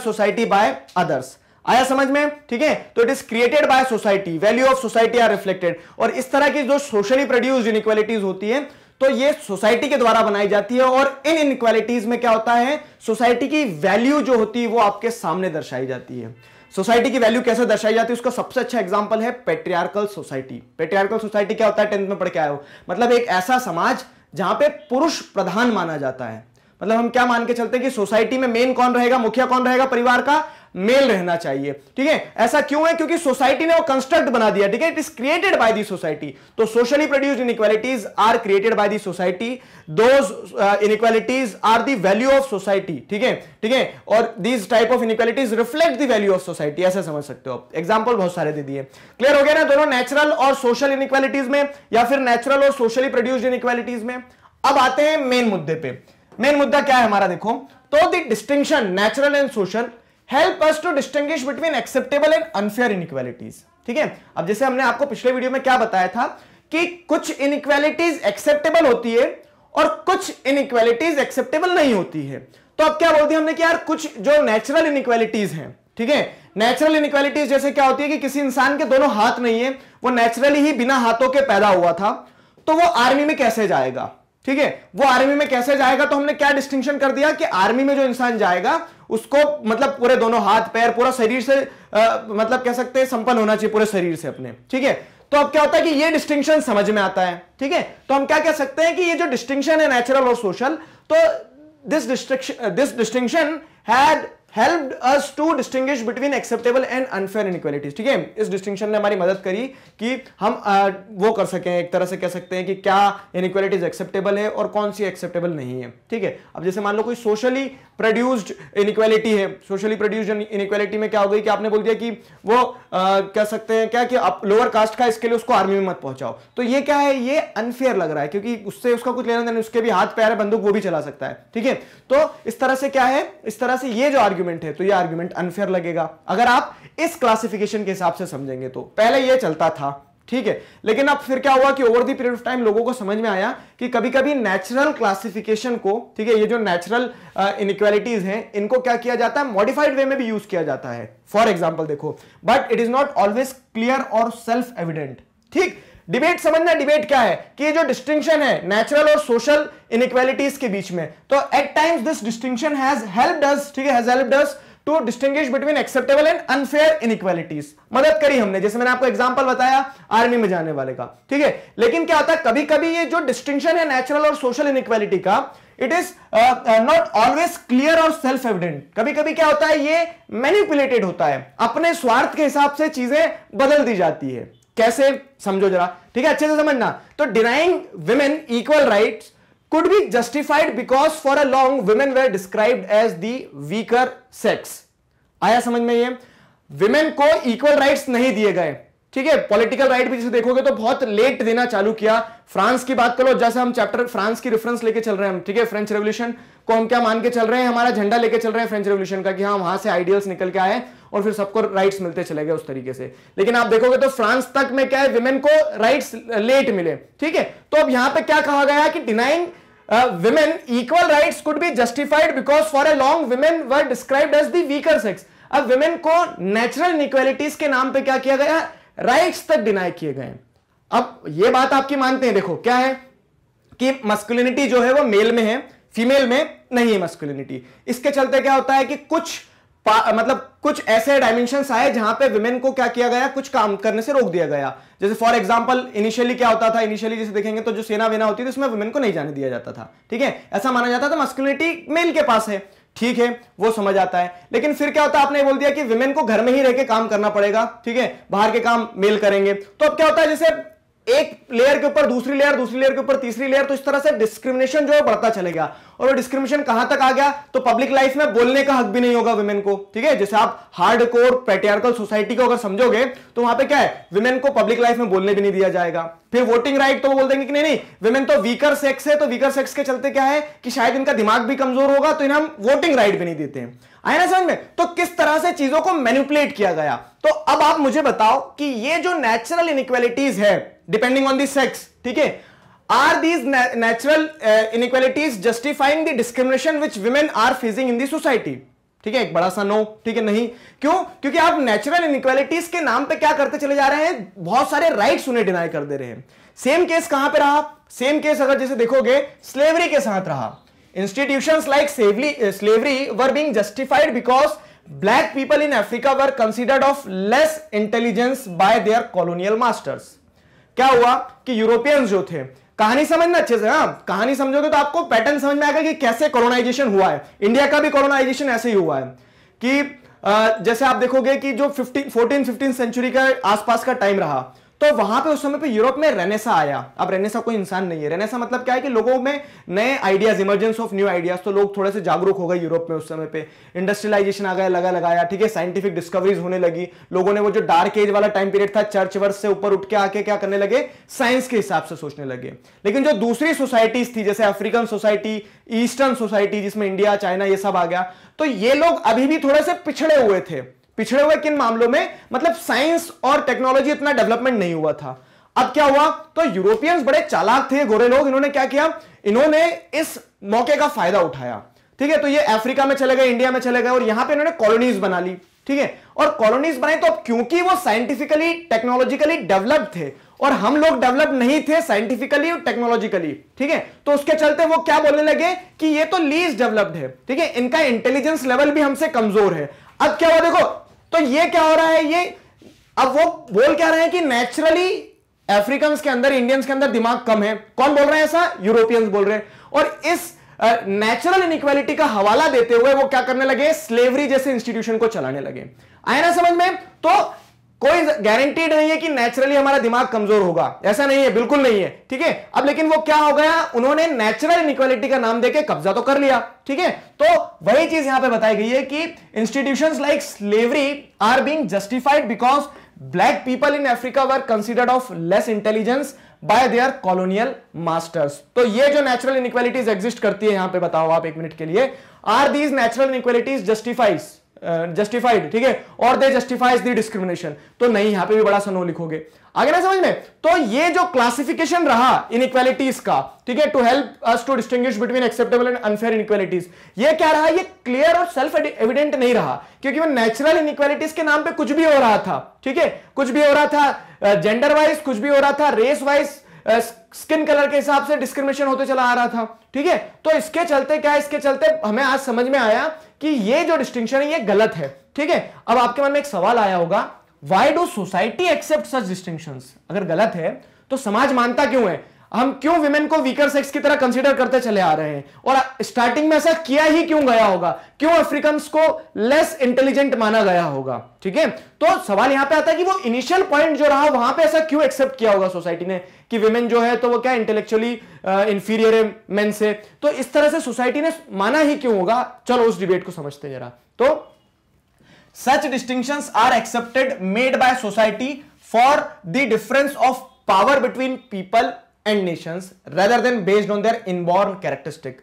society by others. आया समझ में? ठीक है? तो it is created by society value of society are reflected और इस तरह की जो सोशली प्रोड्यूस्ड इनइक्वालिटीज होती है तो ये सोसाइटी के द्वारा बनाई जाती है और इन इनक्वालिटीज में क्या होता है? सोसाइटी की वैल्यू जो होती है वो आपके सामने दर्शाई जाती है। सोसाइटी की वैल्यू कैसे दर्शाई जाती है? उसका सबसे अच्छा एग्ज़ाम्पल है पेट्रियार्कल सोसाइटी पेट्रियार्कल सोसाइटी क्या होता है? टेंथ में पढ़ के आए हो। मतलब एक ऐसा समाज जहाँ पे पुरुष प्रधान माना जाता है। मतलब हम क्या मान के चलते हैं कि सोसाइटी में मेन कौन रहेगा? मुखिया कौन रहेगा? परिवार का। मेल रहना चाहिए, ठीक है? ऐसा क्यों है? क्योंकि सोसाइटी ने वो कंस्ट्रक्ट बना दिया, ठीक है? It is created by the society तो socially produced inequalities are created by the society those inequalities are the value of society ठीक है? ठीक है? और these type of inequalities reflect the value of society ऐसा समझ सकते हो आप। एग्ज़ाम्पल बहुत सारे दे दिए। क्लियर हो गया ना दोनों? नेचुरल और सोशल इनइक्वालिटीज में, या फिर नेचुरल और सोशली प्रोड्यूस्ड इनइक्वालिटीज में? अब आते हैं मेन मुद्दे पे। मेन मुद्दा क्या है हमारा? देखो तो the distinction natural and social help us to distinguish between acceptable and unfair inequalities ठीक है? अब जैसे हमने आपको पिछले वीडियो में क्या बताया था कि कुछ इनइक्वालिटीज एक्सेप्टेबल होती है और कुछ इनइक्वालिटीज एक्सेप्टेबल नहीं होती है। तो अब क्या बोलते हैं हमने कि यार, कुछ जो नेचुरल इनइक्वालिटीज हैं, ठीक है? नेचुरल इनइक्वालिटीज जैसे क्या होती है कि किसी इंसान के दोनों हाथ नहीं है, वो नेचुरली ही बिना हाथों के पैदा हुआ था तो वो आर्मी में कैसे जाएगा? ठीक है? वो आर्मी में कैसे जाएगा? तो हमने क्या डिस्टिंक्शन कर दिया कि आर्मी में जो इंसान जाएगा उसको मतलब पूरे दोनों हाथ पैर पूरा शरीर से आ, मतलब कह सकते हैं संपन्न होना चाहिए पूरे शरीर से अपने ठीक है? तो अब क्या होता है कि ये डिस्टिंक्शन समझ में आता है ठीक है? तो हम क्या कह सकते हैं कि ये जो डिस्टिंक्शन है नेचुरल और सोशल तो this distinction this distinction had help us to distinguish between acceptable and unfair inequalities ठीक है? इस डिस्टिंक्शन ने हमारी मदद करी कि हम आ, वो कर सकें एक तरह से कह सकते हैं कि क्या इनइक्वालिटीज एक्सेप्टेबल है और कौन सी एक्सेप्टेबल नहीं है। ठीक है? अब जैसे मान लो कोई सोशली प्रोड्यूस्ड इनइक्वालिटी है सोशली प्रोड्यूस्ड इनइक्वालिटी में क्या हो गई कि आपने बोल दिया कि वो आ, कह सकते हैं क्या कि आप लोअर कास्ट का इसके लिए उसको आर्मी में मत पहुंचाओ। तो ये क्या है? ये अनफेयर लग रहा है क्योंकि उससे उसका कुछ लेना देना उसके भी हाथ पैर है बंदूक वो भी चला सकता है। ठीक है? तो इस तरह से क्या है? इस तरह से ये जो आर्ग्यूमेंट है तो ये आर्ग्यूमेंट अनफेयर लगेगा। अगर आप इस क्लासिफिकेशन के हिसाब से समझेंगे तो। पहले ये चलता था ठीक है? लेकिन अब फिर क्या हुआ कि over the period of time लोगों को समझ में आया कि कभी कभी नेचुरल क्लासिफिकेशन को ठीक है ये जो नेचुरल इनइक्वालिटीज uh, हैं इनको क्या किया जाता है? मॉडिफाइड वे में भी यूज़ किया जाता है। फॉर एग्ज़ाम्पल देखो but it is not always clear और सेल्फ एविडेंट ठीक? डिबेट समझना डिबेट क्या है? कि ये जो डिस्टिंक्शन है नेचुरल और सोशल इनइक्वालिटीज के बीच में तो at times this distinction has helped us ठीक है has helped us to distinguish between acceptable and unfair inequalities मदद करी हमने, जैसे मैंने आपको एग्जांपल बताया आर्मी में जाने वाले का, ठीक है? लेकिन क्या होता है कभी कभी ये जो डिस्टिंक्शन है नेचुरल और सोशल इनइक्वालिटी का it is not always clear और सेल्फ एविडेंट कभी कभी क्या होता है, ये मैनिपुलेटेड होता है, अपने स्वार्थ के हिसाब से चीज़ें बदल दी जाती है। कैसे समझो जरा? ठीक है, अच्छे से समझना। तो denying women equal rights could be justified because for a long women were described as the weaker आया समझ में ये? विमेन को इक्वल राइट्स नहीं दिए गए। ठीक है पॉलिटिकल राइट भी जैसे देखोगे तो बहुत लेट देना चालू किया। फ्रांस की बात करो, जैसे हम चैप्टर फ्रांस की रेफरेंस लेके चल रहे हैं ठीक है? फ्रेंच रेवोल्यूशन को हम क्या मान के चल रहे हैं? हमारा झंडा लेके चल रहे हैं फ्रेंच रेवोल्यूशन का कि हाँ वहाँ से आइडियल्स निकल के आए और फिर सबको राइट्स मिलते चले गए उस तरीके से। लेकिन आप देखोगे तो फ्रांस तक में क्या है विमेन को राइट्स लेट मिले, ठीक है? तो अब यहाँ पर क्या कहा गया कि denying women equal rights could be justified because for a long women were described as weaker sex अब विमेन को नेचुरल इनक्वालिटीज के नाम पे क्या किया गया राइट्स तक डिनाई किए गए अब ये बात आपकी मानते हैं, देखो, क्या है कि मस्कुलिनिटी जो है वो मेल में है फीमेल में नहीं है मस्कुलिनिटी इसके चलते क्या होता है कि कुछ मतलब कुछ ऐसे डायमेंशन आए जहाँ पे विमेन को क्या किया गया? कुछ काम करने से रोक दिया गया। जैसे फॉर एग्जांपल इनिशियली क्या होता था? इनिशियली जैसे देखेंगे तो जो सेना वेना होती थी, उसमें विमेन को नहीं जाने दिया जाता था। ठीक है? ऐसा माना जाता था मस्कुलिनिटी मेल के पास है। ठीक है? वो समझ आता है। लेकिन फिर क्या होता है? आपने बोल दिया कि विमेन को घर में ही रह के काम करना पड़ेगा। ठीक है? बाहर के काम मेल करेंगे। तो अब क्या होता है? जैसे एक लेयर के ऊपर दूसरी लेयर दूसरी लेयर के ऊपर तीसरी लेयर तो इस तरह से डिस्क्रिमिनेशन जो है बढ़ता चलेगा और वो डिस्क्रिमिनेशन कहाँ तक आ गया? तो पब्लिक लाइफ में बोलने का हक भी नहीं होगा विमेन को, ठीक है? जैसे आप हार्ड कोर पेटियार्कल सोसाइटी को अगर समझोगे तो वहाँ पे क्या है? विमेन को पब्लिक लाइफ में बोलने भी नहीं दिया जाएगा। फिर वोटिंग राइट तो बोल देंगे कि नहीं नहीं विमेन तो वीकर सेक्स है तो वीकर सेक्स के चलते क्या है? कि शायद इनका दिमाग भी कमज़ोर होगा तो इन्हें हम वोटिंग राइट भी नहीं देते हैं। आए ना समझ में? तो किस तरह से चीज़ों को मैनिपुलेट किया गया? तो अब आप मुझे बताओ कि ये जो नेचुरल इनइक्वालिटीज है डिपेंडिंग ऑन दी सेक्स ठीक है? Are these natural inequalities justifying the discrimination which women are facing in the society ठीक है? एक बड़ा सा नो ठीक है? नहीं। क्यों? क्योंकि आप नेचुरल इनइक्वालिटीज के नाम पे क्या करते चले जा रहे हैं? बहुत सारे राइट्स उन्हें डिनाई कर दे रहे हैं। सेम केस कहाँ पे रहा? सेम केस अगर जैसे देखोगे स्लेवरी के साथ रहा। Institutions like slavery were being justified because black people in africa were considered of less intelligence by their colonial masters क्या हुआ कि यूरोपियंस जो थे, कहानी समझना अच्छे से हाँ कहानी समझोगे तो आपको पैटर्न समझ में आएगा कि कैसे कोरोनाइजेशन हुआ है। इंडिया का भी कोरोनाइजेशन ऐसे ही हुआ है कि जैसे आप देखोगे कि जो 15 14 15 सेंचुरी का आसपास का टाइम रहा तो वहाँ पे उस समय पे यूरोप में रेनेसा आया। अब रेनेसा कोई इंसान नहीं है। रेनेसा मतलब क्या है कि लोगों में नए ideas emergence of new ideas तो लोग थोड़े से जागरूक हो गए यूरोप में उस समय पे। इंडस्ट्रियलाइजेशन आ गया, लगा लगाया, ठीक है? साइंटिफिक डिस्कवरीज होने लगी। लोगों ने वो जो डार्क एज वाला टाइम पीरियड था चर्च वर्ष से ऊपर उठ के आके क्या करने लगे? साइंस के हिसाब से सोचने लगे। लेकिन जो दूसरी सोसाइटीज थी, जैसे अफ्रीकन सोसाइटी ईस्टर्न सोसाइटी जिसमें इंडिया चाइना ये सब आ गया तो ये लोग अभी भी थोड़े से पिछड़े हुए थे। पिछड़े हुए किन मामलों में? मतलब साइंस और टेक्नोलॉजी इतना डेवलपमेंट नहीं हुआ था। अब क्या हुआ? तो यूरोपियंस बड़े चालाक थे, गोरे लोग। इन्होंने क्या किया? इन्होंने इस मौके का फ़ायदा उठाया। ठीक है तो ये अफ्रीका में चले गए, इंडिया में चले गए, और यहाँ पे इन्होंने कॉलोनीज बना ली। ठीक है, और कॉलोनीज बनाई तो अब क्योंकि वो साइंटिफिकली टेक्नोलॉजिकली डेवलप थे, और हम लोग डेवलप नहीं थे साइंटिफिकली और टेक्नोलॉजिकली ठीक है तो उसके चलते वो क्या बोलने लगे? कि ये तो लीज डेवलप्ड है। ठीक है, इनका इंटेलिजेंस लेवल भी हमसे कमज़ोर है। अब क्या हुआ? देखो तो ये क्या हो रहा है? ये अब वो बोल क्या रहे हैं कि नेचुरली अफ्रीकन के अंदर इंडियंस के अंदर दिमाग कम है। कौन बोल रहे हैं ऐसा? यूरोपियंस बोल रहे हैं। और इस नेचुरल इनइक्वालिटी का हवाला देते हुए वो क्या करने लगे? स्लेवरी जैसे इंस्टीट्यूशन को चलाने लगे। आया ना समझ में? तो कोई गारंटीड नहीं है कि नेचुरली हमारा दिमाग कमज़ोर होगा। ऐसा नहीं है, बिल्कुल नहीं है, ठीक है? अब लेकिन वो क्या हो गया? उन्होंने नेचुरल इनइक्वालिटी का नाम देके कब्जा तो कर लिया, ठीक है? तो वही चीज़ यहाँ पे बताई गई है कि institution like slavery are being justified because black people in Africa were considered of less intelligence by their colonial masters तो ये जो नेचुरल इनइक्वालिटीज एग्जिस्ट करती है यहाँ पे बताओ आप एक मिनट के लिए। Are these natural inequalities justifies justified ठीक है? और दे जस्टिफाइज द डिस्क्रिमिनेशन तो नहीं, यहाँ पे भी बड़ा सा नो लिखोगे। आगे ना समझ में? तो ये जो क्लासिफिकेशन रहा इनइक्वालिटीज का, ठीक है to help us to distinguish between acceptable and unfair inequalities ये क्या रहा? ये क्लियर और सेल्फ एविडेंट नहीं रहा, क्योंकि वो नेचुरल इनइक्वालिटीज के नाम पे कुछ भी हो रहा था, ठीक है? कुछ भी हो रहा था जेंडर वाइज कुछ भी हो रहा था रेस वाइज स्किन कलर के हिसाब से डिस्क्रिमिनेशन होते चला आ रहा था, ठीक है? तो इसके चलते क्या इसके चलते हमें आज समझ में आया कि ये जो डिस्टिंक्शन है, ये गलत है। ठीक है? अब आपके मन में एक सवाल आया होगा why do society accept such distinction अगर गलत है तो समाज मानता क्यों है? हम क्यों विमेन को वीकर सेक्स की तरह कंसीडर करते चले आ रहे हैं? और स्टार्टिंग में ऐसा किया ही क्यों गया होगा? क्यों अफ्रीकन को लेस इंटेलिजेंट माना गया होगा? ठीक है? तो सवाल यहाँ पे आता है कि वो इनिशियल पॉइंट जो रहा, वहाँ पे ऐसा क्यों एक्सेप्ट किया होगा सोसाइटी ने? कि विमेन जो है तो वो क्या इंटेलेक्चुअली इंफीरियर है मेन से? तो इस तरह से सोसाइटी ने माना ही क्यों होगा? चलो उस डिबेट को समझते जरा। तो such distinction are accepted made by society for the difference of power between people and nations rather than based on their inborn characteristic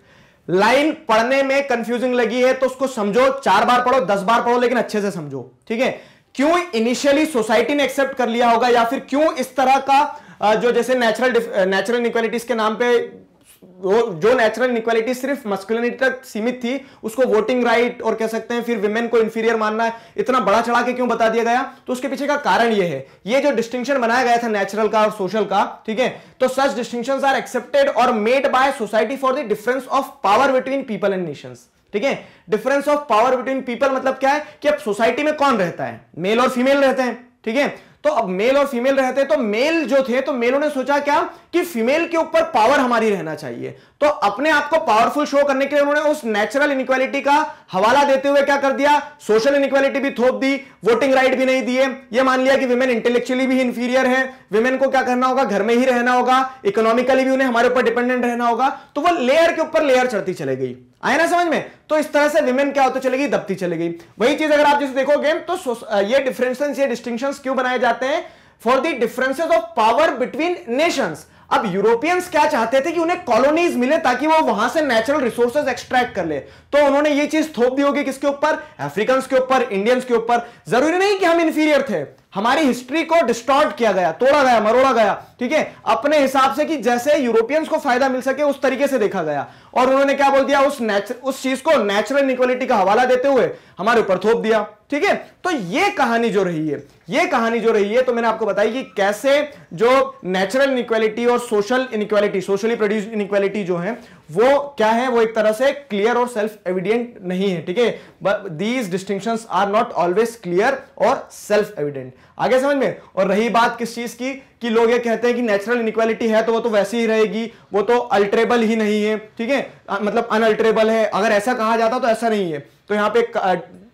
line पढ़ने में कंफ्यूजिंग लगी है तो उसको समझो, चार बार पढ़ो, दस बार पढ़ो, लेकिन अच्छे से समझो, ठीक है? क्यों इनिशियली सोसाइटी ने एक्सेप्ट कर लिया होगा, या फिर क्यों इस तरह का जो जैसे नेचुरल नेचुरल इनक्वालिटीज के नाम पे जो नेचुरल इनक्वालिटी सिर्फ़ मस्कुलिनिटी तक सीमित थी, उसको वोटिंग राइट और कह सकते हैं फिर विमेन को इंफीरियर मानना है इतना बड़ा चढ़ा के क्यों बता दिया गया? तो उसके पीछे का कारण ये है। ये जो डिस्टिंक्शन बनाया गया था नेचुरल का और सोशल का, ठीक है? तो सच डिस्टिंक्शन आर एक्सेप्टेड और made by society for the difference of power between people and nation ठीक है? Difference of power between people मतलब क्या है? कि अब सोसाइटी में कौन रहता है? मेल और फीमेल रहते हैं, ठीक है? तो अब मेल और फीमेल रहते तो मेल जो थे तो मेलों ने सोचा क्या? कि फीमेल के ऊपर पावर हमारी रहना चाहिए। तो अपने आप को पावरफुल शो करने के लिए उन्होंने उस नेचुरल इनक्वालिटी का हवाला देते हुए क्या कर दिया? सोशल इनक्वालिटी भी थोप दी वोटिंग राइट भी नहीं दिए। ये मान लिया कि विमेन इंटेलेक्चुअली भी इंफीरियर है। विमेन को क्या करना होगा? घर में ही रहना होगा। इकोनॉमिकली भी उन्हें हमारे ऊपर डिपेंडेंट रहना होगा। तो वो लेयर के ऊपर लेयर चढ़ती चले गई। आए ना समझ में? तो इस तरह से विमेन क्या होती चलेगी? दबती चलेगी। वही चीज़ अगर आप जैसे देखोगे तो ये डिफरेंस ये डिस्टिंक्शन क्यों बनाए जाते हैं? For the differences of power between nations अब यूरोपियंस क्या चाहते थे कि उन्हें कॉलोनीज मिले ताकि वो वहाँ से नेचुरल रिसोर्सेज एक्सट्रैक्ट कर ले? तो उन्होंने ये चीज़ थोप दी होगी किसके ऊपर? अफ्रीकन के ऊपर इंडियंस के ऊपर। ज़रूरी नहीं कि हम इंफीरियर थे। हमारी हिस्ट्री को डिस्टॉर्ट किया गया, तोड़ा गया, मरोड़ा गया, ठीक है? अपने हिसाब से कि जैसे यूरोपियंस को फ़ायदा मिल सके, उस तरीके से देखा गया। और उन्होंने क्या बोल दिया? उस उस चीज़ को नेचुरल इक्वलिटी का हवाला देते हुए हमारे ऊपर थोप दिया। ठीक है? तो ये कहानी जो रही है, ये कहानी जो रही है तो मैंने आपको बताई कि कैसे जो नेचुरल इनक्वालिटी और social inequality socially produce inequality जो है, वो क्या है? वो एक तरह से क्लियर और सेल्फ एविडेंट नहीं है, ठीक है? These distinction are not always clear और सेल्फ एविडेंट आगे समझ में? और रही बात किस चीज़ की? कि लोग ये कहते हैं कि नेचुरल इनक्वालिटी है तो वो तो वैसी ही रहेगी, वो तो अल्टरेबल ही नहीं है, ठीक है? मतलब अनअल्टरेबल है। अगर ऐसा कहा जाता तो ऐसा नहीं है। तो यहाँ पे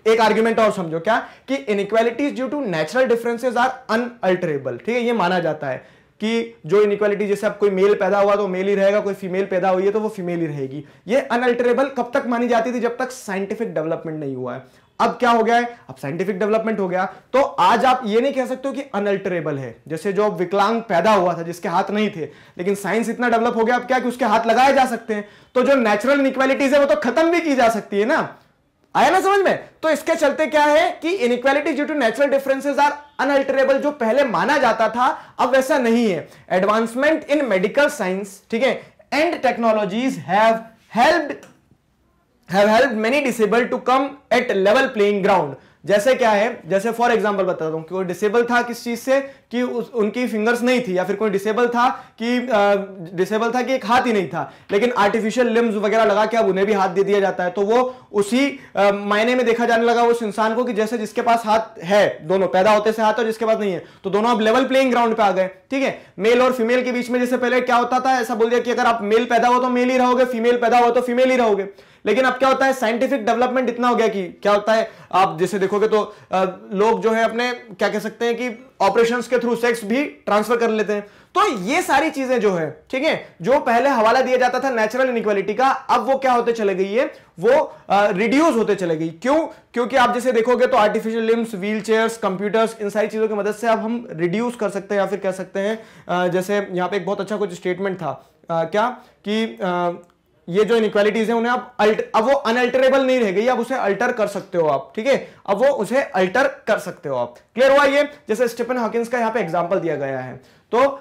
एक आर्ग्यूमेंट और समझो क्या? कि inequalities due to natural differences are unalterable ठीक है, ये माना जाता है कि जो इनक्वालिटी जैसे अब कोई मेल पैदा हुआ तो मेल ही रहेगा, कोई फीमेल पैदा हुई है तो वो फीमेल ही रहेगी। ये अनअल्टरेबल कब तक मानी जाती थी? जब तक साइंटिफिक डेवलपमेंट नहीं हुआ है। अब क्या हो गया है? अब साइंटिफिक डेवलपमेंट हो गया। तो आज आप ये नहीं कह सकते हो कि अनअल्टरेबल है। जैसे जो विकलांग पैदा हुआ था, जिसके हाथ नहीं थे, लेकिन साइंस इतना डेवलप हो गया, अब क्या कि उसके हाथ लगाए जा सकते हैं? तो जो नेचुरल इनक्वालिटीज है, वो तो खत्म भी की जा सकती है ना? आया ना समझ में? तो इसके चलते क्या है कि inequality due to natural differences are unalterable जो पहले माना जाता था, अब वैसा नहीं है। एडवांसमेंट इन मेडिकल साइंस ठीक है? And technologies have helped have help many disable to come at level playing ground जैसे क्या है जैसे फॉर एग्ज़ाम्पल बताता हूँ कि वो डिसेबल था किस चीज़ से कि उस, उनकी फिंगर्स नहीं थी या फिर कोई डिसेबल था कि डिसेबल था कि एक हाथ ही नहीं था लेकिन आर्टिफिशियल लिम्स वगैरह लगा के अब उन्हें भी हाथ दे दिया जाता है। तो वो उसी मायने में देखा जाने लगा उस इंसान को कि जैसे जिसके पास हाथ है दोनों पैदा होते से हाथ और जिसके पास नहीं है तो दोनों अब लेवल प्लेइंग ग्राउंड पे आ गए ठीक है? मेल और फीमेल के बीच में जैसे पहले क्या होता था ऐसा बोल दिया कि अगर आप मेल पैदा हो तो मेल ही रहोगे फीमेल पैदा हो तो फीमेल ही रहोगे। लेकिन अब क्या होता है साइंटिफिक डेवलपमेंट इतना हो गया कि क्या होता है आप जैसे देखोगे तो आ, लोग जो है अपने क्या कह सकते हैं कि ऑपरेशंस के थ्रू सेक्स भी ट्रांसफ़र कर लेते हैं। तो ये सारी चीज़ें जो है ठीक है जो पहले हवाला दिया जाता था नेचुरल इनक्वालिटी का अब वो क्या होते चले गई है वो रिड्यूस होते चले गई। क्यों? क्योंकि आप जैसे देखोगे तो artificial limbs wheel chairs computers इन सारी चीज़ों की मदद से अब हम रिड्यूस कर सकते हैं या फिर कह सकते हैं जैसे यहाँ पे एक बहुत अच्छा कुछ स्टेटमेंट था क्या? कि ये जो इनक्वालिटीज है उन्हें आप अल्ट अब वो अनअल्टरेबल नहीं रह गई अब उसे अल्टर कर सकते हो आप, ठीक है? अब वो उसे अल्टर कर सकते हो आप। क्लियर हुआ ये? जैसे स्टीफन हॉकिंस का यहाँ पे एग्जांपल दिया गया है। तो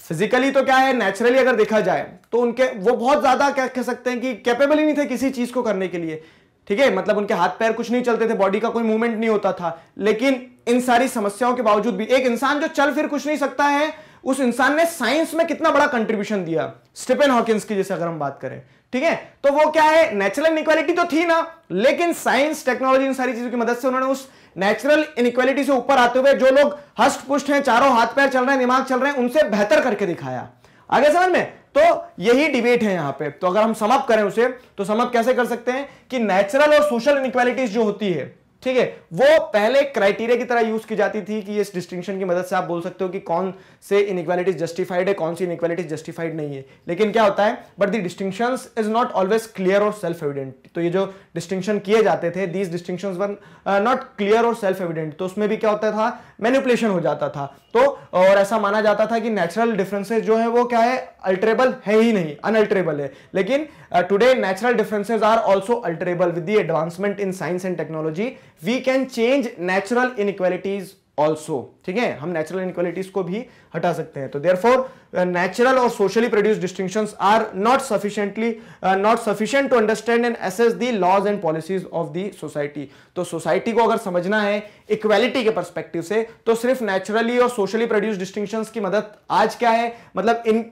फिजिकली तो क्या है? नेचुरली अगर देखा जाए तो उनके, वो बहुत ज़्यादा क्या कह सकते हैं कि कैपेबल ही नहीं थे किसी चीज़ को करने के लिए, ठीक है? मतलब उनके हाथ पैर कुछ नहीं चलते थे बॉडी का कोई मूवमेंट नहीं होता था। लेकिन इन सारी समस्याओं के बावजूद भी, एक इंसान जो चल फिर कुछ नहीं सकता है उस इंसान ने साइंस में कितना बड़ा कंट्रीब्यूशन दिया? स्टीफन हॉकिंस की, जैसे अगर हम बात करें, ठीक है? तो वो क्या है? नेचुरल इनक्वालिटी तो थी ना, लेकिन साइंस, टेक्नोलॉजी, इन सारी चीज़ों की मदद से उन्होंने उस नेचुरल इनक्वालिटी से ऊपर आते हुए जो लोग हस्ट पुष्ट हैं, चारों हाथ पैर चल रहे हैं, दिमाग चल रहे हैं, उनसे बेहतर करके दिखाया। आगे समझ में? तो यही डिबेट है यहाँ पे। तो अगर हम समअप करें उसे तो समअप कैसे कर सकते हैं कि नेचुरल और सोशल इनक्वालिटीज जो होती है ठीक है, वो पहले क्राइटेरिया की तरह यूज़ की जाती थी कि इस डिस्टिंक्शन की मदद से आप बोल सकते हो कि कौन से इनइक्वालिटीज जस्टिफाइड है, कौन सी इनइक्वालिटीज जस्टिफाइड नहीं है। लेकिन क्या होता है but the distinction is not always clear और सेल्फ एविडेंट तो ये जो डिस्टिंक्शन किए जाते थे these distinction were not clear और सेल्फ एविडेंट तो उसमें भी क्या होता था मैनिपुलेशन हो जाता था। तो और ऐसा माना जाता था कि नेचुरल डिफरेंसेस जो है, वो क्या है अल्टरेबल है ही नहीं अनअल्टरेबल है। लेकिन today natural differences are also alterable with the advancement in science and technology we can change natural inequalities also ठीक है? हम नेचुरल इनक्वालिटीज को भी हटा सकते हैं। तो देयर फोर नेचुरल और socially produce distinction are not sufficiently not sufficient to understand and assess the laws and policies of the society तो सोसाइटी को अगर समझना है इक्वेलिटी के परस्पेक्टिव से तो सिर्फ़ नेचुरली और सोशली प्रोड्यूस डिस्टिंक्शन की मदद आज क्या है? मतलब इन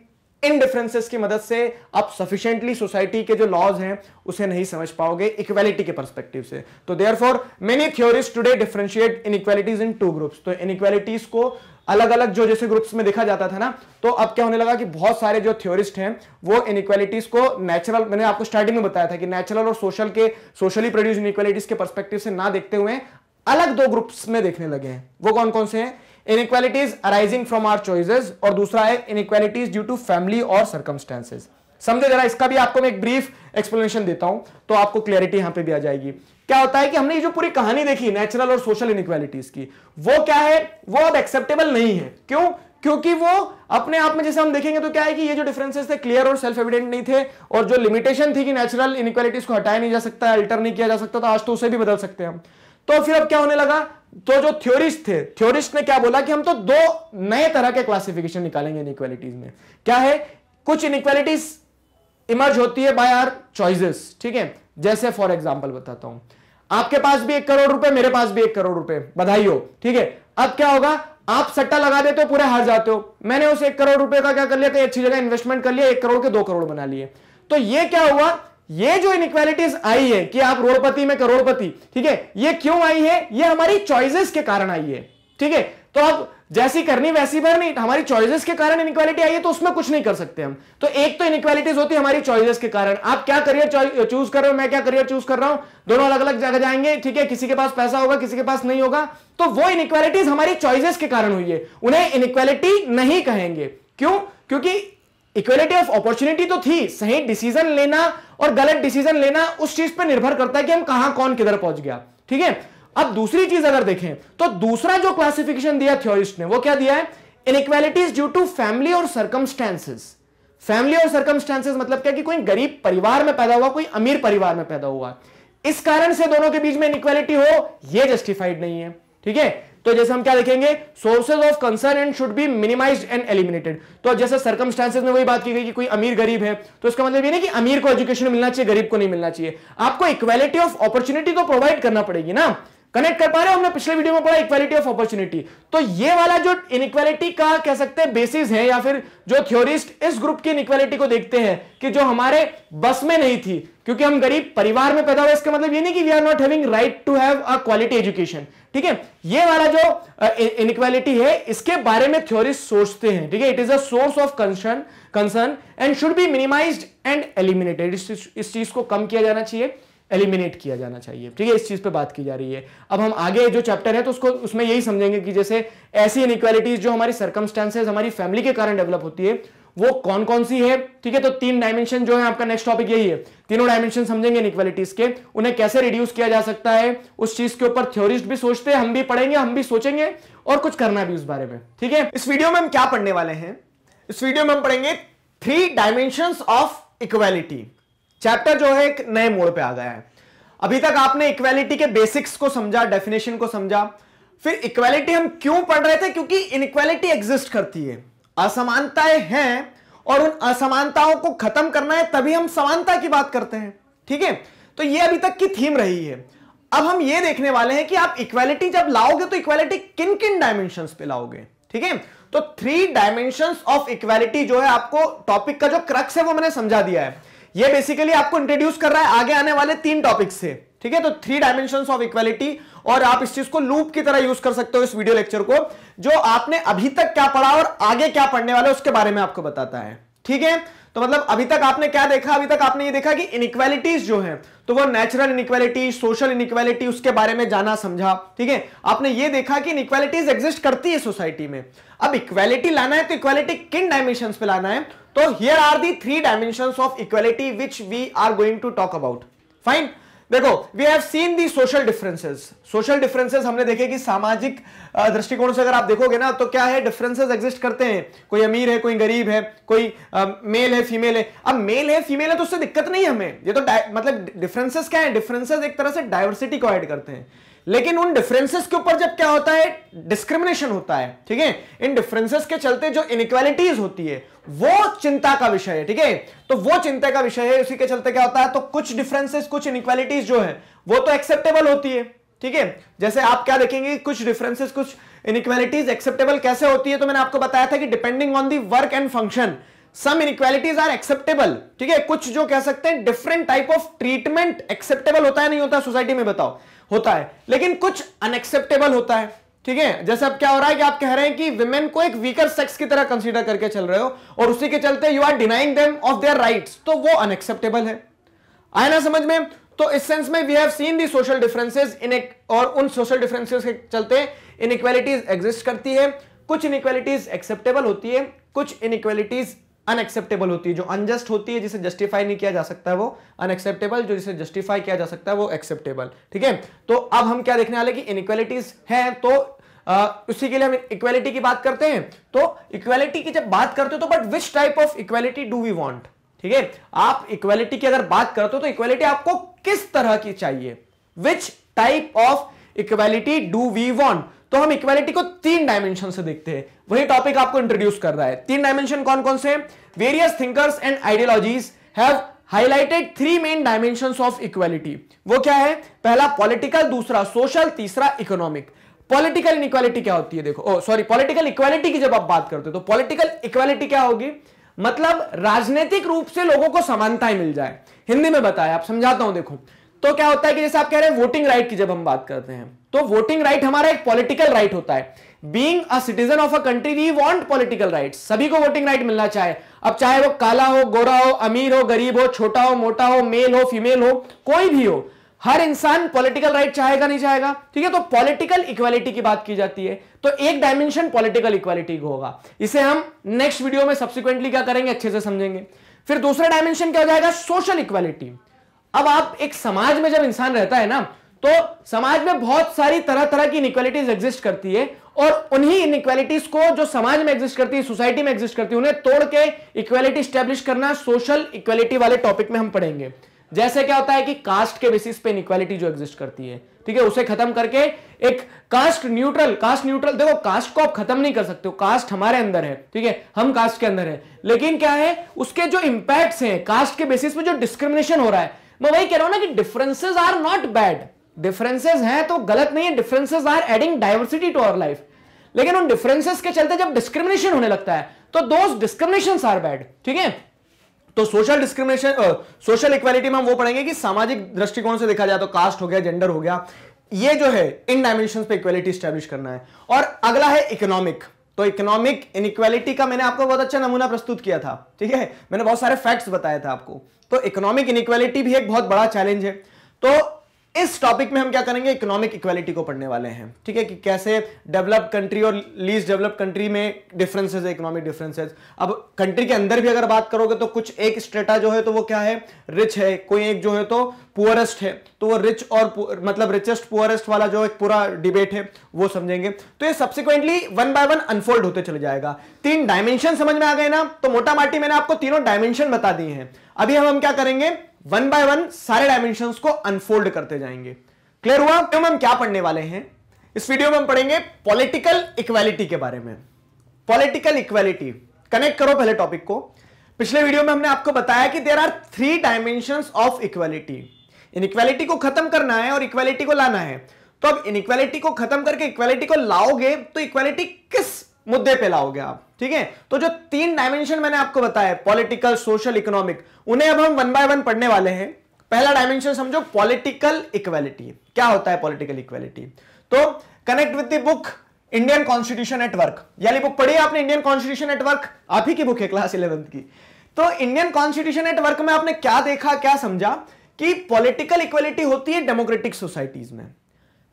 इन डिफरेंसेस की मदद से आप सफिशिएंटली सोसाइटी के जो लॉज हैं, उसे नहीं समझ पाओगे इक्वालिटी के परस्पेक्टिव से। तो therefore many theories today differentiate inequalities in two groups तो इनइक्वालिटीज को अलग अलग जो जैसे ग्रुप्स में देखा जाता था ना तो अब क्या होने लगा कि बहुत सारे जो थ्योरिस्ट हैं, वो इनइक्वालिटीज को नेचुरल मैंने आपको स्टार्टिंग में बताया था कि नेचुरल और सोशल के सोशली प्रोड्यूस इनइक्वालिटीज के परस्पेक्टिव से ना देखते हुए अलग दो ग्रुप्स में देखने लगे हैं। वो कौन कौन से हैं? Inequalities arising from our choices और दूसरा है इनइक्वालिटीज ड्यू टू फैमिली और सर्कमस्टेंसेज समझे जरा, इसका भी आपको मैं एक ब्रीफ एक्सप्लेनेशन देता हूँ तो आपको क्लैरिटी यहाँ पे भी आ जाएगी। क्या होता है कि हमने ये जो पूरी कहानी देखी नेचुरल और सोशल इनइक्वालिटीज की, वो क्या है? वो अब एक्सेप्टेबल नहीं है। क्यों? क्योंकि वो अपने आप में जैसे हम देखेंगे तो क्या है कि ये जो डिफरेंसेस थे क्लियर और सेल्फ एविडेंट नहीं थे और जो लिमिटेशन थी कि नेचुरल इनइक्वालिटीज को हटाया नहीं जा सकता अल्टर नहीं किया जा सकता तो आज तो उसे भी बदल सकते हैं हम। तो फिर अब क्या होने लगा? तो जो थ्योरिस्ट थे थ्योरिस्ट ने क्या बोला कि हम तो दो नए तरह के क्लासिफिकेशन निकालेंगे इनइक्वालिटीज में। क्या है? कुछ इनइक्वालिटीज इमर्ज होती है बाय आर चॉइसेस ठीक है? जैसे फॉर एग्जांपल बताता हूँ। आपके पास भी एक करोड़ रुपए, मेरे पास भी एक करोड़ रुपए बधाई हो ठीक है? अब क्या होगा? आप सट्टा लगा देते हो, पूरे हार जाते हो। मैंने उस एक करोड़ रुपए का क्या कर लिया? कहीं अच्छी जगह इन्वेस्टमेंट कर लिया, एक करोड़ के दो करोड़ बना लिए। तो ये क्या हुआ? ये जो इनइक्वालिटीज आई है कि आप रोडपति में करोड़पति, ठीक है, ये क्यों आई है? ये हमारी चॉइसेस के कारण आई है, ठीक है? तो अब जैसी करनी वैसी भर नहीं हमारी चॉइसेस के कारण इनक्वालिटी आई है तो उसमें कुछ नहीं कर सकते हम। तो एक तो इनक्वालिटीज होती है हमारी चॉइसेस के कारण। आप क्या करियर चूज़ कर रहे हो? मैं क्या करियर चूज़ कर रहा हूँ? दोनों अलग अलग जगह जाएँगे, ठीक है? किसी के पास पैसा होगा, किसी के पास नहीं होगा। तो वो इनक्वालिटीज हमारी चॉइसेस के कारण हुई है। उन्हें इनक्वालिटी नहीं कहेंगे। क्यों? क्योंकि इक्वलिटी ऑफ़ अपॉर्चुनिटी तो थी, सही डिसीज़न लेना और गलत डिसीज़न लेना, उस चीज़ पर निर्भर करता है कि हम कहाँ, कौन, किधर पहुँच गया। ठीक है? अब दूसरी चीज़ अगर देखें तो दूसरा जो क्लासिफिकेशन दिया थ्योरिस्ट ने, वो क्या दिया है? इनइक्वालिटीज ड्यू टू फैमिली और सर्कमस्टेंसेस फैमिली और सर्कमस्टेंसेस मतलब क्या? कि कोई गरीब परिवार में पैदा हुआ, कोई अमीर परिवार में पैदा हुआ। इस कारण से दोनों के बीच में इनइक्वालिटी हो यह जस्टिफाइड नहीं है। ठीक है? तो जैसे हम क्या देखेंगे? Sources of concern and should be minimize and eliminated तो जैसे सर्कमस्टांसेस में वही बात की गई कि कोई अमीर गरीब है तो इसका मतलब ये नहीं कि अमीर को एजुकेशन मिलना चाहिए, गरीब को नहीं मिलना चाहिए। आपको इक्वेलिटी ऑफ़ अपॉर्चुनिटी तो प्रोवाइड करना पड़ेगी ना। कनेक्ट कर पा रहे हो? हमने पिछले वीडियो में पढ़ा इक्वालिटी ऑफ़ अपॉर्चुनिटी तो ये वाला जो इनइक्वालिटी का कह सकते हैं बेसिस है, या फिर जो थ्योरिस्ट इस ग्रुप की इनइक्वालिटी को देखते हैं कि जो हमारे बस में नहीं थी, क्योंकि हम गरीब परिवार में पैदा हुए, इसका मतलब ये नहीं कि we are not having right to have a quality education ठीक है? ये वाला जो इनइक्वालिटी है, इसके बारे में थ्योरिस्ट सोचते हैं। ठीक है? It is a source of concern concern and should be minimized and eliminated इस चीज़ को कम किया जाना चाहिए। एलिमिनेट किया जाना चाहिए। ठीक है, इस चीज़ पे बात की जा रही है। अब हम आगे जो चैप्टर है तो उसको, उसमें यही समझेंगे कि जैसे ऐसी इनइक्वालिटीज जो हमारी सर्कमस्टेंसेज हमारी फैमिली के कारण डेवलप होती है, वो कौन कौन सी है? ठीक है तो तीन डायमेंशन जो है, आपका नेक्स्ट टॉपिक यही है। तीनों डायमेंशन समझेंगे इनइक्वालिटीज के। उन्हें कैसे रिड्यूस किया जा सकता है? उस चीज़ के ऊपर थ्योरिस्ट भी सोचते हैं, हम भी पढ़ेंगे, हम भी सोचेंगे, और कुछ करना भी उस बारे में। ठीक है? इस वीडियो में हम क्या पढ़ने वाले हैं? इस वीडियो में हम पढ़ेंगे three dimension of equality chapter जो है एक नए मोड़ पे आ गया है। अभी तक आपने इक्वालिटी के बेसिक्स को समझा डेफिनेशन को समझा। फिर इक्वालिटी हम क्यों पढ़ रहे थे? क्योंकि इनइक्वालिटी एग्जिस्ट करती है। असमानताएँ हैं और उन असमानताओं को खत्म करना है, तभी हम समानता की बात करते हैं। ठीक है? तो ये अभी तक की थीम रही है। अब हम ये देखने वाले हैं कि आप इक्वालिटी जब लाओगे तो इक्वालिटी किन किन डायमेंशन पे लाओगे? ठीक है? तो थ्री डायमेंशन ऑफ़ इक्वालिटी जो है आपको टॉपिक का जो क्रक्स है, वो मैंने समझा दिया है। ये बेसिकली आपको इंट्रोड्यूस कर रहा है आगे आने वाले तीन टॉपिक से, ठीक है? तो थ्री डायमेंशन ऑफ़ इक्वालिटी और आप इस चीज़ को लूप की तरह यूज़ कर सकते हो इस वीडियो लेक्चर को, जो आपने अभी तक क्या पढ़ा और आगे क्या पढ़ने वाले उसके बारे में आपको बताता है, ठीक है? तो मतलब अभी तक आपने क्या देखा? अभी तक आपने ये देखा कि इनइक्वालिटीज जो है तो वो नेचुरल इनइक्वालिटी सोशल इनइक्वालिटी उसके बारे में जाना, समझा। ठीक है? आपने ये देखा कि इनइक्वालिटीज एग्जिस्ट करती है सोसाइटी में। अब इक्वालिटी लाना है तो इक्वालिटी किन डायमेंशन पे लाना है? तो here are the three dimension of equality which we are going to talk about fine देखो we have seen the social differences social differences हमने देखे कि सामाजिक दृष्टिकोण से अगर आप देखोगे ना तो क्या है? डिफरेंसेस एग्जिस्ट करते हैं। कोई अमीर है, कोई गरीब है, कोई मेल है फीमेल है। अब मेल है फीमेल है तो उससे दिक्कत नहीं हमें। ये तो मतलब डिफरेंसेस क्या है? डिफरेंसेस एक तरह से डायवर्सिटी को ऐड करते हैं। लेकिन उन डिफरेंसेस के ऊपर जब क्या होता है? डिस्क्रिमिनेशन होता है, ठीक है? इन डिफरेंसेस के चलते जो इनइक्वालिटीज होती है, वो चिंता का विषय है, ठीक है? तो वो चिंता का विषय है, उसी के चलते क्या होता है? तो कुछ डिफरेंसेस कुछ इनक्वालिटीज जो है, वो तो एक्सेप्टेबल होती है, ठीक है? जैसे आप क्या देखेंगे, कुछ डिफरेंसेस कुछ इनइक्वालिटीज एक्सेप्टेबल कैसे होती है? तो मैंने आपको बताया था कि depending on the work and function some inequalities are acceptable ठीक है? कुछ जो कह सकते हैं different type of treatment acceptable होता है, नहीं होता? सोसाइटी में बताओ। होता है। लेकिन कुछ अनएक्सेप्टेबल होता है, ठीक है? जैसे अब क्या हो रहा है कि आप कह रहे हैं कि विमेन को एक वीकर सेक्स की तरह कंसीडर करके चल रहे हो, और उसी के चलते you are denying them of their rights तो वो अनएक्सेप्टेबल है। आए ना समझ में? तो इस सेंस में we have seen the social differences in और उन सोशल डिफरेंसेस के चलते इनइक्वालिटीज एग्जिस्ट करती है। कुछ इनइक्वालिटीज एक्सेप्टेबल होती है, कुछ इनइक्वालिटीज अनएक्सेप्टेबल होती है। जो अनजस्ट होती है जिसे जस्टिफाई नहीं किया जा सकता वो अनएक्सेप्टेबल जो जिसे जस्टिफाई किया जा सकता है वो एक्सेप्टेबल ठीक है? तो अब हम क्या देखने वाले कि इनइक्वालिटीज है तो आ, उसी के लिए हम इक्वालिटी की बात करते हैं। तो इक्वालिटी की जब बात करते हो तो but which type of equality do we want ठीक है? आप इक्वालिटी की अगर बात करते हो तो इक्वालिटी आपको किस तरह की चाहिए? Which type of equality do we want तो हम इक्वालिटी को तीन डायमेंशन से देखते हैं। वही टॉपिक आपको इंट्रोड्यूस कर रहा है। तीन डायमेंशन कौन कौन से? Various thinkers and ideologies have highlighted three main dimension of equality वो क्या है? पहला पॉलिटिकल दूसरा सोशल तीसरा इकोनॉमिक पॉलिटिकल इनइक्वालिटी क्या होती है? देखो सॉरी पॉलिटिकल इक्वालिटी की जब आप बात करते हो तो पॉलिटिकल इक्वालिटी क्या होगी? मतलब राजनीतिक रूप से लोगों को समानताएँ मिल जाए। हिंदी में बताया आप समझाता हूँ, देखो। तो क्या होता है कि जैसे आप कह रहे हैं वोटिंग राइट की जब हम बात करते हैं तो वोटिंग राइट हमारा एक पॉलिटिकल राइट होता है। Being citizen of a country we want political right सभी को वोटिंग राइट मिलना चाहे अब चाहे वो काला हो, गोरा हो, अमीर हो, गरीब हो, छोटा हो, मोटा हो मेल हो फीमेल हो, कोई भी हो, हर इंसान पॉलिटिकल राइट चाहेगा, नहीं चाहेगा? ठीक है तो पॉलिटिकल इक्वालिटी की बात की जाती है। तो एक डायमेंशन पॉलिटिकल इक्वालिटी को होगा। इसे हम नेक्स्ट वीडियो में सब्सिक्वेंटली क्या करेंगे, अच्छे से समझेंगे। फिर दूसरा डायमेंशन क्या हो जाएगा? सोशल इक्वालिटी अब आप एक समाज में जब इंसान रहता है ना तो समाज में बहुत सारी तरह तरह की इनइक्वालिटीज एग्जिस्ट करती है। और उन्हीं इनइक्वालिटीज को जो समाज में एग्जिस्ट करती है सोसाइटी में एग्जिस्ट करती है, उन्हें तोड़ के इक्वालिटी स्टेब्लिश करना सोशल इक्वालिटी वाले टॉपिक में हम पढ़ेंगे। जैसे क्या होता है कि कास्ट के बेसिस पे इनइक्वालिटी जो एग्जिस्ट करती है, ठीक है, उसे खत्म करके एक कास्ट न्यूट्रल कास्ट न्यूट्रल देखो कास्ट को आप खत्म नहीं कर सकते हो कास्ट हमारे अंदर है, ठीक है, हम कास्ट के अंदर है। लेकिन क्या है, उसके जो इंपैक्ट्स हैं कास्ट के बेसिस पे जो डिस्क्रिमिनेशन हो रहा है, मैं वही कह रहा हूँ ना कि differences are not bad differences हैं तो गलत नहीं है। Differences are adding diversity to our life लेकिन उन डिफरेंसेस के चलते जब डिस्क्रिमिनेशन होने लगता है तो दोस्त डिस्क्रिमिनेशन आर बैड ठीक है? तो सोशल डिस्क्रिमिनेशन सोशल इक्वालिटी में हम वो पढ़ेंगे कि सामाजिक दृष्टिकोण से देखा जाए तो कास्ट हो गया जेंडर हो गया, ये जो है, इन डायमेंशन पे इक्वालिटी स्टैब्लिश करना है। और अगला है इकोनॉमिक तो इकोनॉमिक इनइक्वालिटी का मैंने आपको बहुत अच्छा नमूना प्रस्तुत किया था, ठीक है? मैंने बहुत सारे फैक्ट्स बताया था आपको। तो इकोनॉमिक इनइक्वालिटी भी एक बहुत बड़ा चैलेंज है। तो इस टॉपिक में हम क्या करेंगे? इकोनॉमिक इक्वालिटी को पढ़ने वाले हैं। ठीक है कि कैसे डेवलप कंट्री और लीज डेवलप कंट्री में डिफरेंसेस है इकोनॉमिक डिफरेंसेस अब कंट्री के अंदर भी अगर बात करोगे तो कुछ एक स्टेटा जो है तो वो क्या है? रिच है। कोई एक जो है तो पुअरेस्ट है। तो वो रिच और मतलब रिचेस्ट पुअरेस्ट वाला जो एक पूरा डिबेट है, वो समझेंगे। तो ये subsequently one by one unfold होते चले जाएगा। तीन डायमेंशन समझ में आ गए ना? तो मोटा माटी मैंने आपको तीनों डायमेंशन बता दिए हैं। अभी हम हम क्या करेंगे? वन बाय वन सारे डायमेंशन को अनफोल्ड करते जाएँगे। क्लियर हुआ? तो हम क्या पढ़ने वाले हैं? इस वीडियो में हम पढ़ेंगे पॉलिटिकल इक्वालिटी के बारे में। पॉलिटिकल इक्वालिटी कनेक्ट करो पहले टॉपिक को। पिछले वीडियो में हमने आपको बताया कि there are three dimension of equality inequality को खत्म करना है और इक्वालिटी को लाना है। तो अब इनइक्वालिटी को खत्म करके इक्वालिटी को लाओगे तो इक्वालिटी किस मुद्दे पे लाओगे आप, ठीक है? तो जो तीन डायमेंशन मैंने आपको बताया पॉलिटिकल सोशल इकोनॉमिक उन्हें अब हम वन बाय वन पढ़ने वाले हैं। पहला डायमेंशन समझो पॉलिटिकल इक्वेलिटी क्या होता है पॉलिटिकल इक्वेलिटी तो connect with the book Indian constitution network यानी बुक पढ़ी आपने इंडियन कॉन्स्टिट्यूशन नेटवर्क आप ही की बुक है क्लास इलेवेंथ की। तो इंडियन कॉन्स्टिट्यूशन नेटवर्क में आपने क्या देखा, क्या समझा? कि पॉलिटिकल इक्वेलिटी होती है डेमोक्रेटिक सोसाइटीज में।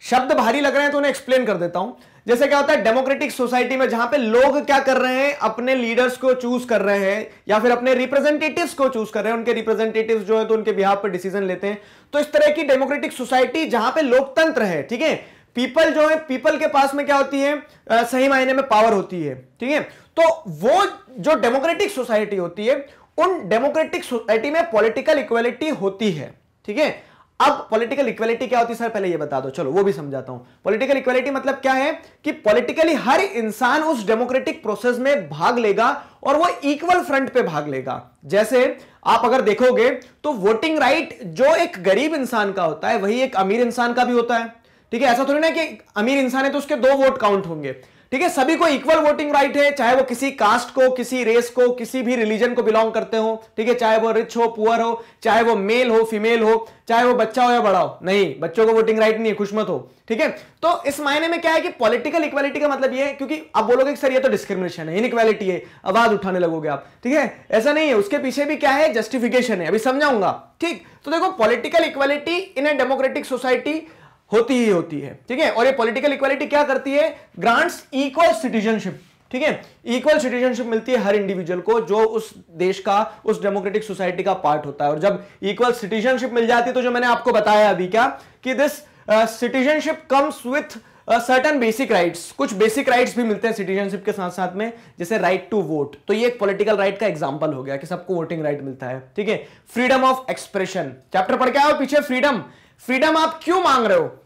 शब्द भारी लग रहे हैं तो उन्हें एक्सप्लेन कर देता हूँ। जैसे क्या होता है डेमोक्रेटिक सोसाइटी में जहाँ पे लोग क्या कर रहे हैं अपने लीडर्स को चूज़ कर रहे हैं या फिर अपने रिप्रेजेंटेटिव्स को चूज़ कर रहे हैं उनके रिप्रेजेंटेटिव्स जो है तो उनके बिहार पर डिसीज़न लेते हैं। तो इस तरह की डेमोक्रेटिक सोसाइटी जहाँ पे लोकतंत्र है ठीक है? पीपल जो है पीपल के पास में क्या होती है आ, सही मायने में पावर होती है ठीक है? तो वो जो डेमोक्रेटिक सोसाइटी होती है उन डेमोक्रेटिक सोसाइटी में पॉलिटिकल इक्वेलिटी होती है ठीक है? अब पॉलिटिकल इक्वेलिटी क्या होती है? सर, पहले ये बता दो। चलो, वो भी समझाता हूँ। पॉलिटिकल इक्वेलिटी मतलब क्या है? कि पॉलिटिकली हर इंसान उस डेमोक्रेटिक प्रोसेस में भाग लेगा और वो इक्वल फ्रंट पे भाग लेगा। जैसे आप अगर देखोगे तो वोटिंग राइट जो एक गरीब इंसान का होता है, वही एक अमीर इंसान का भी होता है। ठीक है, ऐसा थोड़ी ना कि अमीर इंसान है तो उसके दो वोट काउंट होंगे। ठीक है, सभी को इक्वल वोटिंग राइट है, चाहे वो किसी कास्ट को, किसी रेस को, किसी भी रिलीजन को बिलोंग करते हो, ठीक है, चाहे वो रिच हो पुअर हो, चाहे वो मेल हो फीमेल हो, चाहे वो बच्चा हो या बड़ा हो, नहीं, बच्चों को वोटिंग राइट नहीं है खुशमत हो, ठीक है तो इस मायने में क्या है कि पॉलिटिकल इक्वालिटी का मतलब ये है, क्योंकि आप बोलोगे सर ये तो डिस्क्रिमिनेशन है इनइक्वालिटी है, आवाज़ उठाने लगोगे आप, ठीक है, ऐसा नहीं है, उसके पीछे भी क्या है जस्टिफिकेशन है, अभी समझाऊँगा, ठीक तो देखो political equality in a democratic society होती ही होती है, ठीक है? और ये पॉलिटिकल इक्वालिटी क्या करती है? ग्रांट्स इक्वल सिटीजनशिप ठीक है? इक्वल सिटीजनशिप मिलती है हर इंडिविजुअल को जो उस देश का, उस डेमोक्रेटिक सोसाइटी का पार्ट होता है। और जब इक्वल सिटीजनशिप मिल जाती है तो जो मैंने आपको बताया अभी क्या? कि this citizenship comes with certain basic rights कुछ बेसिक राइट्स भी मिलते हैं सिटीजनशिप के साथ साथ में, जैसे राइट टू वोट तो ये एक पॉलिटिकल राइट का एग्जांपल हो गया कि सबको वोटिंग राइट मिलता है, ठीक है? फ्रीडम ऑफ़ एक्सप्रेशन चैप्टर पढ़ के आओ पीछे फ्रीडम फ्रीडम आप क्यों मांग रहे हो?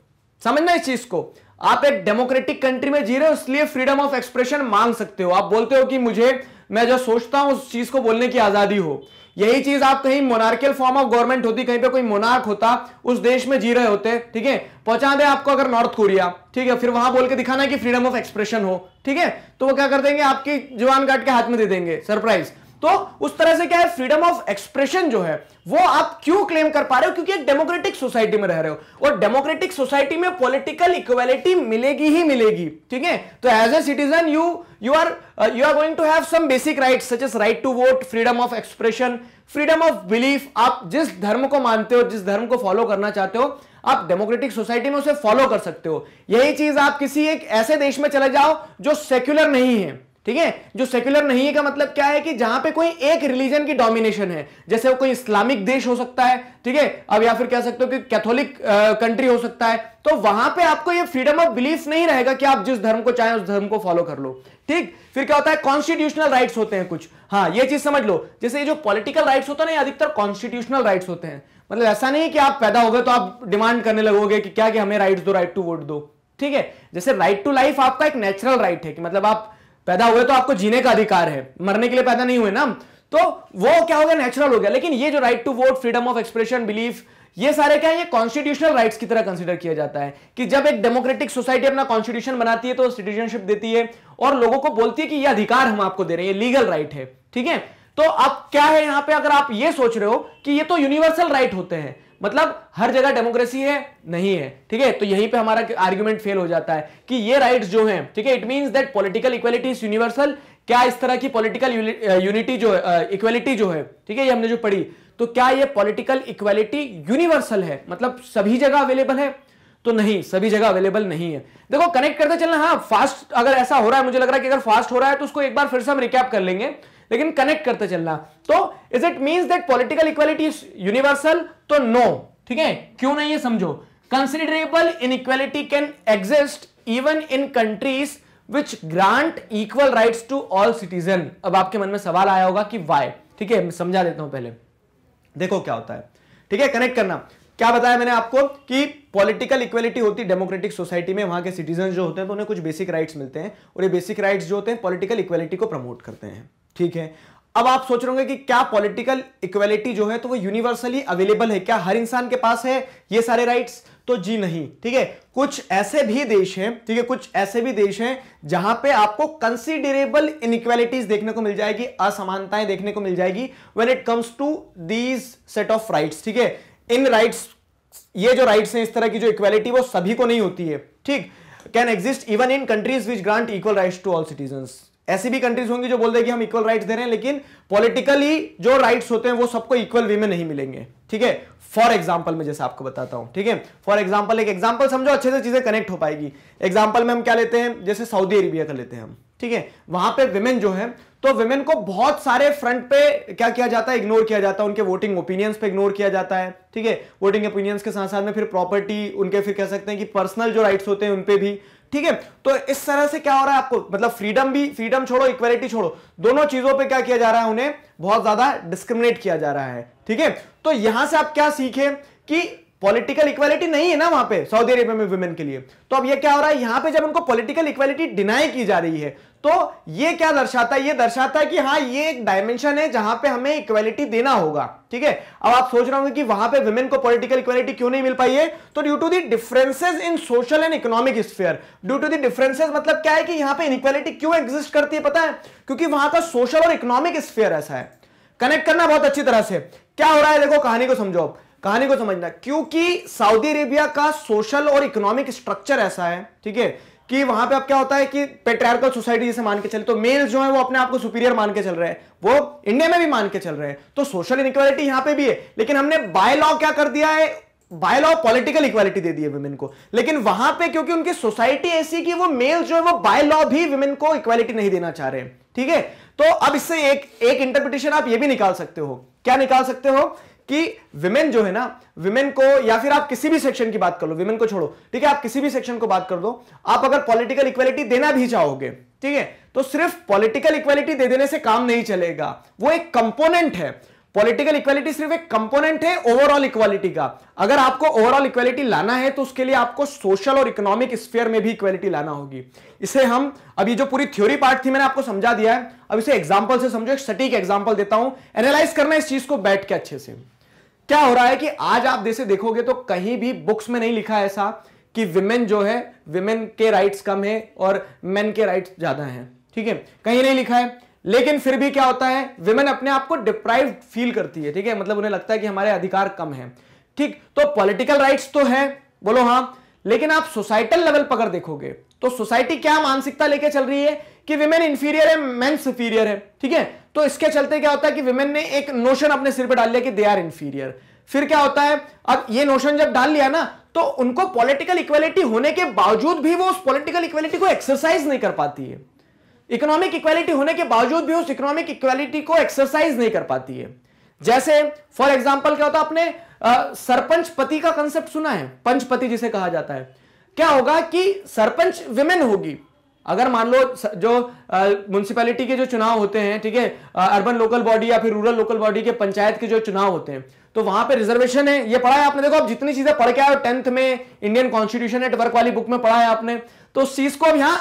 समझना इस चीज़ को। आप एक डेमोक्रेटिक कंट्री में जी रहे हो, इसलिए फ्रीडम ऑफ़ एक्सप्रेशन मांग सकते हो। आप बोलते हो कि मुझे, मैं जो सोचता हूँ, उस चीज़ को बोलने की आज़ादी हो। यही चीज़ आप कहीं मोनार्कियल फॉर्म ऑफ़ गवर्नमेंट होती, कहीं पे कोई मोनार्क होता, उस देश में जी रहे होते, ठीक है? पहुँचा दे आपको अगर नॉर्थ कोरिया ठीक है? फिर वहाँ बोल के दिखाना है कि फ्रीडम ऑफ़ एक्सप्रेशन हो, ठीक है? तो वो क्या कर देंगे? आपकी जवान काट के हाथ में दे देंगे सरप्राइज़ तो उस तरह से क्या है फ्रीडम ऑफ़ एक्सप्रेशन जो है, वो आप क्यों क्लेम कर पा रहे हो? क्योंकि एक डेमोक्रेटिक सोसाइटी में रह रहे हो। और डेमोक्रेटिक सोसाइटी में पॉलिटिकल इक्वालिटी मिलेगी ही मिलेगी, ठीक है? तो as a citizen you you are you are going to have some basic rights such as right to vote freedom of expression freedom of belief आप जिस धर्म को मानते हो, जिस धर्म को फॉलो करना चाहते हो, आप डेमोक्रेटिक सोसाइटी में उसे फॉलो कर सकते हो। यही चीज़ आप किसी एक ऐसे देश में चले जाओ, जो सेक्युलर नहीं है। ठीक है? जो सेक्युलर नहीं है का मतलब क्या है कि जहाँ पे कोई एक रिलीजन की डोमिनेशन है, जैसे वो कोई इस्लामिक देश हो सकता है, ठीक है? अब या फिर कह सकते हो कि कैथोलिक कंट्री हो सकता है। तो वहाँ पे आपको ये फ्रीडम ऑफ़ बिलीफ नहीं रहेगा कि आप जिस धर्म को चाहे, उस धर्म को फॉलो कर लो। ठीक? फिर क्या होता है? कॉन्स्टिट्यूशनल राइट्स होते हैं कुछ। हाँ ये चीज़ समझ लो। जैसे ये जो पॉलिटिकल राइट्स होता है ना अधिकतर कॉन्स्टिट्यूशनल राइट्स होते हैं। मतलब ऐसा नहीं कि आप पैदा हो गए तो आप डिमांड करने लगोगे कि क्या कि हमें राइट्स दो राइट टू वोट दो। ठीक है? जैसे राइट टू लाइफ आपका एक नेचुरल राइट है कि मतलब आप पैदा हुए तो आपको जीने का अधिकार है। मरने के लिए पैदा नहीं हुए ना। तो वो क्या हो गया? नेचुरल हो गया। लेकिन ये जो right to vote freedom of expression belief ये सारे क्या है? ये कॉन्स्टिट्यूशनल राइट्स की तरह कंसीडर किया जाता है कि जब एक डेमोक्रेटिक सोसाइटी अपना कॉन्स्टिट्यूशन बनाती है तो सिटीजनशिप देती है और लोगों को बोलती है कि ये अधिकार हम आपको दे रहे हैं, ये लीगल राइट है। ठीक है? तो अब क्या है यहाँ पे? अगर आप ये सोच रहे हो कि ये तो यूनिवर्सल राइट होते हैं मतलब हर जगह डेमोक्रेसी है, नहीं है, ठीक है? तो यहीं पे हमारा आर्ग्यूमेंट फेल हो जाता है कि ये राइट्स जो हैं, ठीक है? It means that political equality is universal क्या इस तरह की पॉलिटिकल यूनिटी जो है इक्वालिटी जो है, ठीक है? ये हमने जो पढ़ी तो क्या ये पॉलिटिकल इक्वालिटी यूनिवर्सल है? मतलब सभी जगह अवेलेबल है? तो नहीं, सभी जगह अवेलेबल नहीं है। देखो कनेक्ट करते चलना हाँ फास्ट अगर ऐसा हो रहा है, मुझे लग रहा है कि अगर फास्ट हो रहा है तो उसको एक बार फिर से हम रिकैप कर लेंगे। लेकिन कनेक्ट करते चलना। तो is it mean that political equality is universal तो नो ठीक है? क्यों नहीं है समझो? Considerable in inequality can exist even in countries which grant equal rights to all citizen अब आपके मन में सवाल आया होगा कि वाई ठीक है समझा देता हूँ पहले। देखो क्या होता है। ठीक है कनेक्ट करना। क्या बताया मैंने आपको कि पॉलिटिकल इक्वलिटी होती है डेमोक्रेटिक सोसाइटी में, वहाँ के सिटीजन जो होते हैं तो उन्हें कुछ बेसिक राइट्स मिलते हैं और ये बेसिक राइट्स जो होते हैं पॉलिटिकल इक्वलिटी को प्रमोट करते हैं। ठीक है। अब आप सोच रहे कि क्या पॉलिटिकल इक्वेलिटी जो है तो वो यूनिवर्सली अवेलेबल है? क्या हर इंसान के पास है ये सारे राइट्स तो जी नहीं, ठीक है। कुछ ऐसे भी देश हैं, ठीक है, कुछ ऐसे भी देश हैं जहाँ पे आपको कंसिडरेबल इनइक्वालिटीज देखने को मिल जाएगी, असमानताएँ देखने को मिल जाएगी when it comes to these set of rights ठीक है। इन राइट्स ये जो राइट्स हैं, इस तरह की जो इक्वालिटी वो सभी को नहीं होती है, ठीक। Can exist even in countries which grant equal rights to all citizen ऐसी भी कंट्रीज़ होंगी जो हैं कि हम इक्वल राइट्स दे रहे हैं, लेकिन पॉलिटिकली जो राइट्स होते हैं, वो सबको इक्वल वे में नहीं मिलेंगे। ठीक है? फॉर एग्ज़ाम्पल में जैसे आपको बताता हूँ। ठीक है? फॉर एग्ज़ाम्पल एक एग्ज़ाम्पल समझो, अच्छे से चीज़ें कनेक्ट हो पाएगी। एग्ज़ाम्पल में हम क्या लेते हैं? जैसे सऊदी अरेबिया का लेते हैं हम। ठीक है? वहाँ पे विमेन जो है तो विमेन को बहुत सारे फ्रंट पे क्या किया जाता है? इग्नोर किया जाता है। उनके वोटिंग ओपिनियंस पे इग्नोर किया जाता है। ठीक है? वोटिंग ओपिनियंस के साथ साथ में फिर प्रॉपर्टी उनके फिर कह सकते हैं कि पर्सनल जो राइट्स होते हैं उनपे भी ठीक है? तो इस तरह से क्या हो रहा है आपको? मतलब फ्रीडम भी फ्रीडम छोड़ो इक्वेलिटी छोड़ो, दोनों चीज़ों पे क्या किया जा रहा है उन्हें? बहुत ज़्यादा डिस्क्रिमिनेट किया जा रहा है, ठीक है? तो यहाँ से आप क्या सीखे कि पॉलिटिकल इक्वालिटी नहीं है ना वहाँ पे सऊदी अरेबिया में वुमेन के लिए। तो अब ये क्या हो रहा है? यहाँ पे जब उनको पॉलिटिकल इक्वालिटी डिनाई की जा रही है तो ये क्या दर्शाता है? ये दर्शाता है कि हाँ ये एक डायमेंशन है जहाँ पे हमें इक्वालिटी देना होगा, ठीक है? अब आप सोच रहे होंगे कि वहाँ पे वुमेन को पॉलिटिकल इक्वालिटी क्यों नहीं मिल पाई है? तो due to the differences in social and economic sphere due to the differences मतलब क्या है कि यहाँ पे इनइक्वालिटी क्यों एग्जिस्ट करती है पता है? क्योंकि वहाँ का सोशल और इकोनॉमिक स्फेयर ऐसा है। कनेक्ट करना बहुत अच्छी तरह से। क्या हो रहा है? देखो, कहानी को समझो। कहानी को समझना। क्योंकि सऊदी अरेबिया का सोशल और इकोनॉमिक स्ट्रक्चर ऐसा है, ठीक है? कि वहाँ पे अब क्या होता है कि पेट्रियार्कल सोसाइटी जैसे मान के चले तो मेल्स जो है वो अपने आप को सुपीरियर मान के चल रहे हैं। वो इंडिया में भी मान के चल रहे हैं। तो सोशल इनइक्वालिटी यहाँ पे भी है। लेकिन हमने बाय लॉ क्या कर दिया है? बाय लॉ पॉलिटिकल इक्वालिटी दे दी है वुमेन को। लेकिन वहाँ पे क्योंकि उनकी सोसाइटी ऐसी कि वो मेल जो है वो बाय लॉ भी वुमेन को इक्वालिटी नहीं देना चाह रहे ठीक है? तो अब इससे एक एक इंटरप्रिटेशन आप ये भी निकाल सकते हो। क्या निकाल सकते हो? कि विमेन जो है ना विमेन को या फिर आप किसी भी सेक्शन की बात कर लो विमेन को छोड़ो, ठीक है? आप किसी भी सेक्शन को बात कर दो, आप अगर पॉलिटिकल इक्वालिटी देना भी चाहोगे, ठीक है? तो सिर्फ़ पॉलिटिकल इक्वालिटी दे देने से काम नहीं चलेगा। वो एक कंपोनेंट है। पॉलिटिकल इक्वालिटी सिर्फ़ एक कंपोनेंट है ओवरऑल इक्वालिटी का। अगर आपको ओवरऑल इक्वालिटी लाना है तो उसके लिए आपको सोशल और इकोनॉमिक स्फेयर में भी इक्वालिटी लाना होगी। इसे हम, अभी जो पूरी थ्योरी पार्ट थी, मैंने आपको समझा दिया है। अब इसे एग्जांपल से समझो, एक सटीक एग्जांपल देता हूँ। एनालाइज करना इस चीज़ को बैठ के अच्छे से। क्या हो रहा है कि आज आप जैसे देखोगे तो कहीं भी बुक्स में नहीं लिखा है ऐसा कि विमेन जो है विमेन के राइट्स कम है और मेन के राइट्स ज़्यादा हैं। ठीक है? कहीं नहीं लिखा है। लेकिन फिर भी क्या होता है विमेन अपने आप को डिप्राइव फील करती है। ठीक है? मतलब उन्हें लगता है कि हमारे अधिकार कम है। ठीक? तो पॉलिटिकल राइट्स तो है। बोलो हाँ। लेकिन आप सोसाइटल लेवल पकड़ देखोगे तो सोसाइटी क्या मानसिकता लेके चल रही है कि विमेन इंफीरियर है मेन सुपीरियर है। ठीक है? तो इसके चलते क्या होता है कि विमेन ने एक नोशन अपने सिर पर डाल लिया कि दे आर इंफीरियर फिर क्या होता है? अब ये नोशन जब डाल लिया ना तो उनको पॉलिटिकल इक्वालिटी होने के बावजूद भी वो उस पॉलिटिकल इक्वालिटी को एक्सरसाइज नहीं कर पाती है। इकोनॉमिक इक्वालिटी होने के बावजूद भी उस इकोनॉमिक इक्वालिटी को एक्सरसाइज नहीं कर पाती है। जैसे फॉर एग्ज़ाम्पल क्या होता है आपने सरपंच पति का कंसेप्ट सुना है? पंचपति जिसे कहा जाता है। क्या होगा कि सरपंच विमेन होगी। अगर मान लो जो म्यूनसिपैलिटी के जो चुनाव होते हैं, ठीक है अर्बन लोकल बॉडी या फिर रूरल लोकल बॉडी के पंचायत के जो चुनाव होते हैं तो वहाँ पे रिजर्वेशन है, ये पढ़ा है आपने? देखो आप जितनी चीज़ें पढ़ के आए टेंथ में इंडियन कॉन्स्टिट्यूशन एट वर्क वाली बुक में पढ़ा है आपने तो उस चीज़ को अब यहाँ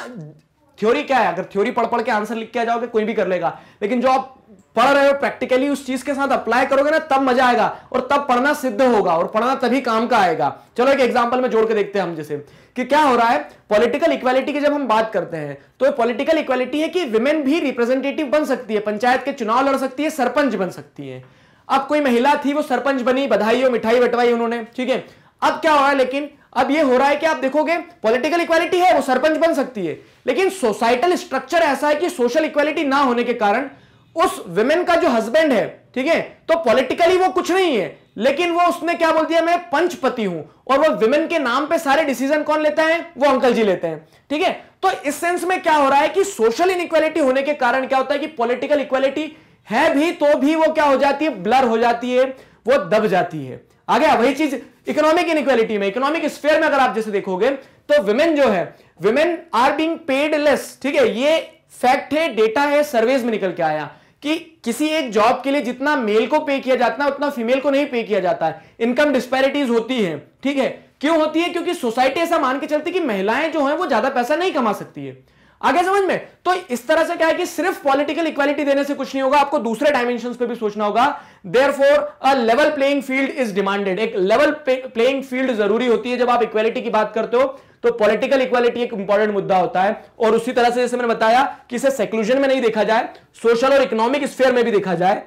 थ्योरी क्या है? अगर थ्योरी पढ़ पढ़ के आंसर लिख के आ जाओगे, कोई भी कर लेगा। लेकिन जो आप पढ़ रहे हो प्रैक्टिकली उस चीज़ के साथ अप्लाई करोगे ना, तब मज़ा आएगा और तब पढ़ना सिद्ध होगा और पढ़ना तभी काम का आएगा। चलो एक एग्ज़ाम्पल में जोड़ के देखते हैं हम जैसे। कि क्या हो रहा है? पॉलिटिकल इक्वालिटी की जब हम बात करते हैं तो पॉलिटिकल इक्वालिटी है कि विमेन भी रिप्रेजेंटेटिव बन सकती है, पंचायत के चुनाव लड़ सकती है, सरपंच बन सकती है। अब कोई महिला थी, वो सरपंच बनी, बधाई हो, मिठाई बटवाई उन्होंने, ठीक है? अब क्या हो रहा है लेकिन अब ये हो रहा है कि आप देखोगे पॉलिटिकल इक्वालिटी है, वो सरपंच बन सकती है। लेकिन सोसाइटल स्ट्रक्चर ऐसा है कि सोशल इक्वालिटी ना होने के कारण उस विमेन का जो हस्बैंड है, ठीक है तो पॉलिटिकली वो कुछ नहीं है। लेकिन वो उसने क्या बोल दिया मैं पंचपति हूँ, और वो विमेन के नाम पे सारे डिसीज़न कौन लेता है? वो अंकल जी लेते हैं, ठीक है? तो इस सेंस में क्या हो रहा है कि सोशल इनइक्वालिटी होने के कारण क्या होता है कि पॉलिटिकल इक्वालिटी है भी तो भी वो क्या हो जाती है ब्लर हो जाती है, वो दब जाती है। आ गया, वही चीज़ इकोनॉमिक इनइक्वालिटी में इकोनॉमिक स्फेयर में अगर आप जैसे देखोगे तो विमेन जो है women are being paid less ठीक है? ये फैक्ट है डेटा है सर्वेज में निकल के आया कि किसी एक जॉब के लिए जितना मेल को पे किया जाता है, उतना फीमेल को नहीं पे किया जाता है। इनकम डिस्पैरिटीज होती है, ठीक है? क्यों होती है? क्योंकि सोसाइटी ऐसा मान के चलती है कि महिलाएँ जो हैं, वो ज़्यादा पैसा नहीं कमा सकती है। आगे समझ में? तो इस तरह से क्या है कि सिर्फ़ पॉलिटिकल इक्वालिटी देने से कुछ नहीं होगा, आपको दूसरे डायमेंशन पे भी सोचना होगा। Therefore a level playing field is demanded एक लेवल प्लेइंग फ़ील्ड ज़रूरी होती है जब आप इक्वालिटी की बात करते हो तो पॉलिटिकल इक्वालिटी एक इंपॉर्टेंट मुद्दा होता है। और उसी तरह से जैसे मैंने बताया कि इसे सेक्लूजन में नहीं देखा जाए सोशल और इकोनॉमिक स्फेयर में भी देखा जाए।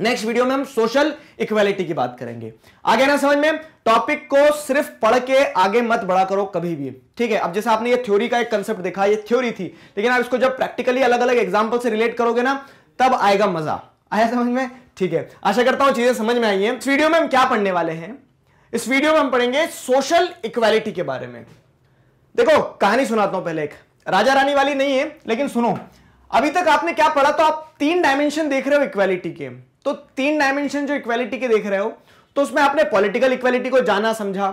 नेक्स्ट वीडियो में हम सोशल इक्वालिटी की बात करेंगे। आगे ना समझ में टॉपिक को सिर्फ़ पढ़ के आगे मत बढ़ा करो कभी भी। ठीक है? अब जैसे आपने ये थ्योरी का एक कंसेप्ट देखा, ये थ्योरी थी, लेकिन आप इसको जब प्रैक्टिकली अलग अलग एग्ज़ाम्पल से रिलेट करोगे ना, तब आएगा मज़ा। आया समझ में? ठीक है। आशा करता हूँ चीज़ें समझ में आई है। इस वीडियो में हम क्या पढ़ने वाले हैं? इस वीडियो में हम पढ़ेंगे सोशल इक्वालिटी के बारे में। देखो, कहानी सुनाता हूँ पहले एक। राजा रानी वाली नहीं है, लेकिन सुनो। अभी तक आपने क्या पढ़ा तो आप तीन डायमेंशन देख रहे हो इक्वालिटी के। तो तीन डायमेंशन जो इक्वालिटी के देख रहे हो तो उसमें आपने पॉलिटिकल इक्वालिटी को जाना, समझा।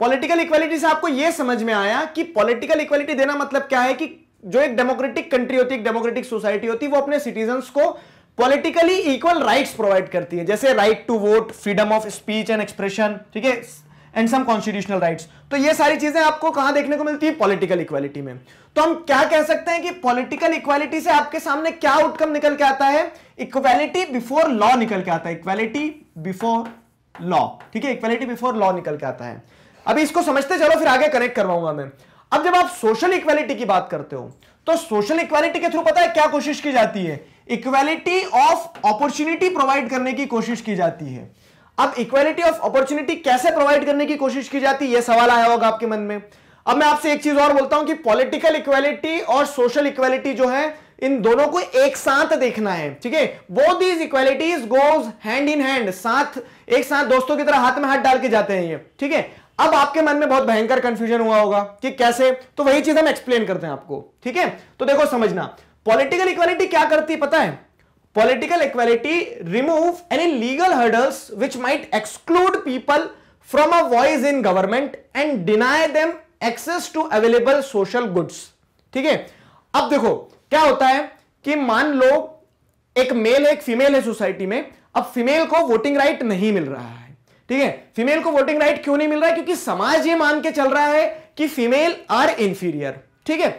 पॉलिटिकल इक्वालिटी से आपको यह समझ में आया कि पॉलिटिकल इक्वालिटी देना मतलब क्या है कि जो एक डेमोक्रेटिक कंट्री होती है, एक डेमोक्रेटिक सोसाइटी होती है, वो अपने सिटीजन को पॉलिटिकली इक्वल राइट्स प्रोवाइड करती है। जैसे right to vote freedom of speech and expression ठीक है? एंड सम कॉन्स्टिट्यूशनल राइट्स तो ये सारी चीज़ें आपको कहाँ देखने को मिलती है? पॉलिटिकल इक्वालिटी में। तो हम क्या कह सकते हैं कि पॉलिटिकल इक्वालिटी से आपके सामने क्या आउटकम निकल के आता है? इक्वालिटी बिफोर लॉ निकल के आता है। इक्वालिटी बिफोर लॉ ठीक है? इक्वालिटी बिफोर लॉ निकल के आता है। अभी इसको समझते चलो, फिर आगे कनेक्ट करवाऊँगा मैं। अब जब आप सोशल इक्वालिटी की बात करते हो तो सोशल इक्वालिटी के थ्रू पता है क्या कोशिश की जाती है? इक्वालिटी ऑफ़ अपॉर्चुनिटी प्रोवाइड करने की कोशिश की जाती है। अब इक्वालिटी ऑफ़ अपॉर्चुनिटी कैसे प्रोवाइड करने की कोशिश की जाती है? यह सवाल आया होगा आपके मन में। अब मैं आपसे एक चीज़ और बोलता हूँ कि पॉलिटिकल इक्वालिटी और सोशल इक्वालिटी जो है, इन दोनों को एक साथ देखना है, ठीक है? Both these equalities goes hand in hand साथ, एक साथ दोस्तों की तरह हाथ में हाथ डाल के जाते हैं ये, ठीक है? अब आपके मन में बहुत भयंकर कंफ्यूजन हुआ होगा कि कैसे? तो वही चीज़ हम एक्सप्लेन करते हैं आपको, ठीक है? तो देखो समझना पॉलिटिकल इक्वालिटी क्या करती है पता है? Political equality remove any legal hurdles which might exclude people from a voice in government and deny them access to available social goods ठीक है अब देखो क्या होता है कि मान लो एक मेल है एक फीमेल है सोसाइटी में अब फीमेल को वोटिंग राइट नहीं मिल रहा है ठीक है फीमेल को वोटिंग राइट क्यों नहीं मिल रहा है क्योंकि समाज ये मान के चल रहा है कि फीमेल आर इंफीरियर ठीक है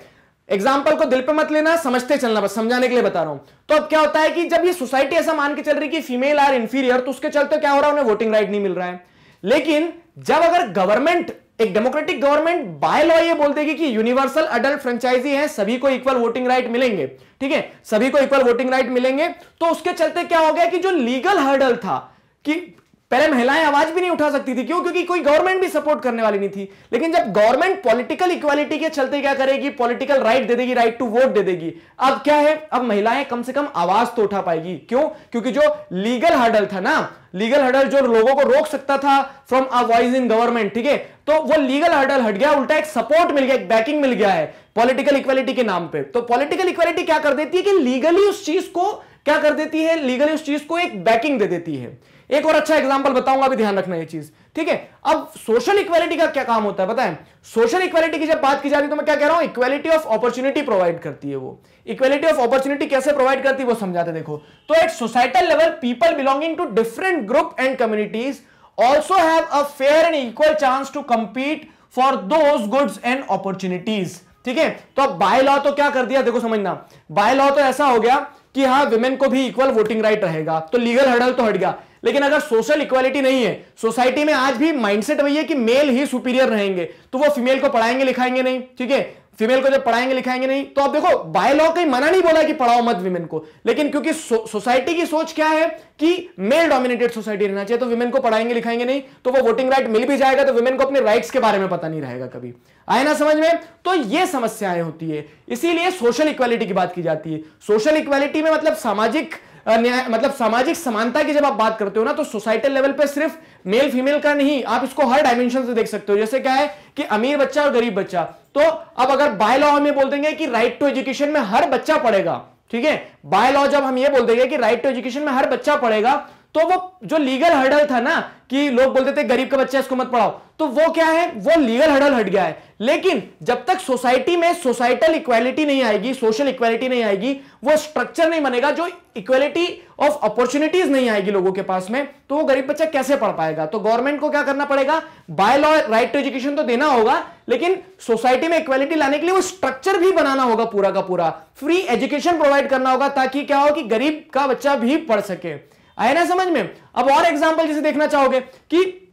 एग्ज़ाम्पल को दिल पे मत लेना, समझते चलना, बस समझाने के लिए बता रहा हूँ। तो अब क्या होता है कि जब ये सोसाइटी ऐसा मान के चल रही कि फीमेल आर इंफीरियर तो उसके चलते क्या हो रहा है, उन्हें वोटिंग राइट नहीं मिल रहा है। लेकिन जब अगर गवर्नमेंट एक डेमोक्रेटिक गवर्नमेंट बाय लॉ ये बोल देगी कि यूनिवर्सल अडल्ट फ्रेंचाइजी है, सभी को इक्वल वोटिंग राइट मिलेंगे, ठीक है? सभी को इक्वल वोटिंग राइट मिलेंगे तो उसके चलते क्या हो गया कि जो लीगल हर्डल था, कि पहले महिलाएँ आवाज़ भी नहीं उठा सकती थी। क्यों? क्योंकि कोई गवर्नमेंट भी सपोर्ट करने वाली नहीं थी। लेकिन जब गवर्नमेंट पॉलिटिकल इक्वालिटी के चलते क्या करेगी? पॉलिटिकल राइट दे देगी राइट टू वोट दे देगी। अब क्या है? अब महिलाएँ कम से कम आवाज़ तो उठा पाएगी। क्यों? क्योंकि जो लीगल हर्डल था ना लीगल हर्डल जो लोगों को रोक सकता था from a voice in government ठीक है? तो वो लीगल हर्डल हट गया, उल्टा एक सपोर्ट मिल गया, एक बैकिंग मिल गया है पॉलिटिकल इक्वालिटी के नाम पे। तो पॉलिटिकल इक्वालिटी क्या कर देती है कि लीगली उस चीज़ को, क्या कर देती है? लीगली उस चीज़ को एक बैकिंग दे देती है। एक और अच्छा एग्ज़ाम्पल बताऊँगा, अभी ध्यान रखना ये चीज़। ठीक है? अब सोशल इक्वालिटी का क्या काम होता है है? सोशल इक्वालिटी की जब बात की जाती है तो मैं क्या कह रहा हूँ? इक्वालिटी ऑफ़ अपॉर्चुनिटी प्रोवाइड करती है वो। इक्वालिटी ऑफ़ अपॉर्चुनिटी कैसे प्रोवाइड करती है, वो समझाते देखो। तो at societal level people belonging to different group and communities also have a fair and equal chance to compete for those goods and opportunities ठीक है? तो अब बाय लॉ तो क्या कर दिया, देखो समझना। बाय लॉ तो ऐसा हो गया कि हाँ विमेन को भी इक्वल वोटिंग राइट रहेगा। तो लीगल हर्डल तो हट गया। लेकिन अगर सोशल इक्वालिटी नहीं है सोसाइटी में आज भी माइंडसेट वही है कि मेल ही सुपीरियर रहेंगे। तो वो फीमेल को पढ़ाएँगे, लिखाएँगे नहीं, ठीक है? फीमेल को जब पढ़ाएँगे लिखाएँगे नहीं तो आप देखो बाय लॉ कहीं मना नहीं बोला कि पढ़ाओ मत विमेन को। लेकिन क्योंकि सो, सोसाइटी की सोच क्या है कि मेल डोमिनेटेड सोसाइटी रहना चाहिए तो विमेन को पढ़ाएँगे लिखाएँगे नहीं तो वो वोटिंग राइट मिल भी जाएगा तो विमेन को अपने राइट्स के बारे में पता नहीं रहेगा कभी। आए ना समझ में? तो ये समस्याएँ होती है। इसीलिए सोशल इक्वालिटी की बात की जाती है। सोशल इक्वालिटी में मतलब सामाजिक न्याय मतलब सामाजिक समानता की जब आप बात करते हो ना तो सोसाइटल लेवल पे सिर्फ़ मेल फीमेल का नहीं, आप इसको हर डायमेंशन से देख सकते हो। जैसे क्या है कि अमीर बच्चा और गरीब बच्चा। तो अब अगर बाय लॉ हमें बोल देंगे कि राइट टू एजुकेशन में हर बच्चा पढ़ेगा, ठीक है? बाय लॉ जब हम ये बोल देंगे कि राइट टू एजुकेशन में हर बच्चा पढ़ेगा तो वो जो लीगल हर्डल था ना, कि लोग बोलते थे, गरीब का बच्चा इसको मत पढ़ाओ। तो वो क्या है? वो लीगल हडल हट गया है। लेकिन जब तक सोसाइटी में सोसाइटल इक्वालिटी नहीं आएगी सोशल इक्वालिटी नहीं आएगी, वो स्ट्रक्चर नहीं बनेगा जो इक्वालिटी ऑफ़ अपॉर्चुनिटीज़ नहीं आएगी लोगों के पास में तो वो गरीब बच्चा कैसे पढ़ पाएगा? तो गवर्नमेंट को क्या करना पड़ेगा? By law right to education तो देना होगा, लेकिन सोसाइटी में इक्वालिटी लाने के लिए वो स्ट्रक्चर भी बनाना होगा पूरा का पूरा। फ्री एजुकेशन प्रोवाइड करना होगा ताकि क्या हो कि गरीब का बच्चा भी पढ़ सके। आए ना समझ में? अब और एग्ज़ाम्पल जैसे देखना चाहोगे कि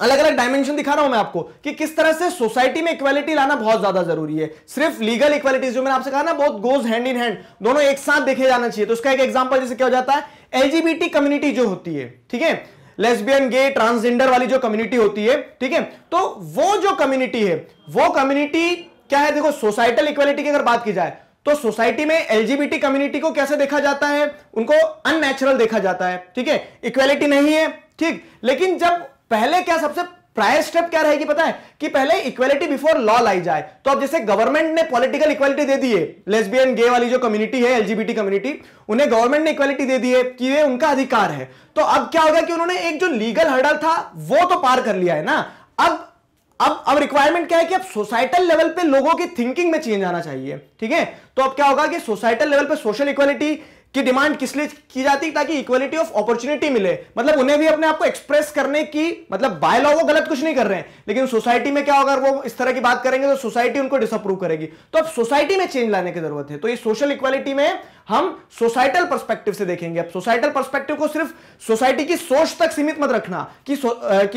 अलग अलग डायमेंशन दिखा रहा हूँ मैं आपको कि किस तरह से सोसाइटी में इक्वालिटी लाना बहुत ज़्यादा ज़रूरी है। सिर्फ़ लीगल इक्वालिटी जो मैंने आपसे कहा ना, बहुत गोज हैंड इन हैंड दोनों एक साथ देखे जाना चाहिए। तो उसका एक एग्जांपल जैसे क्या हो जाता है एलजीबीटी कम्युनिटी जो होती है, ठीक है? लेस्बियन गे ट्रांसजेंडर वाली जो कम्युनिटी होती है, ठीक है? तो वो जो कम्युनिटी है, वो कम्युनिटी क्या है? देखो सोसाइटल इक्वालिटी की अगर बात की जाए तो सोसाइटी में एलजीबीटी कम्युनिटी को कैसे देखा जाता है? उनको अननेचुरल देखा जाता है, ठीक है? इक्वालिटी नहीं है, ठीक? लेकिन जब पहले क्या सबसे प्रायर स्टेप क्या रहेगी पता है? कि पहले इक्वालिटी बिफोर लॉ लाई जाए। तो अब जैसे गवर्नमेंट ने पॉलिटिकल इक्वालिटी दे दी है लेस्बियन गे वाली जो कम्युनिटी है एलजीबीटी कम्युनिटी उन्हें गवर्नमेंट ने इक्वालिटी दे दी है कि ये उनका अधिकार है। तो अब क्या होगा कि उन्होंने एक जो लीगल हर्डल था, वो तो पार कर लिया है ना? अब अब अब रिक्वायरमेंट क्या है कि अब सोसाइटल लेवल पे लोगों की थिंकिंग में चेंज आना चाहिए। ठीक है? तो अब क्या होगा कि सोसाइटल लेवल पे सोशल इक्वालिटी की डिमांड किस लिए की जाती ताकि इक्वलिटी ऑफ़ अपॉर्चुनिटी मिले। मतलब उन्हें भी अपने आप को एक्सप्रेस करने की मतलब बाय लॉ वो गलत कुछ नहीं कर रहे हैं। लेकिन सोसाइटी में क्या होगा वो इस तरह की बात करेंगे तो सोसाइटी उनको डिसअप्रूव करेगी। तो अब सोसाइटी में चेंज लाने की ज़रूरत है। तो ये सोशल इक्वालिटी में हम सोसाइटल परस्पेक्टिव से देखेंगे। अब सोसाइटल परस्पेक्टिव को सिर्फ़ सोसाइटी की सोच तक सीमित मत रखना की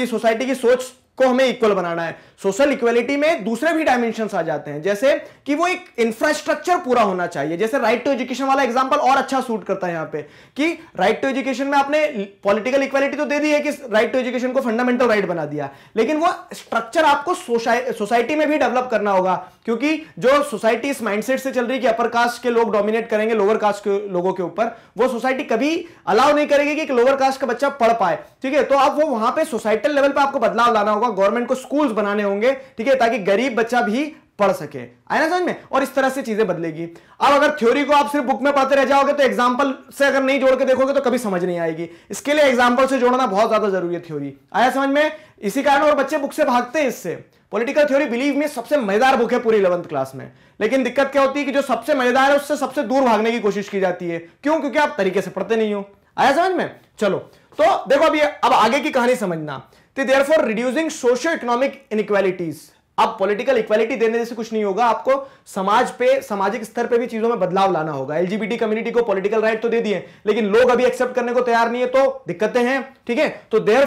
सोसाइटी की सोच को हमें इक्वल बनाना है। सोशल इक्वलिटी में दूसरे भी डायमेंशन आ जाते हैं। जैसे कि वो एक इंफ्रास्ट्रक्चर पूरा होना चाहिए। जैसे राइट टू एजुकेशन वाला एग्ज़ाम्पल और अच्छा सूट करता है यहाँ पे कि राइट टू एजुकेशन में आपने पॉलिटिकल इक्वलिटी तो दे दी है कि राइट टू एजुकेशन को फंडामेंटल राइट बना दिया। लेकिन वो स्ट्रक्चर आपको सोसाइटी में भी डेवलप करना होगा। क्योंकि जो सोसाइटी इस माइंडसेट से चल रही है कि अपर कास्ट के लोग डोमिनेट करेंगे लोअर कास्ट के लोगों के ऊपर, वो सोसाइटी कभी अलाउ नहीं करेगी कि एक लोअर कास्ट का बच्चा पढ़ पाए। ठीक है? तो आप वो वहाँ पे सोसाइटल लेवल पे आपको बदलाव लाना होगा गवर्नमेंट को स्कूल्स बनाने होंगे, ठीक है? ताकि गरीब बच्चा भी पढ़ सके। आया ना समझ में? और इस तरह से चीज़ें बदलेगी। अब अगर थ्योरी को आप सिर्फ़ बुक में पढ़ते रह जाओगे तो एग्ज़ाम्पल से अगर नहीं जोड़ के देखोगे तो कभी समझ नहीं आएगी। इसके लिए एग्ज़ाम्पल से जोड़ना बहुत ज़्यादा ज़रूरी है थ्योरी आया समझ में? इसी कारण और बच्चे बुक से भागते हैं इससे। पॉलिटिकल थ्योरी बिलीव में सबसे मज़ेदार बुक है पूरी इलेवंथ क्लास में। लेकिन दिक्कत क्या होती है कि जो सबसे मज़ेदार है, उससे सबसे दूर भागने की कोशिश की जाती है। क्यों? क्योंकि आप तरीके से पढ़ते नहीं हो। आया समझ में? चलो तो देखो अभी, अब आगे की कहानी समझना। Therefore reducing socio economic inequalities अब पॉलिटिकल इक्वालिटी देने से कुछ नहीं होगा, आपको समाज पे, सामाजिक स्तर पे भी चीज़ों में बदलाव लाना होगा। एलजीबीटी कम्युनिटी को पॉलिटिकल राइट तो दे दिए, लेकिन लोग अभी एक्सेप्ट करने को तैयार नहीं है तो दिक्कतें हैं, ठीक है? तो there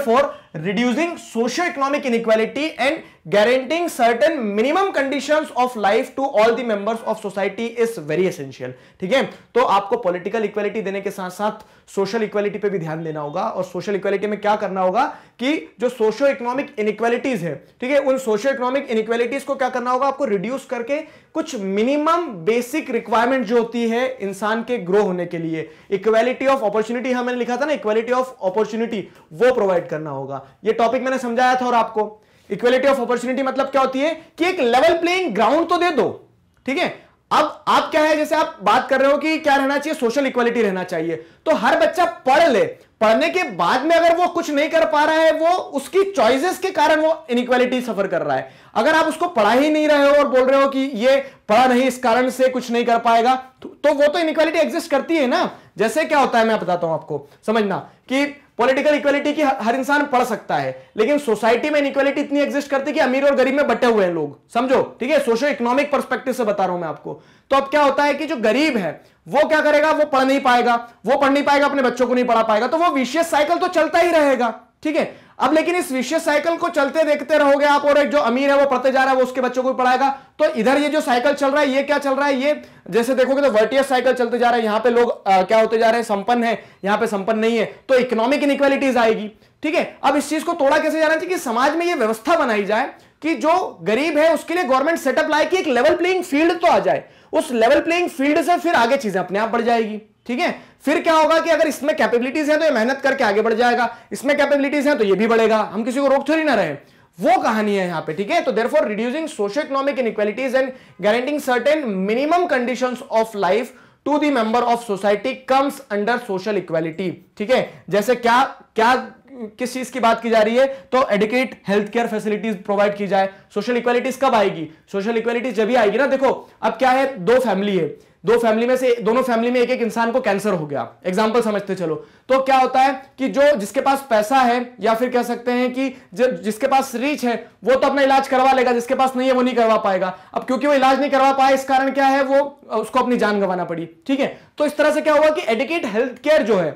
socio economic inequality and guaranteeing certain minimum conditions of life to all the members of society is very essential. ठीक है? तो आपको पॉलिटिकल इक्वालिटी देने के साथ साथ सोशल इक्वालिटी पे भी ध्यान देना होगा और सोशल इक्वालिटी में क्या करना होगा कि जो इकोनॉमिक इनइक्वालिटीज है, ठीक है? उन इकोनॉमिक इनइक्वालिटीज को क्या करना होगा? आपको रिड्यूस करके कुछ मिनिमम बेसिक रिक्वायरमेंट जो होती है इंसान के ग्रो होने के लिए इक्वालिटी ऑफ़ अपॉर्चुनिटी हमें लिखा था ना इक्वालिटी ऑफ़ अपॉर्चुनिटी वो प्रोवाइड करना होगा। ये टॉपिक मैंने समझाया था और आपको। इक्वेलिटी ऑफ़ अपॉर्चुनिटी मतलब क्या होती है? कि एक लेवल प्लेइंग ग्राउंड तो दे दो, ठीक है? अब आप क्या है, जैसे आप बात कर रहे हो कि क्या रहना चाहिए? सोशल इक्वालिटी रहना चाहिए। तो हर बच्चा पढ़ ले पढ़ने के बाद में अगर वो कुछ नहीं कर पा रहा है वो उसकी चॉइसेस के कारण वो इनक्वालिटी सफ़र कर रहा है। अगर आप उसको पढ़ा ही नहीं रहे हो और बोल रहे हो कि ये पढ़ा नहीं इस कारण से कुछ नहीं कर पाएगा तो, तो वो तो इनक्वालिटी एग्जिस्ट करती है ना। जैसे क्या होता है मैं बताता हूँ आपको। समझना कि पॉलिटिकल इक्वलिटी की हर इंसान पढ़ सकता है, लेकिन सोसाइटी में इक्वलिटी इतनी एग्जिस्ट करती है कि अमीर और गरीब में बटे हुए हैं लोग। समझो, ठीक है? सोशो इकोनॉमिक परस्पेक्टिव से बता रहा हूँ मैं आपको। तो अब क्या होता है कि जो गरीब है, वो क्या करेगा? वो पढ़ नहीं पाएगा। वो पढ़ नहीं पाएगा, अपने बच्चों को नहीं पढ़ा पाएगा। तो वो विशेष साइकिल तो चलता ही रहेगा, ठीक है? अब लेकिन इस विशेष साइकिल को चलते देखते रहोगे आप और एक जो अमीर है वो पढ़ते जा रहा है वो उसके बच्चों को भी पढ़ाएगा। तो इधर ये जो साइकिल चल रहा है ये क्या चल रहा है? ये जैसे देखोगे तो वर्टियस साइकिल चलते जा रहा है। यहाँ पे लोग आ, क्या होते जा रहे हैं? संपन्न है। यहाँ पे संपन्न नहीं है। तो इकोनॉमिक इनइक्वालिटीज आएगी। ठीक है? अब इस चीज़ को तोड़ा कैसे जाना चाहिए कि समाज में ये व्यवस्था बनाई जाए कि जो गरीब है उसके लिए गवर्नमेंट सेटअप लाए कि एक लेवल प्लेइंग फ़ील्ड तो आ जाए। उस लेवल प्लेइंग फ़ील्ड से फिर आगे चीज़ें अपने आप बढ़ जाएगी। ठीक है? फिर क्या होगा कि अगर इसमें कैपेबिलिटीज है तो ये मेहनत करके आगे बढ़ जाएगा। इसमें कैपेबिलिटीज है तो ये भी बढ़ेगा। हम किसी को रोक थोड़ी ना रहे वो कहानी है यहाँ पे, ठीक है? तो therefore reducing socio economic inequalities and guaranteeing certain minimum condition of life to the member of society comes under social equality ठीक है? जैसे क्या क्या किस चीज़ की बात की जा रही है? तो adequate health care facilities provide की जाए। सोशल इक्वालिटीज कब आएगी? सोशल इक्वालिटीज जब भी आएगी ना, देखो, अब क्या है? दो फैमिली है। दो फैमिली में से, दोनों फैमिली में एक एक इंसान को कैंसर हो गया। एग्ज़ाम्पल समझते चलो। तो क्या होता है कि जो जिसके पास पैसा है, या फिर कह सकते हैं कि जिसके पास रीच है, वो तो अपना इलाज करवा लेगा, जिसके पास नहीं है, वो नहीं करवा पाएगा। अब क्योंकि वो इलाज नहीं करवा पाया, इस कारण क्या है? वो, उसको अपनी जान गंवाना पड़ी। ठीक है? तो इस तरह से क्या हुआ कि एडिकेट हेल्थ केयर जो है,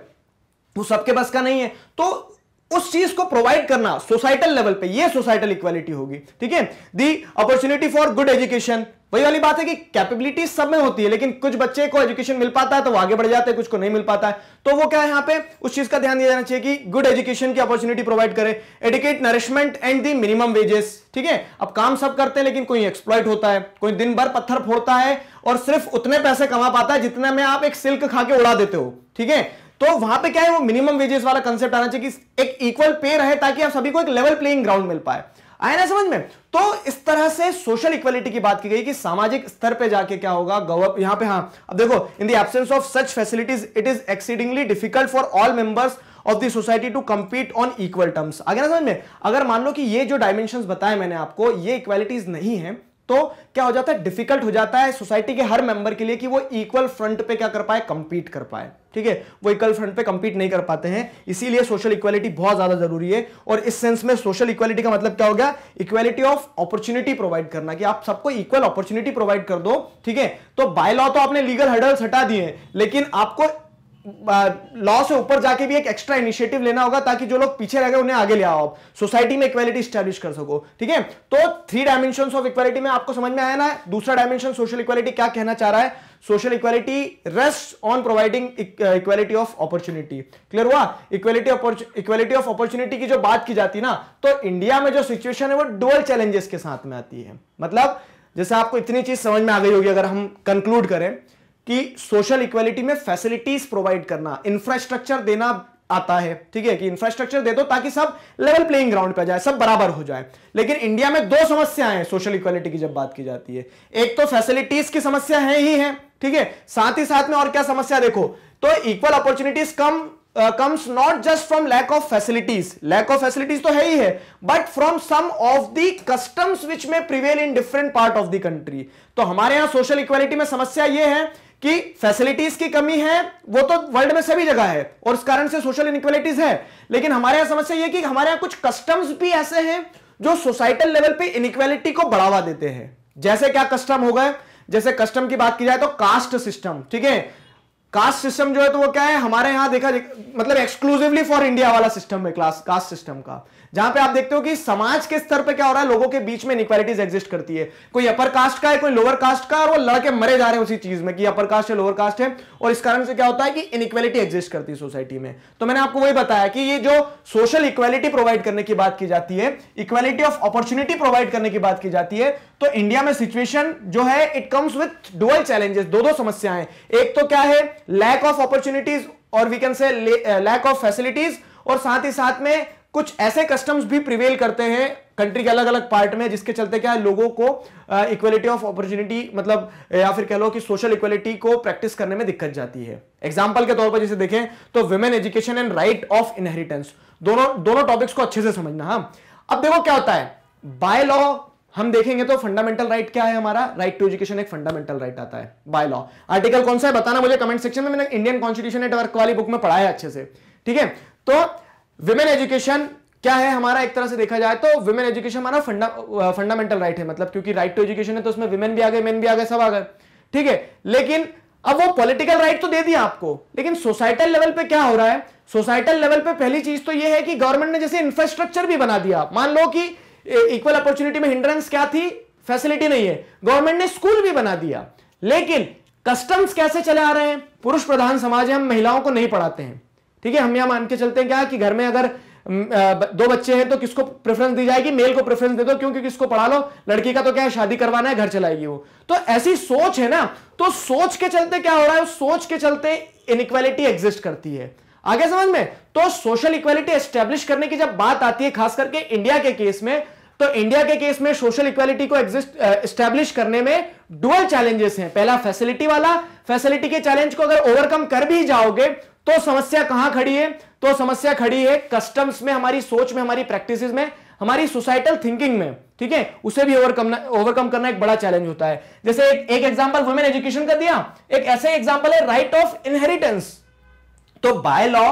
वो सबके बस का नहीं है। तो उस चीज़ को प्रोवाइड करना सोसाइटल लेवल पे, ये सोसाइटल इक्वालिटी होगी, ठीक है? The opportunity for good education वही वाली बात है कि कैपेबिलिटी सब में होती है, लेकिन कुछ बच्चे को एजुकेशन मिल पाता है तो वो आगे बढ़ जाते हैं, कुछ को नहीं मिल पाता है। तो वो क्या है यहाँ पे? उस चीज़ का ध्यान दिया जाना चाहिए कि गुड एजुकेशन की अपॉर्चुनिटी प्रोवाइड करे adequate nourishment and the minimum wages ठीक है? अब काम सब करते हैं, लेकिन कोई एक्सप्लॉइट होता है, कोई दिन भर पत्थर फोड़ता है और सिर्फ़ उतने पैसे कमा पाता है जितने में आप एक सिल्क खा के उड़ा देते हो, ठीक है? तो वहाँ पे क्या है, वो मिनिमम वेजेस वाला कंसेप्ट आना चाहिए कि एक इक्वल पे रहे ताकि आप सभी को एक लेवल प्लेइंग ग्राउंड मिल पाए। आए ना समझ में? तो इस तरह से सोशल इक्वलिटी की बात की गई कि सामाजिक स्तर पे जाके क्या होगा गवर्न यहाँ पे हाँ अब देखो in the absence of such facilities it is exceedingly difficult for all members of the society to compete on equal terms आगे ना समझ में? अगर मान लो कि ये जो डायमेंशन बताए मैंने आपको, ये इक्वालिटीज नहीं है तो क्या हो जाता है डिफ़िकल्ट हो जाता है सोसाइटी के हर मेंबर के लिए कि वो इक्वल फ्रंट पे क्या कर पाए कंपीट कर पाए। ठीक है? वो इक्वल फ्रंट पे कंपीट नहीं कर पाते हैं। इसीलिए सोशल इक्वालिटी बहुत ज़्यादा ज़रूरी है। और इस सेंस में सोशल इक्वालिटी का मतलब क्या हो गया? इक्वालिटी ऑफ़ अपॉर्चुनिटी प्रोवाइड करना कि आप सबको इक्वल अपॉर्चुनिटी प्रोवाइड कर दो। ठीक है? तो बाय लॉ तो आपने लीगल हर्डल्स हटा दिए लेकिन आपको लॉ से ऊपर जाके भी एक एक्स्ट्रा इनिशिएटिव लेना होगा ताकि जो लोग पीछे रह गए उन्हें आगे ले आओ आप। सोसाइटी में इक्वालिटी स्टैब्लिश कर सको, ठीक है? तो थ्री डायमेंशन ऑफ़ इक्वालिटी में आपको समझ में आया ना? दूसरा डायमेंशन सोशल इक्वालिटी क्या कहना चाह रहा है? Social equality rest on providing equality of opportunity clear हुआ? इक्वालिटी इक्वालिटी ऑफ़ अपॉर्चुनिटी की जो बात की जाती है ना तो इंडिया में जो सिचुएशन है वो डुअल चैलेंजेस के साथ में आती है। मतलब जैसे आपको इतनी चीज़ समझ में आ गई होगी, अगर हम कंक्लूड करें कि सोशल इक्वालिटी में फैसिलिटीज़ प्रोवाइड करना इंफ्रास्ट्रक्चर देना आता है, ठीक है? कि इंफ्रास्ट्रक्चर दे दो ताकि सब लेवल प्लेइंग ग्राउंड पे जाए, सब बराबर हो जाए। लेकिन इंडिया में दो समस्याएँ हैं सोशल इक्वालिटी की जब बात की जाती है। एक तो फैसिलिटीज़ की समस्या है ही है, ठीक है? साथ ही साथ में और क्या समस्या देखो? तो equal opportunities come comes not just from lack of facilities lack of facilities तो है ही है but from some of the customs which may prevail in different part of the country तो हमारे यहाँ सोशल इक्वालिटी में समस्या यह है कि फैसिलिटीज़ की कमी है, वो तो वर्ल्ड में सभी जगह है और इस कारण से सोशल इनइक्वालिटीज है। लेकिन हमारे यहाँ समस्या ये कि हमारे यहाँ कुछ कस्टम्स भी ऐसे हैं जो सोसाइटल लेवल पे इनइक्वालिटी को बढ़ावा देते हैं। जैसे क्या कस्टम हो गए? जैसे कस्टम की बात की जाए तो कास्ट सिस्टम ठीक है? कास्ट सिस्टम जो है तो वो क्या है? हमारे यहाँ देखा मतलब एक्सक्लूसिवली फॉर इंडिया वाला सिस्टम है क्लास कास्ट सिस्टम का। जहाँ पे आप देखते हो कि समाज के स्तर पे क्या हो रहा है, लोगों के बीच में इनक्वालिटीज एग्जिस्ट करती है। कोई अपर कास्ट का है, कोई लोअर कास्ट का और वो लड़के मरे जा रहे हैं उसी चीज़ में कि अपर कास्ट है लोअर कास्ट है, और इस कारण से क्या होता है कि इनक्वालिटी एग्जिस्ट करती है सोसाइटी में। तो मैंने आपको वही बताया कि ये जो सोशल इक्वालिटी प्रोवाइड करने की बात की जाती है इक्वालिटी ऑफ़ अपॉर्चुनिटी प्रोवाइड करने की बात की जाती है तो इंडिया में सिचुएशन जो है it comes with dual challenges दो दो समस्याएँ एक तो क्या है लैक ऑफ़ अपॉर्चुनिटीज़ और we can say lack of facilities और साथ ही साथ में कुछ ऐसे कस्टम्स भी प्रिवेल करते हैं कंट्री के अलग अलग पार्ट में जिसके चलते क्या है, लोगों को इक्वलिटी ऑफ़ अपॉर्चुनिटी मतलब या फिर कह लो कि सोशल इक्वलिटी को प्रैक्टिस करने में दिक्कत जाती है। एग्ज़ाम्पल के तौर पर जैसे देखें तो women education and right of inheritance दोनों दोनों टॉपिक्स को अच्छे से समझना हाँ। अब देखो क्या होता है बाय लॉ हम देखेंगे तो फंडामेंटल राइट right क्या है हमारा? राइट टू एजुकेशन एक फंडामेंटल राइट आता है बाय लॉ आर्टिकल कौन सा है? बताना मुझे कमेंट सेक्शन में, मैंने इंडियन कॉन्स्टिट्यूशन नेटवर्क वाली बुक में पढ़ा है अच्छे से। ठीक है? तो विमेन एजुकेशन क्या है हमारा एक तरह से देखा जाए तो विमेन एजुकेशन हमारा फंडा फंडामेंटल राइट है मतलब क्योंकि राइट टू एजुकेशन है तो उसमें विमेन भी आ गए मेन भी आ गए, सब आ गए। ठीक है? लेकिन अब वो पॉलिटिकल राइट तो दे दिया आपको, लेकिन सोसाइटल लेवल पे क्या हो रहा है? सोसाइटल लेवल पे पहली चीज़ तो ये है कि गवर्नमेंट ने जैसे इंफ्रास्ट्रक्चर भी बना दिया। मान लो कि इक्वल अपॉर्चुनिटी में हिंड्रेंस क्या थी? फैसिलिटी नहीं है। गवर्नमेंट ने स्कूल भी बना दिया। लेकिन कस्टम्स कैसे चले आ रहे हैं? पुरुष प्रधान समाज है, हम महिलाओं को नहीं पढ़ाते हैं। ठीक है, हम यहाँ मान के चलते हैं क्या कि घर में अगर दो बच्चे हैं तो किसको प्रेफरेंस दी जाएगी? मेल को प्रेफरेंस दे दो, क्योंकि किसको पढ़ा लो? लड़की का तो क्या है, शादी करवाना है, घर चलाएगी वो। तो ऐसी सोच है ना तो सोच के चलते क्या हो रहा है? सोच के चलते इनइक्वालिटी एग्जिस्ट करती है। आगे समझ में? तो सोशल इक्वालिटी एस्टेब्लिश करने की जब बात आती है, खास करके इंडिया के केस में तो इंडिया के केस में सोशल इक्वालिटी को एग्जिस्ट एस्टेब्लिश करने में डुअल चैलेंजेस हैं। पहला फैसिलिटी वाला फैसिलिटी के चैलेंज को अगर ओवरकम कर भी जाओगे तो समस्या कहाँ खड़ी है? तो समस्या खड़ी है कस्टम्स में हमारी सोच में हमारी प्रैक्टिस में हमारी सोसाइटल थिंकिंग में ठीक है? उसे भी ओवरकम ओवरकम करना एक बड़ा चैलेंज होता है। जैसे एक, एग्जांपल वुमेन एजुकेशन का दिया। एक ऐसे एग्जांपल है राइट ऑफ़ इनहेरिटेंस तो बाय लॉ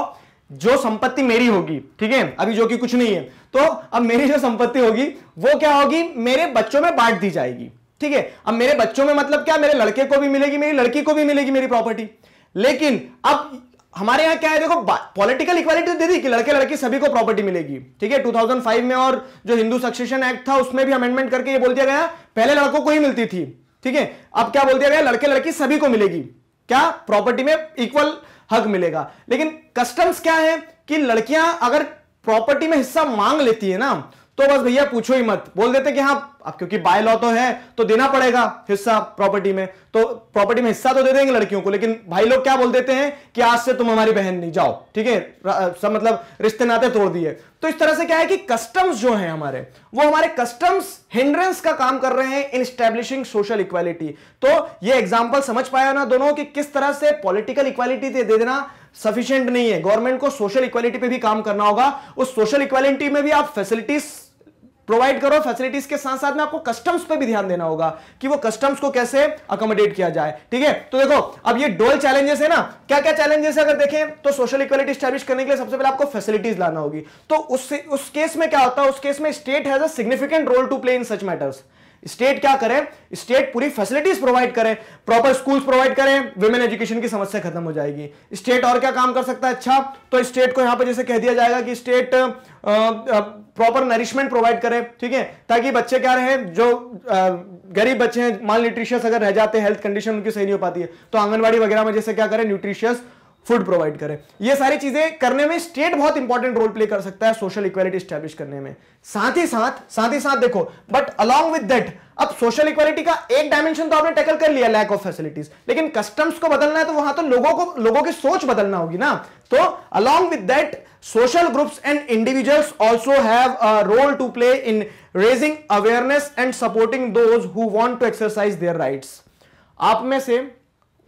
जो संपत्ति मेरी होगी ठीक है? अभी जो कि कुछ नहीं है। तो अब मेरी जो संपत्ति होगी वो क्या होगी? मेरे बच्चों में बांट दी जाएगी ठीक है? अब मेरे बच्चों में मतलब क्या? मेरे लड़के को भी मिलेगी मेरी लड़की को भी मिलेगी मेरी प्रॉपर्टी लेकिन अब हमारे यहाँ क्या है, देखो पॉलिटिकल इक्वालिटी दे दी कि लड़के लड़की सभी को प्रॉपर्टी मिलेगी, ठीक है? 2005 में और जो हिंदू सक्सेशन एक्ट था, उसमें भी अमेंडमेंट करके ये बोल दिया गया, पहले लड़कों को ही मिलती थी, ठीक है? अब क्या बोल दिया गया लड़के लड़की सभी को मिलेगी। क्या? प्रॉपर्टी में इक्वल हक मिलेगा। लेकिन कस्टम्स क्या है कि लड़कियाँ अगर प्रॉपर्टी में हिस्सा मांग लेती है ना तो बस भैया, पूछो ही मत। बोल देते कि हाँ अब क्योंकि बाय लॉ तो है तो देना पड़ेगा हिस्सा प्रॉपर्टी में। तो प्रॉपर्टी में हिस्सा तो दे देंगे लड़कियों को, लेकिन भाई लोग क्या बोल देते हैं कि आज से तुम हमारी बहन नहीं, जाओ, ठीक है? सब मतलब रिश्ते नाते तोड़ दिए। तो इस तरह से क्या है कि कस्टम्स जो है हमारे, वो हमारे कस्टम्स हिंड्रेंस का काम कर रहे हैं इन स्टैब्लिशिंग सोशल इक्वालिटी तो ये एग्ज़ाम्पल समझ पाया ना दोनों कि किस तरह से पॉलिटिकल इक्वालिटी दे देना सफिशियंट नहीं है। गवर्नमेंट को सोशल इक्वालिटी पे भी काम करना होगा। उस सोशल इक्वालिटी में भी आप फैसिलिटीज़ प्रोवाइड करो फैसिलिटीज़ के साथ साथ में आपको कस्टम्स पे भी ध्यान देना होगा कि वो कस्टम्स को कैसे अकोमोडेट किया जाए, ठीक है? तो देखो, अब ये डोल चैलेंजेस है ना। क्या क्या चैलेंजेस अगर देखें तो सोशल इक्वलिटी स्टैब्लिश करने के लिए सबसे पहले आपको फैसिलिटीज़ लाना होगी। तो उस उस केस में क्या होता है? उस केस में state has a significant role to play in such matters state क्या करे? स्टेट पूरी फैसिलिटीज़ प्रोवाइड करे प्रॉपर स्कूल्स प्रोवाइड करें विमेन एजुकेशन की समस्या खत्म हो जाएगी। स्टेट और क्या काम कर सकता है? अच्छा तो स्टेट को यहाँ पर जैसे कह दिया जाएगा कि स्टेट प्रॉपर नरिशमेंट प्रोवाइड करे, ठीक है? ताकि बच्चे क्या रहे, जो गरीब बच्चे हैं माल न्यूट्रिशियस अगर रह जाते हैं हेल्थ कंडीशन उनकी सही नहीं हो पाती है तो आंगनबाड़ी वगैरह में जैसे क्या करें? न्यूट्रिशियस फ़ूड प्रोवाइड करें। ये सारी चीज़ें करने में स्टेट बहुत इंपॉर्टेंट रोल प्ले कर सकता है सोशल इक्वालिटी स्टैब्लिश करने में। साथ ही साथ साथ ही साथ देखो बट अलॉन्ग विद दैट अब सोशल इक्वालिटी का एक डायमेंशन तो आपने टैकल कर लिया लैक ऑफ़ फैसिलिटीज़ लेकिन कस्टम्स को बदलना है तो वहाँ तो लोगों को, लोगों की सोच बदलना होगी ना। तो along with that social groups and individuals also have a role to play in raising awareness and supporting those who want to exercise their rights आप में से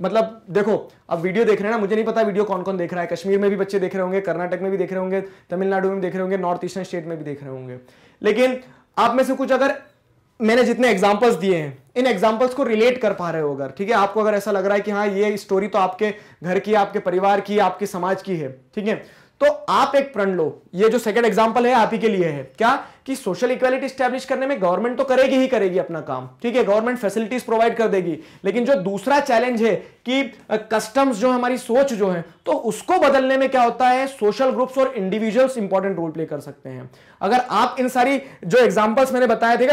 मतलब देखो, अब वीडियो देख रहे हैं ना, मुझे नहीं पता वीडियो कौन कौन देख रहा है। कश्मीर में भी बच्चे देख रहे होंगे, कर्नाटक में भी देख रहे होंगे, तमिलनाडु में देख रहे होंगे, नॉर्थ ईस्टर्न स्टेट में भी देख रहे होंगे। लेकिन, आप में से कुछ अगर मैंने जितने एग्जाम्पल्स दिए हैं, इन एग्जाम्पल्स को रिलेट कर पा रहे हो अगर, ठीक है? आपको अगर ऐसा लग रहा है कि हाँ ये स्टोरी तो आपके घर की, आपके परिवार की, आपके समाज की है, ठीक है? तो आप एक प्रण लो। ये जो सेकंड एग्जांपल है, आप ही के लिए है। क्या? कि सोशल इक्वालिटी स्टैब्लिश करने में गवर्नमेंट तो करेगी ही करेगी अपना काम। ठीक है गवर्नमेंट फैसिलिटीज़ प्रोवाइड कर देगी। लेकिन जो दूसरा चैलेंज है कि कस्टम्स जो हमारी सोच जो है तो उसको बदलने में क्या होता है? सोशल ग्रुप्स और इंडिविजुअल्स इंपॉर्टेंट रोल प्ले कर सकते हैं। अगर आप इन सारी जो एग्जाम्पल्स मैंने बताया थे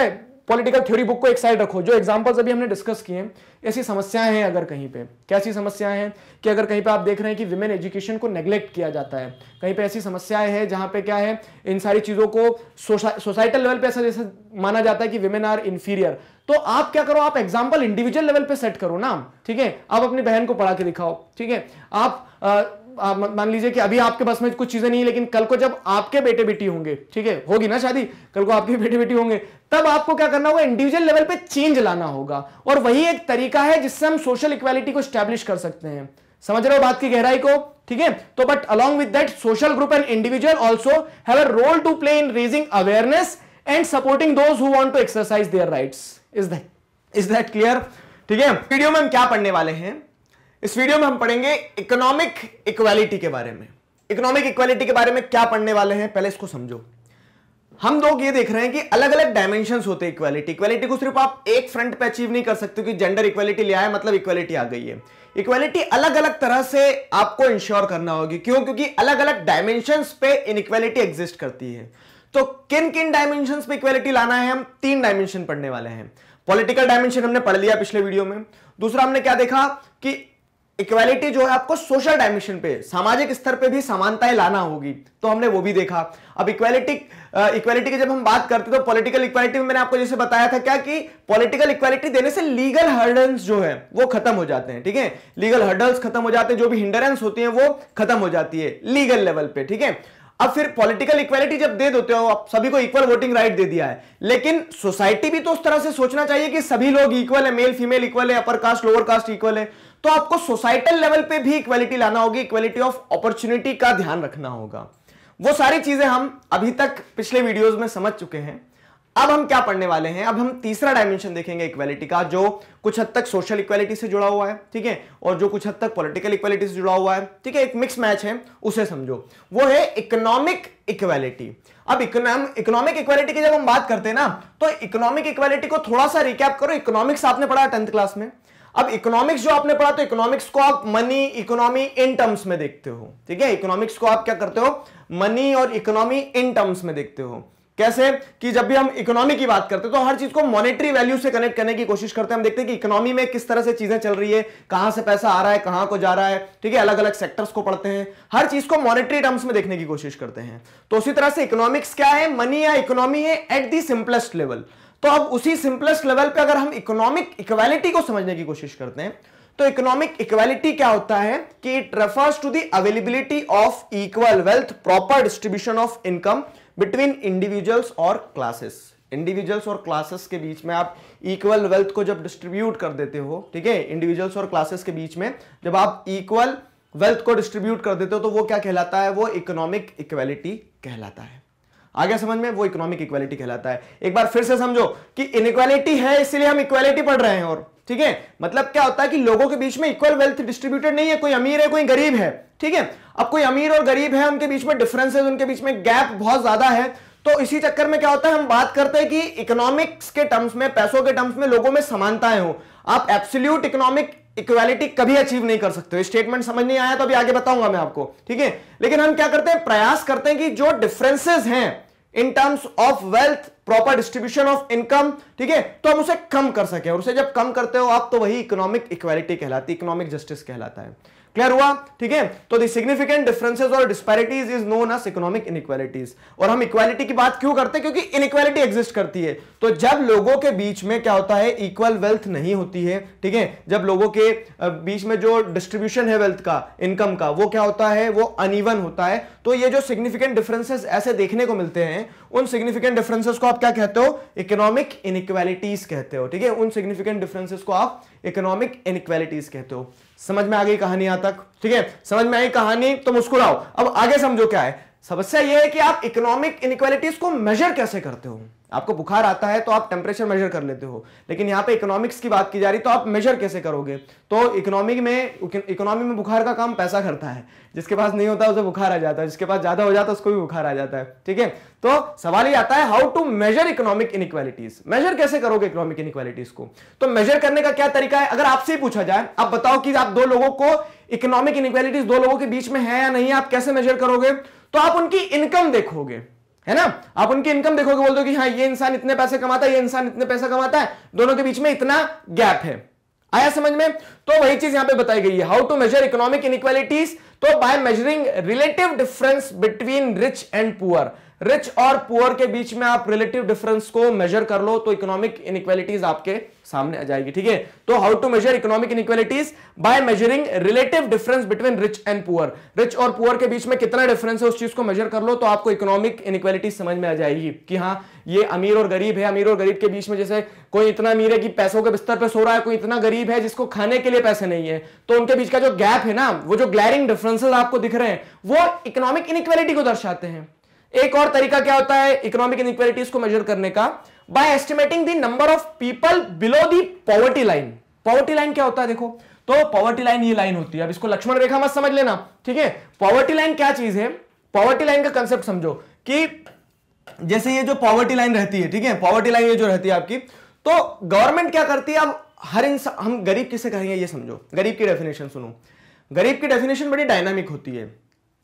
पॉलिटिकल थ्योरी बुक को एक साइड रखो, जो एग्जांपल्स अभी हमने डिस्कस किए ऐसी समस्याएँ हैं अगर कहीं पे। कैसी समस्याएँ हैं? कि अगर कहीं पे आप देख रहे हैं कि विमेन एजुकेशन को नेग्लेक्ट किया जाता है। कहीं पे ऐसी समस्याएँ हैं जहाँ पे क्या है, इन सारी चीज़ों को सोसाइटल लेवल पे ऐसा जैसे माना जाता है कि विमेन आर इंफीरियर तो आप क्या करो, आप एग्ज़ाम्पल इंडिविजुअल लेवल पे सेट करो ना, ठीक है? आप अपनी बहन को पढ़ा के दिखाओ, ठीक है? आप मान लीजिए कि अभी आपके बस में कुछ चीज़ें नहीं है, लेकिन कल को जब आपके बेटे बेटी होंगे, ठीक है? होगी ना शादी? कल को आपके बेटे बेटी होंगे, तब आपको क्या करना होगा? इंडिविजुअल लेवल पे चेंज लाना होगा। और वही एक तरीका है जिससे हम सोशल इक्वालिटी को स्टैब्लिश कर सकते हैं। समझ रहे हो बात की गहराई को? ठीक है? तो but along with that social group and individual also have a role to play in raising awareness and supporting those who want to exercise their that is that clear ठीक है? वीडियो में हम क्या पढ़ने वाले हैं? इस वीडियो में हम पढ़ेंगे इकोनॉमिक इक्वालिटी के बारे में। इकोनॉमिक इक्वालिटी के बारे में क्या पढ़ने वाले हैं, पहले इसको समझो। हम लोग ये देख रहे हैं कि अलग अलग डायमेंशन होते हैं इक्वालिटी इक्वालिटी को सिर्फ़ आप एक फ्रंट पे अचीव नहीं कर सकते कि जेंडर इक्वालिटी ले आए मतलब इक्वालिटी आ गई है। इक्वालिटी अलग अलग तरह से आपको इंश्योर करना होगी। क्यों? क्योंकि अलग अलग डायमेंशन पे इनइक्वालिटी एग्जिस्ट करती है। तो किन किन डायमेंशन पे इक्वालिटी लाना है हम? तीन डायमेंशन पढ़ने वाले हैं। पॉलिटिकल डायमेंशन हमने पढ़ लिया पिछले वीडियो में। दूसरा हमने क्या देखा कि इक्वालिटी जो है आपको सोशल डायमेंशन पे, सामाजिक स्तर पे भी समानताएँ लाना होगी। तो हमने वो भी देखा। अब इक्वालिटी इक्वालिटी की जब हम बात करते तो पॉलिटिकल इक्वालिटी में मैंने आपको जैसे बताया था क्या कि पॉलिटिकल इक्वालिटी देने से लीगल हर्डल्स जो है, वो खत्म हो जाते हैं, ठीक है? लीगल हर्डल्स खत्म हो जाते हैं, जो भी हिंडरेंस होती है, वो खत्म हो जाती है लीगल लेवल पे, ठीक है? अब फिर पॉलिटिकल इक्वालिटी जब दे देते हो, आप सभी को इक्वल वोटिंग राइट दे दिया है। लेकिन सोसाइटी भी तो उस तरह से सोचना चाहिए कि सभी लोग इक्वल है मेल फीमेल इक्वल है upper caste lower caste equal है। तो आपको सोसाइटल लेवल पे भी इक्वालिटी लाना होगी इक्वालिटी ऑफ़ अपॉर्चुनिटी का ध्यान रखना होगा। वो सारी चीज़ें हम अभी तक पिछले वीडियोस में समझ चुके हैं। अब हम क्या पढ़ने वाले हैं? अब हम तीसरा डायमेंशन देखेंगे इक्वालिटी का, जो कुछ हद तक सोशल इक्वालिटी से जुड़ा हुआ है, ठीक है? और जो कुछ हद तक पॉलिटिकल इक्वालिटी से जुड़ा हुआ है, ठीक है? एक मिक्स मैच है, उसे समझो। वो है इकोनॉमिक इक्वालिटी अब इकोनॉमिक इक्वालिटी की जब हम बात करते हैं ना तो इकोनॉमिक इक्वालिटी को थोड़ा सा रिकैप करो। इकोनॉमिक्स आपने पढ़ा टेंथ क्लास में। अब इकोनॉमिक्स जो आपने पढ़ा तो इकोनॉमिक्स को आप मनी इकोनॉमी इन टर्म्स में देखते हो। ठीक है? इकोनॉमिक्स को आप क्या करते हो? मनी और इकोनॉमी इन टर्म्स में देखते हो। कैसे? कि जब भी हम इकोनॉमी की बात करते हैं तो हर चीज़ को मॉनेटरी वैल्यू से कनेक्ट करने की कोशिश करते हैं। हम देखते हैं कि इकोनॉमी में किस तरह से चीज़ें चल रही है, कहाँ से पैसा आ रहा है, कहाँ को जा रहा है। ठीक है? अलग अलग सेक्टर्स को पढ़ते हैं। हर चीज़ को मॉनेटरी टर्म्स में देखने की कोशिश करते हैं। तो उसी तरह से इकोनॉमिक्स क्या है? मनी या इकोनॉमी है एट दी सिंपलेस्ट लेवल तो अब उसी सिंपलेस्ट लेवल पे अगर हम इकोनॉमिक इक्वालिटी को समझने की कोशिश करते हैं तो इकोनॉमिक इक्वालिटी क्या होता है? कि it refers to the availability of equal wealth proper distribution of income between individuals और क्लासेस इंडिविजुअल्स और क्लासेस के बीच में आप इक्वल वेल्थ को जब डिस्ट्रीब्यूट कर देते हो, ठीक है? इंडिविजुअल्स और क्लासेस के बीच में जब आप इक्वल वेल्थ को डिस्ट्रीब्यूट कर देते हो तो वो क्या कहलाता है? वो इकोनॉमिक इक्वालिटी कहलाता है. आगे समझ में, वो इकोनॉमिक इक्वालिटी कहलाता है। एक बार फिर से समझो कि इनइक्वालिटी है, इसलिए हम इक्वालिटी पढ़ रहे हैं और, ठीक है? मतलब क्या होता है कि लोगों के बीच में इक्वल वेल्थ डिस्ट्रीब्यूटेड नहीं है, कोई अमीर है, कोई गरीब है, ठीक है? अब कोई अमीर और गरीब है, उनके बीच में डिफरेंसेस उनके बीच में गैप बहुत ज़्यादा है तो इसी चक्कर में क्या होता है, हम बात करते हैं कि इकोनॉमिक्स के टर्म्स में, पैसों के टर्म्स में लोगों में समानताएँ हो। आप एब्सोल्यूट इकोनॉमिक इक्वालिटी कभी अचीव नहीं कर सकते स्टेटमेंट समझ नहीं आया तो अभी आगे बताऊँगा मैं आपको, ठीक है? लेकिन हम क्या करते हैं, प्रयास करते हैं कि जो डिफरेंसेस हैं in terms of wealth proper distribution of income ठीक है? तो हम उसे कम कर सके। और उसे जब कम करते हो, आप तो वही इकोनॉमिक इक्वालिटी कहलाती इकोनॉमिक जस्टिस कहलाता है। क्लियर हुआ? ठीक है? तो दी सिग्निफिकेंट डिफरेंसेस और disparities is known as economic inequalities और हम इक्वालिटी की बात क्यों करते हैं? क्योंकि इनइक्वालिटी एग्जिस्ट करती है। तो जब लोगों के बीच में क्या होता है? इक्वल वेल्थ नहीं होती है। ठीक है? जब लोगों के बीच में जो डिस्ट्रीब्यूशन है वेल्थ का इनकम का, वो क्या होता है? वो अनइवन होता है। तो ये जो सिग्निफिकेंट डिफरेंसेस ऐसे देखने को मिलते हैं, उन सिग्निफिकेंट डिफरेंसेस को आप क्या कहते हो? इकोनॉमिक इनइक्वालिटीज कहते हो। ठीक है? उन सिग्निफिकेंट डिफरेंसेस को आप इकोनॉमिक इनइक्वालिटीज कहते हो। समझ में आ गई कहानी यहाँ तक? ठीक है? समझ में आई कहानी तो मुस्कुराओ। अब आगे समझो क्या है। समस्या यह है कि आप इकोनॉमिक इनइक्वालिटीज को मेजर कैसे करते हो? आपको बुखार आता है तो आप टेम्परेचर मेजर कर लेते हो, लेकिन यहाँ पे इकोनॉमिक्स की बात की जा रही तो आप मेजर कैसे करोगे? तो इकोनॉमिक में इकोनॉमी में बुखार का काम पैसा करता है। जिसके पास नहीं होता उसे बुखार आ जाता है, जिसके पास ज़्यादा हो जाता है उसको भी बुखार आ जाता है, ठीक है? तो सवाल ये आता है how to measure economic inequalities measure कैसे करोगे इकोनॉमिक इनक्वालिटीज को? तो मेजर करने का क्या तरीका है? अगर आपसे पूछा जाए, आप बताओ कि आप दो लोगों को इकोनॉमिक इनइक्वालिटीज दो लोगों के बीच में है या नहीं, आप कैसे मेजर करोगे? तो आप उनकी इनकम देखोगे, है ना? आप उनकी इनकम देखोगे, बोल दो कि हाँ ये इंसान इतने पैसे कमाता है, ये इंसान इतने पैसा कमाता है। दोनों के बीच में इतना गैप है। आया समझ में? तो वही चीज़ यहाँ पे बताई गई है how to measure economic inequalities तो by measuring relative difference between rich and poor rich और पुअर के बीच में आप रिलेटिव डिफरेंस को मेजर कर लो तो इकोनॉमिक इनइक्वालिटीज आपके सामने आ जाएगी, ठीक है? तो how to measure economic inequalities by measuring relative difference between rich and poor rich और पुअर के बीच में कितना डिफरेंस है, उस चीज़ को मेजर कर लो तो आपको इकोनॉमिक इनइक्वालिटीज समझ में आ जाएगी कि हाँ ये अमीर और गरीब है। अमीर और गरीब के बीच में जैसे कोई इतना अमीर है कि पैसों के बिस्तर पर सो रहा है, कोई इतना गरीब है जिसको खाने के लिए पैसे नहीं है तो उनके बीच का जो गैप है ना, वो जो ग्लैरिंग डिफरेंसेस आपको दिख रहे हैं, वो इकोनॉमिक इनइक्वालिटी को दर्शाते हैं। एक और तरीका क्या होता है इकोनॉमिक इनइक्वालिटीज को मेजर करने का? By estimating the number of people below the poverty line poverty line क्या होता है देखो? तो पॉवर्टी लाइन ये लाइन होती है। अब इसको लक्ष्मण रेखा मत समझ लेना, ठीक है? पॉवर्टी लाइन क्या चीज़ है? पॉवर्टी लाइन का कंसेप्ट समझो कि जैसे ये जो पॉवर्टी लाइन रहती है, ठीक है? पॉवर्टी लाइन ये जो रहती है आपकी तो गवर्नमेंट क्या करती है? अब हर इंसान, हम गरीब किसे कहेंगे? ये समझो, गरीब की डेफिनेशन सुनो। गरीब की डेफिनेशन बड़ी डायनामिक होती है।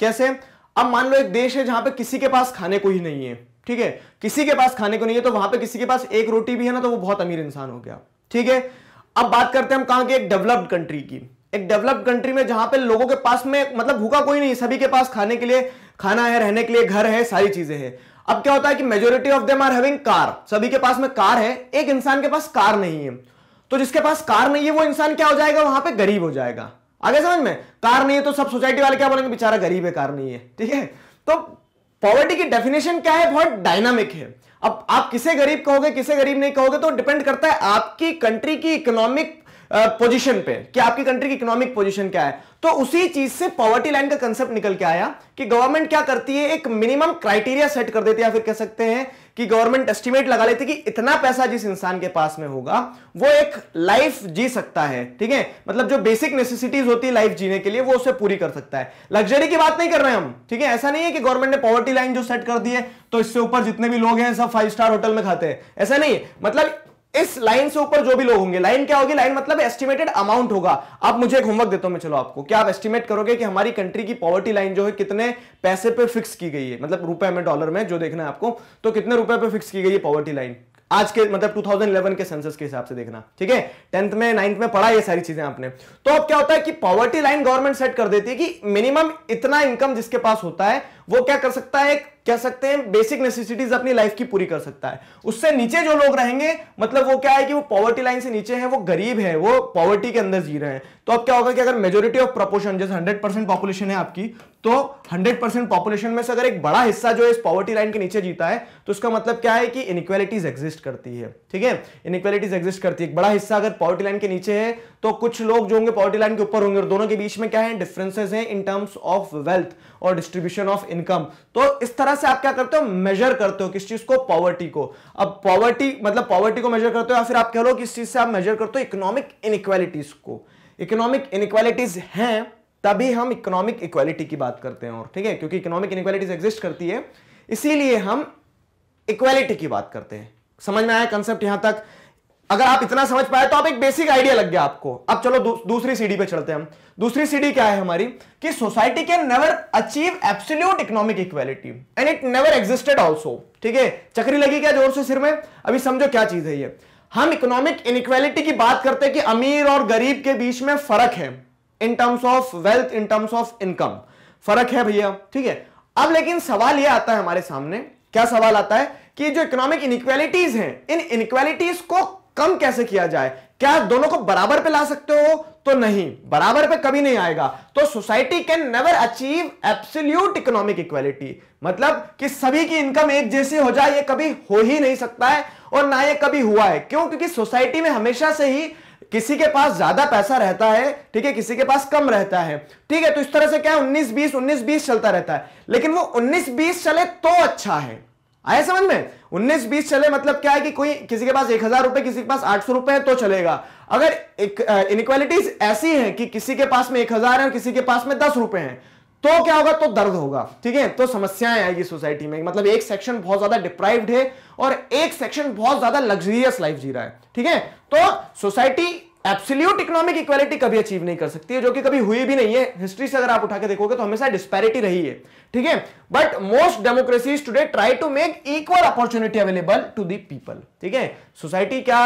कैसे? अब मान लो एक देश है जहाँ पे किसी के पास खाने को ही नहीं है, ठीक है? किसी के पास खाने को नहीं है तो वहाँ पे किसी के पास एक रोटी भी है ना तो वो बहुत अमीर इंसान हो गया, ठीक है? अब बात करते हैं हम कहाँ के एक डेवलप्ड कंट्री की। एक डेवलप्ड कंट्री में जहाँ पे लोगों के पास में मतलब भूखा कोई नहीं, सभी के पास खाने के लिए, खाना है, रहने के लिए, घर है, सारी चीज़ें हैं। अब क्या होता है कि majority of them are having car सभी के पास में कार है, एक इंसान के पास कार नहीं है। तो जिसके पास कार नहीं है, वो इंसान क्या हो जाएगा? वहाँ पे गरीब हो जाएगा। आगे समझ में? कार नहीं है तो सब सोसाइटी वाले क्या बोलेंगे? बेचारा गरीब है, कार नहीं है। ठीक है? तो पॉवर्टी की डेफिनेशन क्या है? बहुत डायनामिक है। अब आप किसे गरीब कहोगे, किसे गरीब नहीं कहोगे तो डिपेंड करता है आपकी कंट्री की इकोनॉमिक पोजीशन पे कि आपकी कंट्री की इकोनॉमिक पोजीशन क्या है। तो उसी चीज़ से पॉवर्टी लाइन का कंसेप्ट निकल के आया कि गवर्नमेंट क्या करती है? एक मिनिमम क्राइटेरिया सेट कर देती है या फिर कह सकते हैं। कि गवर्नमेंट एस्टिमेट लगा लेती कि इतना पैसा जिस इंसान के पास में होगा, वो एक लाइफ जी सकता है, ठीक है? मतलब जो बेसिक नेसेसिटीज होती है लाइफ जीने के लिए, वो उसे पूरी कर सकता है। लग्जरी की बात नहीं कर रहे हम, ठीक है? ऐसा नहीं है कि गवर्नमेंट ने पॉवर्टी लाइन जो सेट कर दी है तो इससे ऊपर जितने भी लोग हैं, सब फाइव स्टार होटल में खाते हैं। ऐसा नहीं है। मतलब इस लाइन से ऊपर जो भी लोग होंगे, लाइन क्या होगी? लाइन मतलब एस्टिमेटेड अमाउंट होगा। अब मुझे एक होमवर्क देता हूँ, मैं चलो आपको। क्या आप एस्टिमेट करोगे कि हमारी कंट्री की पॉवर्टी लाइन जो है, कितने पैसे पे फिक्स की गई है? मतलब रुपए में डॉलर में, जो देखना है आपको तो कितने रुपए पे फिक्स की गई है पॉवर्टी लाइन आज के मतलब 2011 के सेंसस के हिसाब से देखना, ठीक है? टेंथ में नाइन्थ में पढ़ा ये सारी चीज़ें आपने। तो अब क्या होता है कि पॉवर्टी लाइन गवर्नमेंट सेट कर देती है कि मिनिमम इतना इनकम जिसके पास होता है, वो क्या कर सकता है? कह सकते हैं बेसिक नेसेसिटीज अपनी लाइफ की पूरी कर सकता है। उससे नीचे जो लोग रहेंगे मतलब वो क्या है कि वो पॉवर्टी लाइन से नीचे हैं, वो गरीब है, वो पॉवर्टी के अंदर जी रहे हैं। तो अब क्या होगा कि अगर मेजोरिटी ऑफ़ प्रोपोर्शन जैसे हंड्रेड परसेंट पॉपुलेशन है आपकी तो हंड्रेड परसेंट पॉपुलेशन में से अगर एक बड़ा हिस्सा जो इस पॉवर्टी लाइन के नीचे जीता है तो उसका मतलब क्या है कि इनक्वेलिटीज एग्जिस्ट करती है, ठीक है? इनक्वेलिटीज एग्जिस्ट करती है। एक बड़ा हिस्सा अगर पॉवर्टी लाइन के नीचे है तो कुछ लोग जो होंगे पॉवर्टी लाइन के ऊपर होंगे, और दोनों के बीच में क्या है? डिफरेंसेस हैं इन टर्म्स ऑफ़ वेल्थ और डिस्ट्रीब्यूशन ऑफ़ इनकम तो इस तरह से आप क्या करते हो? मेजर करते हो किस चीज़ को? पॉवर्टी को। अब पॉवर्टी मतलब पॉवर्टी को मेजर करते हो या फिर आप कह लो किस चीज़ से आप मेजर करते हो इकोनॉमिक इनइक्वालिटीज को। इकोनॉमिक इनइक्वालिटीज हैं तभी हम इकोनॉमिक इक्वालिटी की बात करते हैं और ठीक है? क्योंकि इकोनॉमिक इनइक्वालिटीज एग्जिस्ट करती है इसीलिए हम इक्वालिटी की बात करते हैं। समझ में आया कंसेप्ट यहाँ तक? अगर आप इतना समझ पाए तो आप एक बेसिक आइडिया लग गया आपको। अब चलो दू, दूसरी सीढ़ी पे चलते हैं हम। दूसरी सीढ़ी क्या है हमारी? कि society can never achieve absolute economic equality and it never existed also ठीक है? चक्री लगी क्या ज़ोर से सिर में? अभी समझो क्या चीज़ है ये। हम इकोनॉमिक इनइक्वालिटी की बात करते हैं कि अमीर और गरीब के बीच में फ़र्क है। In terms of wealth in terms of income फ़र्क है भैया, ठीक है? अब लेकिन सवाल यह आता है हमारे सामने। क्या सवाल आता है कि जो इकोनॉमिक इनइक्वालिटीज हैं, इन इनइक्वालिटीज को कम कैसे किया जाए? क्या दोनों को बराबर पे ला सकते हो? तो नहीं, बराबर पे कभी नहीं आएगा। तो society can never achieve absolute economic equality मतलब कि सभी की इनकम एक जैसी हो जाए, ये कभी हो ही नहीं सकता है, और ना ये कभी हुआ है। क्यों? क्योंकि सोसाइटी में हमेशा से ही किसी के पास ज़्यादा पैसा रहता है, ठीक है, किसी के पास कम रहता है। ठीक है तो इस तरह से क्या उन्नीस बीस उन्नीस बीस चलता रहता है। लेकिन वो उन्नीस बीस चले तो अच्छा है। आया समझ में? उन्नीस बीस चले मतलब क्या है कि कोई किसी के पास एक हज़ार रुपए, किसी के पास आठ सौ रुपए है तो चलेगा। अगर इनक्वालिटीज ऐसी है कि किसी के पास में एक हज़ार है और किसी के पास में दस रुपए हैं तो क्या होगा? तो दर्द होगा। ठीक है? तो समस्याएँ आएगी सोसाइटी में। मतलब एक सेक्शन बहुत ज़्यादा डिप्राइव्ड है और एक सेक्शन बहुत ज़्यादा लग्जरियस लाइफ जी रहा है। ठीक है? तो सोसाइटी एब्सोल्यूट इकोनॉमिक इक्वालिटी कभी अचीव नहीं कर सकती है, जो कि कभी हुई भी नहीं है। हिस्ट्री से अगर आप उठा के देखोगे तो हमेशा डिस्पैरिटी रही है। ठीक है? But most democracies today try to make equal opportunity available to the people ठीक है? सोसाइटी क्या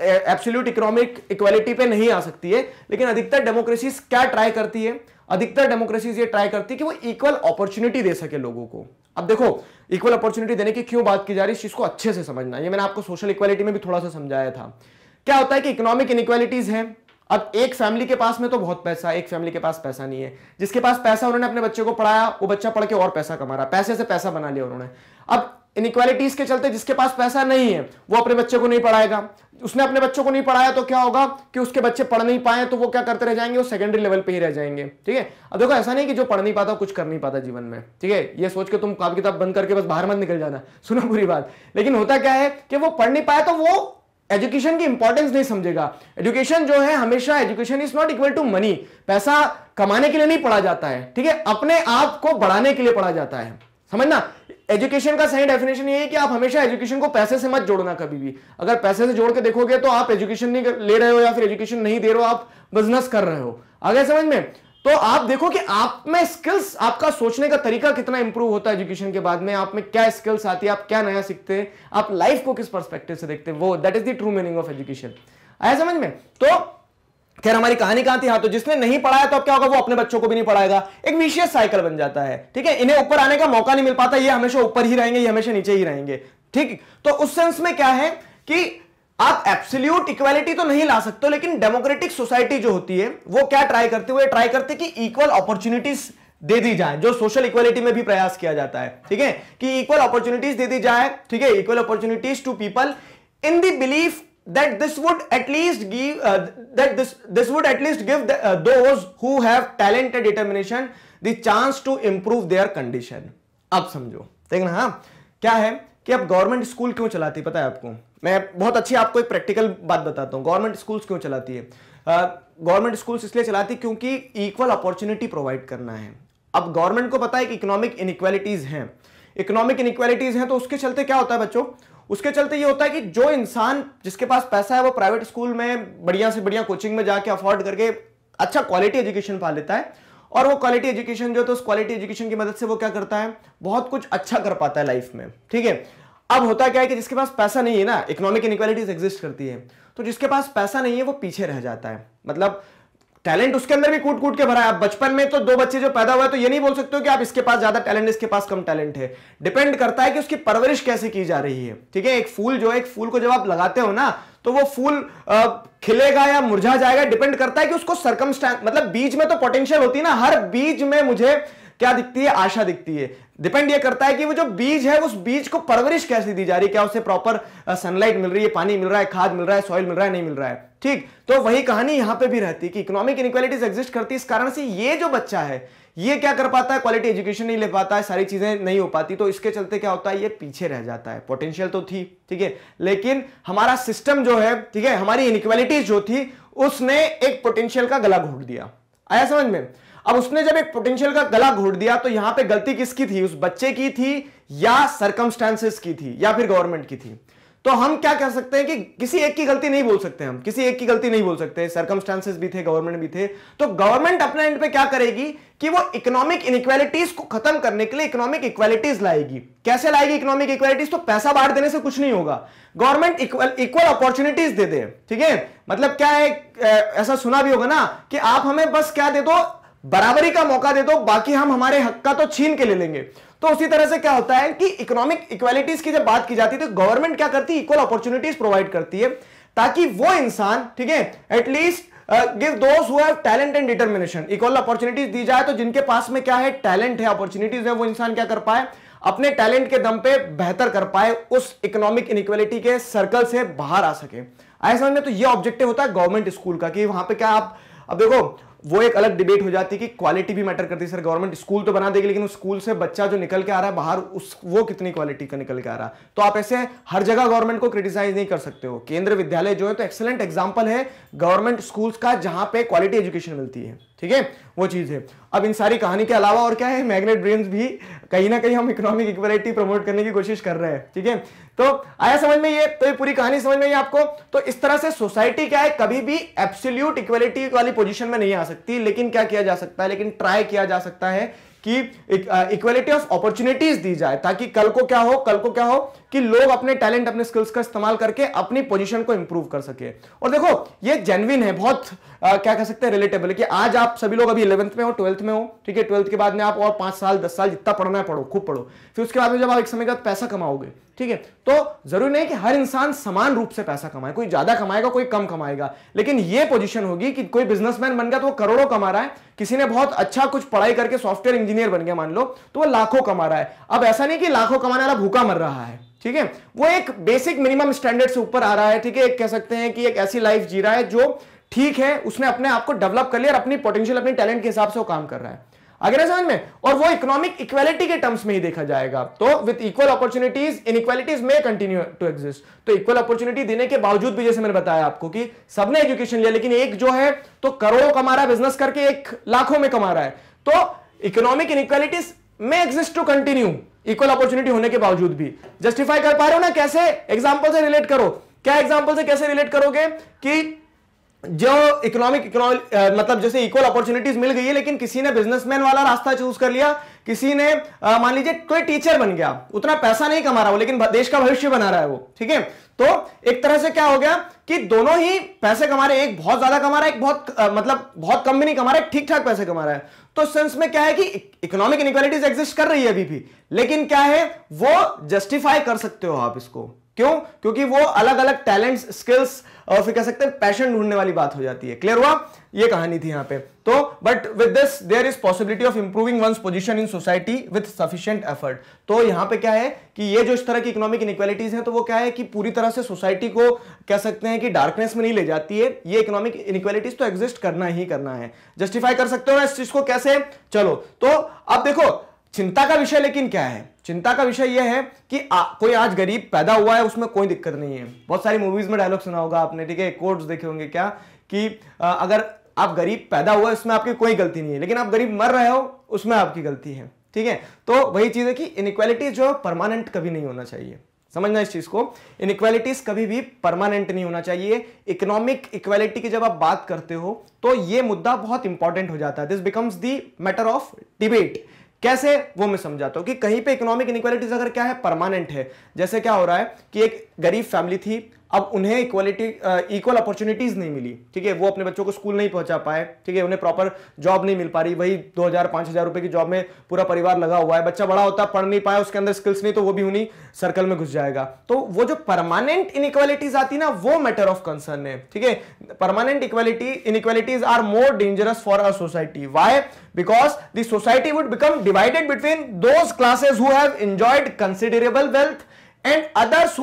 एब्सोल्यूट इकोनॉमिक इक्वालिटी पे नहीं आ सकती है, लेकिन अधिकतर डेमोक्रेसीज क्या ट्राई करती है? अधिकतर डेमोक्रेसीज ये ट्राई करती है कि वो इक्वल अपॉर्चुनिटी दे सके लोगों को। अब देखो इक्वल अपॉर्चुनिटी देने की क्यों बात की जा रही है? इस चीज़ को अच्छे से समझना ये मैंने आपको सोशल इक्वालिटी में भी थोड़ा सा समझाया था। क्या होता है कि इकोनॉमिक इनइक्वालिटीज हैं। अब एक फैमिली के पास में तो बहुत पैसा एक फैमिली के पास पैसा नहीं है। जिसके पास पैसा उन्होंने अपने बच्चे को पढ़ाया, वो बच्चा पढ़ के और पैसा कमा रहा पैसे से पैसा बना लिया उन्होंने। अब इनइक्वालिटीज के चलते जिसके पास पैसा नहीं है, वो अपने बच्चे को नहीं पढ़ाएगा। उसने अपने बच्चों को नहीं पढ़ाया तो क्या होगा कि उसके बच्चे पढ़ नहीं पाए तो वो क्या करते रह जाएँगे? वो सेकेंडरी लेवल पे ही रह जाएँगे। ठीक है? अब देखो, ऐसा नहीं कि जो पढ़ नहीं पाता कुछ कर नहीं पाता जीवन में। ठीक है? ये सोच के तुम कापी किताब बंद करके बस बाहर मत निकल जाना। सुनो बुरी बात। लेकिन होता क्या है कि वो पढ़ नहीं पाया तो वो एजुकेशन की इंपॉर्टेंस नहीं समझेगा। एजुकेशन जो है, हमेशा education is not equal to money पैसा कमाने के लिए नहीं पढ़ा जाता है। ठीक है? अपने आप को बढ़ाने के लिए पढ़ा जाता है। समझना? एजुकेशन का सही डेफिनेशन ये है कि आप हमेशा एजुकेशन को पैसे से मत जोड़ना कभी भी। अगर पैसे से जोड़ के देखोगे तो आप एजुकेशन नहीं ले रहे हो या फिर एजुकेशन नहीं दे रहे हो, आप बिज़नेस कर रहे हो। आगे समझ में? तो आप देखो कि आप में स्किल्स आपका सोचने का तरीका कितना इंप्रूव होता है एजुकेशन के बाद में, आप में क्या स्किल्स आती है, आप क्या नया सीखते हैं, आप लाइफ को किस परस्पेक्टिव से देखते हैं, वो that is the true meaning of education आया समझ में? तो खैर, हमारी कहानी कहाँ थी? हाँ तो जिसने नहीं पढ़ाया तो अब क्या होगा? वो अपने बच्चों को भी नहीं पढ़ाएगा। एक विशेष साइकिल बन जाता है, ठीक है? इन्हें ऊपर आने का मौका नहीं मिल पाता, ये हमेशा ऊपर ही रहेंगे, ये हमेशा नीचे ही रहेंगे, ठीक? तो उस सेंस में क्या है कि आप एब्सोल्यूट इक्वालिटी तो नहीं ला सकते लेकिन डेमोक्रेटिक सोसाइटी जो होती है, वो क्या ट्राई करती है? ट्राई करते कि इक्वल अपॉर्चुनिटीज़ दे दी जाए, जो सोशल इक्वालिटी में भी प्रयास किया जाता है, ठीक है? कि इक्वल अपॉर्चुनिटीज़ दे दी जाए, ठीक है? Equal opportunities to people in the belief that this would at least give uh, that this this would at least give the, uh, those who have talent and determination the chance to improve their condition. अब समझो। देखना हाँ क्या है कि अब government school क्यों चलाती पता है आपको? मैं बहुत अच्छी आपको एक प्रैक्टिकल बात बताता हूँ। गवर्नमेंट स्कूल्स क्यों चलाती है? गवर्नमेंट स्कूल्स इसलिए चलाती है क्योंकि इक्वल अपॉर्चुनिटी प्रोवाइड करना है। अब गवर्नमेंट को पता है कि इकोनॉमिक इनइक्वालिटीज हैं। इकोनॉमिक इनइक्वालिटीज हैं तो उसके चलते क्या होता है बच्चों? उसके चलते ये होता है कि जो इंसान जिसके पास पैसा है, वो प्राइवेट स्कूल में बढ़िया से बढ़िया कोचिंग में जाके अफोर्ड करके अच्छा क्वालिटी एजुकेशन पा लेता है। और वो क्वालिटी एजुकेशन जो तो उस क्वालिटी एजुकेशन की मदद से वो क्या करता है? बहुत कुछ अच्छा कर पाता है लाइफ में, ठीक है? अब होता क्या है कि जिसके पास पैसा नहीं है ना इकोनॉमिक इनक्वालिटीज एग्जिस्ट करती है तो जिसके पास पैसा नहीं है, वो पीछे रह जाता है। मतलब टैलेंट उसके अंदर भी कूट कूट के भरा है। आप बचपन में तो दो बच्चे जो पैदा हुए तो ये नहीं बोल सकते हो कि आप इसके पास ज़्यादा टैलेंट, इसके पास कम टैलेंट है। डिपेंड करता है कि उसकी परवरिश कैसे की जा रही है। ठीक है, एक फूल जो है, एक फूल को जब आप लगाते हो ना तो वो फूल खिलेगा या मुरझा जाएगा। डिपेंड करता है कि उसको सरकमस्टांस मतलब बीज में तो पोटेंशियल होती है ना, हर बीज में मुझे क्या दिखती है? आशा दिखती है। डिपेंड ये करता है कि वो जो बीज है, उस बीज को परवरिश कैसे दी जा रही है? क्या उसे प्रॉपर सनलाइट मिल रही है? पानी मिल रहा है? खाद मिल रहा है? सॉइल मिल रहा है? नहीं मिल रहा है। ठीक? तो वही कहानी यहाँ पे भी रहती है कि इकोनॉमिक इनक्वालिटीज एग्जिस्ट करती है। इस कारण से ये जो बच्चा है, ये क्या कर पाता है? क्वालिटी एजुकेशन नहीं ले पाता है, सारी चीज़ें नहीं हो पाती। तो इसके चलते क्या होता है? ये पीछे रह जाता है। पोटेंशियल तो थी, ठीक है? लेकिन हमारा सिस्टम जो है, ठीक है? हमारी इनक्वालिटीज जो थी, उसने एक पोटेंशियल का गला घोट दिया। आया समझ में? अब उसने जब एक पोटेंशियल का गला घोट दिया तो यहाँ पे गलती किसकी थी? उस बच्चे की थी या सरकमस्टांसेस की थी, या फिर गवर्नमेंट की थी? तो हम क्या कह सकते हैं कि किसी एक की गलती नहीं बोल सकते हम, किसी एक की गलती नहीं बोल सकते सरकमस्टांसेस भी थे गवर्नमेंट भी थे। तो गवर्नमेंट अपने एंड पे क्या करेगी कि वो इकोनॉमिक इनक्वालिटीज को खत्म करने के लिए इकोनॉमिक इक्वालिटीज लाएगी। कैसे लाएगी इकोनॉमिक इक्वालिटीज तो पैसा बांट देने से कुछ नहीं होगा। गवर्नमेंट इक्वल अपॉर्चुनिटीज़ दे दे, ठीक है? मतलब क्या है ऐसा सुना भी होगा ना कि आप हमें बस क्या दे दो बराबरी का मौका दे दो, बाकी हम हमारे हक का तो छीन के ले लेंगे। तो उसी तरह से क्या होता है कि इकोनॉमिक इक्वालिटीज की जब बात की जाती है तो गवर्नमेंट क्या करती है? इक्वल अपॉर्चुनिटीज़ प्रोवाइड करती है, ताकि वो इंसान, ठीक है at least give who have talent and determination equal opportunities दी जाए तो जिनके पास में क्या है टैलेंट है अपॉर्चुनिटीज़ है, वो इंसान क्या कर पाए? अपने टैलेंट के दम पे बेहतर कर पाए, उस इकोनॉमिक इनइक्वालिटी के सर्कल से बाहर आ सके। आए समझ में? तो ये ऑब्जेक्टिव होता है गवर्नमेंट स्कूल का, कि वहाँ पे क्या आप, अब देखो वो एक अलग डिबेट हो जाती है कि क्वालिटी भी मैटर करती है सर गवर्नमेंट स्कूल तो बना देगी, लेकिन उस स्कूल से बच्चा जो निकल के आ रहा है बाहर, उस, वो कितनी क्वालिटी का निकल के आ रहा है? तो आप ऐसे हर जगह गवर्नमेंट को क्रिटिसाइज नहीं कर सकते हो। केंद्र विद्यालय जो है तो एक्सलेंट एग्ज़ाम्पल है गवर्नमेंट स्कूल्स का जहाँ पे क्वालिटी एजुकेशन मिलती है। ठीक है? वो चीज़ है। अब इन सारी कहानी के अलावा और क्या है? मैग्नेट ब्रेन्स भी कहीं ना कहीं हम इकोनॉमिक इक्वलिटी प्रमोट करने की कोशिश कर रहे हैं, ठीक है? तो आया समझ में ये तो ये पूरी कहानी समझ में आई आपको? तो इस तरह से सोसाइटी क्या है? कभी भी एब्सोल्यूट इक्वलिटी वाली पोजीशन में नहीं आ सकती, लेकिन क्या किया जा सकता है? लेकिन ट्राई किया जा सकता है कि इक्वलिटी ऑफ़ अपॉर्चुनिटीज़ दी जाए, ताकि कल को क्या हो, कल को क्या हो कि लोग अपने टैलेंट अपने स्किल्स का इस्तेमाल करके अपनी पोजीशन को इंप्रूव कर सके। और देखो, ये जेनविन है, बहुत आ, क्या कह सकते हैं रिलेटेबल कि आज आप सभी लोग अभी इलेवंथ में हो ट्वेल्थ में हो ठीक है ट्वेल्थ के बाद में आप और पाँच साल दस साल जितना पढ़ना है पढ़ो खूब पढ़ो। फिर उसके बाद में जब आप एक समय के बाद पैसा कमाओगे ठीक है तो ज़रूरी नहीं कि हर इंसान समान रूप से पैसा कमाए कोई ज़्यादा कमाएगा कोई कम कमाएगा लेकिन ये पोजीशन होगी कि कोई बिजनेसमैन बन गया तो वो करोड़ों कमा रहा है किसी ने बहुत अच्छा कुछ पढ़ाई करके सॉफ्टवेयर इंजीनियर बन गया मान लो तो वो लाखों कमा रहा है। अब ऐसा नहीं कि लाखों कमाने वाला भूखा मर रहा है ठीक है वो एक बेसिक मिनिमम स्टैंडर्ड से ऊपर आ रहा है ठीक है कह सकते हैं कि एक ऐसी लाइफ जी रहा है जो ठीक है, उसने अपने आप को डेवलप कर लिया और अपनी पोटेंशियल अपने टैलेंट के हिसाब से वो काम कर रहा है। अगर समझ में? और वो इकोनॉमिक इक्वालिटी के टर्म्स में ही देखा जाएगा। तो with equal opportunities in equalities में कंटिन्यू टू एग्जिस्ट तो इक्वल अपॉर्चुनिटी देने के बावजूद भी जैसे मैंने बताया आपको कि सबने एजुकेशन लिया, लेकिन एक जो है तो करोड़ों कमा रहा है बिज़नेस करके एक लाखों में कमा रहा है। तो इकोनॉमिक इनइक्वालिटीज में exist to continue equal opportunity होने के बावजूद भी। जस्टिफाई कर पा रहे हो ना? कैसे? एग्ज़ाम्पल से रिलेट करो। क्या एग्ज़ाम्पल से कैसे रिलेट करोगे? कि जो इकोनॉमिक इकोनॉमिक मतलब जैसे इक्वल अपॉर्चुनिटीज़ मिल गई है लेकिन किसी ने बिजनेसमैन वाला रास्ता चूज़ कर लिया किसी ने मान लीजिए कोई टीचर बन गया उतना पैसा नहीं कमा रहा वो लेकिन देश का भविष्य बना रहा है वो ठीक है? तो एक तरह से क्या हो गया कि दोनों ही पैसे कमा रहे एक बहुत ज़्यादा कमा रहा है एक बहुत आ, मतलब बहुत कम भी नहीं कमा रहा है ठीक ठाक पैसे कमा रहा है। तो सेंस में क्या है कि इकोनॉमिक इनक्वालिटीज एग्जिस्ट कर रही है अभी भी लेकिन क्या है वो जस्टिफाई कर सकते हो आप इसको। क्यों? क्योंकि वो अलग अलग टैलेंट्स स्किल्स और फिर कह सकते हैं पैशन ढूँढने वाली बात हो जाती है। क्लियर हुआ? ये कहानी थी यहाँ पे। तो but with this there is possibility of improving one's position in society with sufficient effort तो यहाँ पे क्या है कि ये जो इस तरह की इकोनॉमिक इनइक्वालिटीज हैं तो वो क्या है कि पूरी तरह से सोसाइटी को कह सकते हैं कि डार्कनेस में नहीं ले जाती है। ये इकोनॉमिक इनइक्वालिटीज तो एग्जिस्ट करना ही करना है। जस्टिफाई कर सकते हो ना इस चीज़ को कैसे? चलो तो अब देखो चिंता का विषय लेकिन क्या है? चिंता का विषय यह है कि आ, कोई आज गरीब पैदा हुआ है उसमें कोई दिक्कत नहीं है। बहुत सारी मूवीज़ में डायलॉग सुना होगा आपने ठीक है? कोट्स देखे होंगे क्या? कि आ, अगर आप गरीब पैदा हुआ है उसमें आपकी कोई गलती नहीं है। लेकिन आप गरीब मर रहे हो उसमें आपकी गलती है ठीक है? तो वही चीज़ है कि इनक्वालिटी जो है परमानेंट कभी नहीं होना चाहिए। समझना इस चीज़ को? इनइक्वालिटीज कभी भी परमानेंट नहीं होना चाहिए। इकोनॉमिक इक्वालिटी की जब आप बात करते हो तो ये मुद्दा बहुत इंपॉर्टेंट हो जाता है। This becomes the matter of debate कैसे वो मैं समझाता हूँ कि कहीं पे इकोनॉमिक इनक्वालिटीज अगर क्या है परमानेंट है। जैसे क्या हो रहा है कि एक गरीब फैमिली थी अब उन्हें इक्वालिटी इक्वल अपॉर्चुनिटीज़ नहीं मिली। ठीक है, वो अपने बच्चों को स्कूल नहीं पहुँचा पाए। ठीक है, उन्हें प्रॉपर जॉब नहीं मिल पा रही। वही दो हज़ार, पाँच हज़ार रुपए की जॉब में पूरा परिवार लगा हुआ है। बच्चा बड़ा होता, पढ़ नहीं पाया, उसके अंदर स्किल्स नहीं तो वो भी उन्हीं सर्कल में घुस जाएगा। तो वो जो परमानेंट इनइक्वालिटीज आती ना, वो मैटर ऑफ़ कंसर्न है। ठीक है permanent equality inequalities are more dangerous for a society why because the society would become divided between those classes have enjoyed considerable wealth and others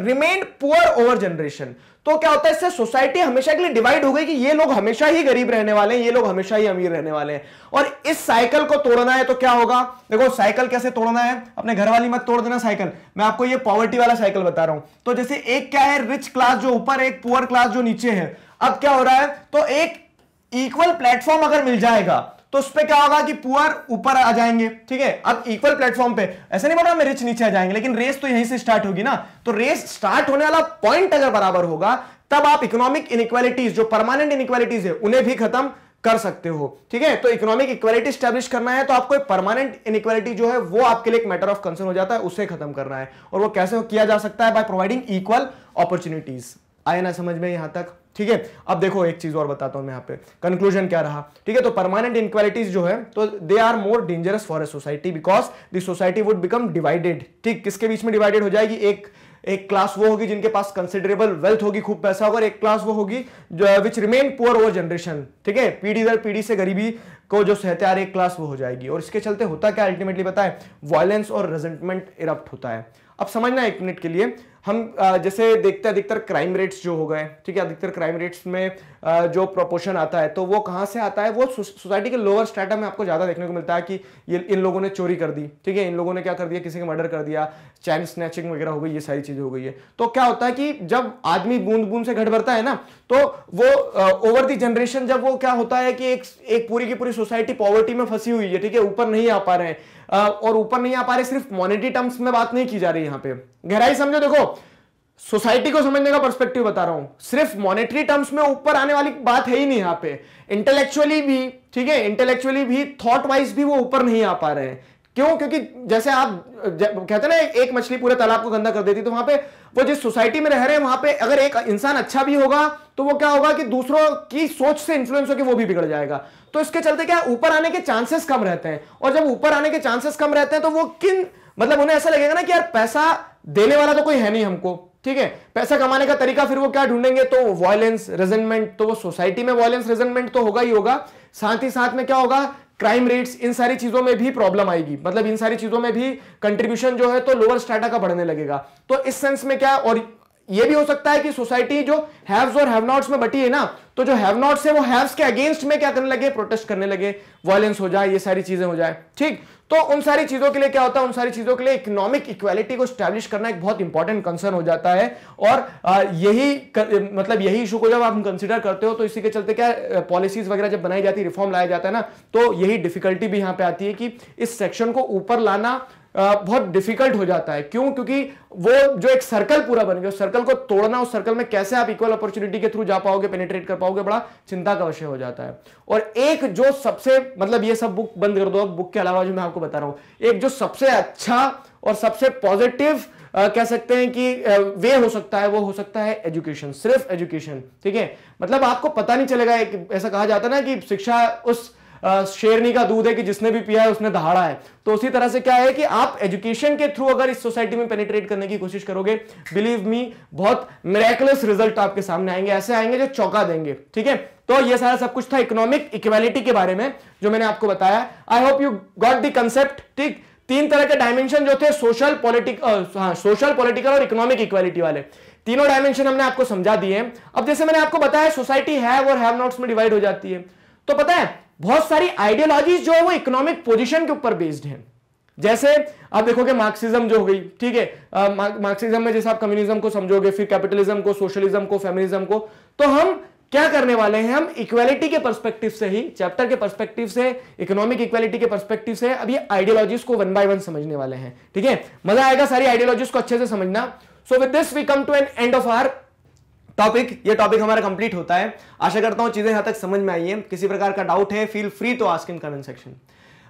remained poor over generation तो क्या होता है, इससे society हमेशा के लिए डिवाइड हो गई कि ये लोग हमेशा ही गरीब रहने वाले हैं, ये लोग हमेशा ही अमीर रहने वाले हैं। और इस साइकिल को तोड़ना है तो क्या होगा? देखो साइकिल कैसे तोड़ना है? अपने घर वाली मत तोड़ देना साइकिल मैं आपको ये पॉवर्टी वाला साइकिल बता रहा हूँ। तो जैसे एक क्या है रिच क्लास जो ऊपर एक पुअर क्लास जो नीचे है। अब क्या हो रहा है? तो एक इक्वल प्लेटफॉर्म अगर मिल जाएगा तो उस पर क्या होगा कि पुअर ऊपर आ जाएँगे, ठीक है? अब इक्वल प्लेटफॉर्म पे। ऐसे नहीं बोल रिच नीचे आ जाएँगे, लेकिन रेस तो यहीं से स्टार्ट होगी ना। तो रेस स्टार्ट होने वाला पॉइंट अगर बराबर होगा, तब आप इकोनॉमिक इनइक्वालिटीज जो परमानेंट इनइक्वालिटीज है, उन्हें भी खत्म कर सकते हो, ठीक है? तो इकोनॉमिक इक्वालिटी स्टैब्लिश करना है तो आपको परमानेंट इनइक्वालिटी जो है, वो आपके लिए एक मैटर ऑफ़ कंसर्न हो जाता है, उसे खत्म करना है। और वो कैसे किया जा सकता है? बाय प्रोवाइडिंग इक्वल अपॉर्चुनिटीज़ आए ना समझ में यहाँ तक? ठीक है? अब देखो, एक चीज़ और बताता हूँ मैं यहाँ पे। कंक्लूजन क्या रहा? ठीक है तो परमानेंट इनक्वालिटीज जो है तो they are more dangerous for a society because the society would become divided ठीक, किसके बीच में डिवाइडेड हो जाएगी? एक एक क्लास वो होगी जिनके पास कंसिडरेबल वेल्थ होगी, खूब पैसा होगा एक क्लास वो होगी which remain poor over generation ठीक है? पीढ़ी दर पीढ़ी से गरीबी को जो सहते आ रही, एक क्लास वो हो जाएगी। और इसके चलते होता क्या अल्टीमेटली बताए वायलेंस और रेजेंटमेंट इरप्ट होता है। अब समझना एक मिनट के लिए हम जैसे देखते हैं, अधिकतर क्राइम रेट्स जो हो गए, ठीक है, अधिकतर क्राइम रेट्स में जो प्रोपोर्शन आता है तो वो कहाँ से आता है? वो सोसाइटी के लोअर स्टेटम में आपको ज़्यादा देखने को मिलता है कि ये, इन लोगों ने चोरी कर दी, ठीक है, इन लोगों ने क्या कर दिया, किसी का मर्डर कर दिया चैन स्नैचिंग वगैरह हो गई, ये सारी चीज़ें हो गई है। तो क्या होता है कि जब आदमी बूंद बूंद से घट भरता है ना तो वो ओवर दी जनरेशन जब वो क्या होता है कि एक एक पूरी की पूरी सोसाइटी पॉवर्टी में फंसी हुई है, ठीक है, ऊपर नहीं आ पा रहे हैं और ऊपर नहीं आ पा रहे, सिर्फ़ मॉनिटरी टर्म्स में बात नहीं की जा रही यहाँ पे। गहराई समझो, देखो सोसाइटी को समझने का पर्सपेक्टिव बता रहा हूँ। सिर्फ़ मॉनेटरी टर्म्स में ऊपर आने वाली बात है ही नहीं यहाँ पे। इंटेलेक्चुअली भी, ठीक है? इंटेलेक्चुअली भी थॉट वाइज भी वो ऊपर नहीं आ पा रहे हैं। क्यों? क्योंकि जैसे आप कहते ना, एक मछली पूरे तालाब को गंदा कर देती तो वहाँ पे वो जिस सोसाइटी में रह रहे हैं, वहाँ पे अगर एक इंसान अच्छा भी होगा तो वो क्या होगा कि दूसरों की सोच से इंफ्लुएंस होकर वो भी बिगड़ जाएगा। तो इसके चलते क्या ऊपर आने के चांसेस कम रहते हैं? और जब ऊपर आने के चांसेस कम रहते हैं तो वो किन मतलब उन्हें ऐसा लगेगा ना कि यार पैसा देने वाला तो कोई है नहीं हमको। ठीक है? पैसा कमाने का तरीका फिर वो क्या ढूंढेंगे? तो वायलेंस रेजनमेंट तो वो सोसाइटी में वॉयलेंस रेजनमेंट तो होगा ही होगा। साथ ही साथ में क्या होगा? क्राइम रेट्स इन सारी चीज़ों में भी प्रॉब्लम आएगी। मतलब इन सारी चीज़ों में भी कंट्रीब्यूशन जो है तो लोअर स्टाटा का बढ़ने लगेगा। तो इस सेंस में क्या, और ये भी हो सकता है कि सोसाइटी जो हैव्स और हैव नॉट्स में बटी है ना तो जो हैव नॉट्स है वो हैव्स के अगेंस्ट में क्या करने लगे? प्रोटेस्ट करने लगे। वायलेंस हो जाए, ये सारी चीज़ें हो जाए। ठीक? तो उन सारी चीज़ों के लिए क्या होता है? उन सारी चीज़ों के लिए इकोनॉमिक इक्वालिटी को स्टैब्लिश करना एक बहुत इंपॉर्टेंट कंसर्न हो जाता है। और यही कर, मतलब यही इशू को जब आप कंसिडर करते हो तो इसी के चलते क्या पॉलिसीज़ वगैरह जब बनाई जाती है रिफॉर्म लाया जाता है ना तो यही डिफिकल्टी भी यहाँ पे आती है कि इस सेक्शन को ऊपर लाना बहुत डिफ़िकल्ट हो जाता है। क्यों? क्योंकि वो जो एक सर्कल पूरा बन गया, उस सर्कल को तोड़ना, उस सर्कल में कैसे आप इक्वल अपॉर्चुनिटी के थ्रू जा पाओगे पेनिट्रेट कर पाओगे, बड़ा चिंता का विषय हो जाता है। और एक जो सबसे मतलब ये सब बुक बंद कर दो, अब बुक के अलावा जो मैं आपको बता रहा हूँ, एक जो सबसे अच्छा और सबसे पॉजिटिव कह सकते हैं कि वे हो सकता है, वो हो सकता है एजुकेशन सिर्फ़ एजुकेशन ठीक है? मतलब आपको पता नहीं चलेगा ऐसा कहा जाता ना कि शिक्षा उस शेरनी का दूध है कि जिसने भी पिया है, उसने दहाड़ा है। तो उसी तरह से क्या है कि आप एजुकेशन के थ्रू अगर इस सोसाइटी में पेनिट्रेट करने की कोशिश करोगे बिलीव मी बहुत मेरेकुलस रिज़ल्ट आपके सामने आएँगे। ऐसे आएँगे जो चौंका देंगे, ठीक है? तो ये सारा सब कुछ था इकोनॉमिक इक्वालिटी के बारे में, जो मैंने आपको बताया। I hope you got the concept ठीक? तीन तरह के डायमेंशन जो थे सोशल पॉलिटिक हाँ सोशल पॉलिटिकल और इकोनॉमिक इक्वालिटी वाले। तीनों डायमेंशन हमने आपको समझा दिए अब जैसे मैंने आपको बताया सोसाइटी हैव और हैव नॉट्स में डिवाइड हो जाती है। तो पता है बहुत सारी आइडियोलॉजीज जो है, वो इकोनॉमिक पोजीशन के ऊपर बेस्ड है। जैसे आप देखोगे मार्क्सिज्म जो हो गई, ठीक है? मार्क्सिज्म में जैसे आप कम्युनिज्म को समझोगे, फिर कैपिटलिज्म को सोशलिज्म को फेमिनिज्म को तो हम क्या करने वाले हैं? हम इक्वालिटी के पर्सपेक्टिव से ही चैप्टर के पर्सपेक्टिव से इकोनॉमिक इक्वालिटी के पर्सपेक्टिव से अब ये आइडियोलॉजीज को वन बाय वन समझने वाले हैं, ठीक है? मज़ा आएगा सारी आइडियोलॉजीज को अच्छे से समझना। So with this we come to an end of our topic ये टॉपिक हमारा कंप्लीट होता है। आशा करता हूँ चीज़ें यहाँ तक समझ में आई है। किसी प्रकार का डाउट है feel free to ask in comment section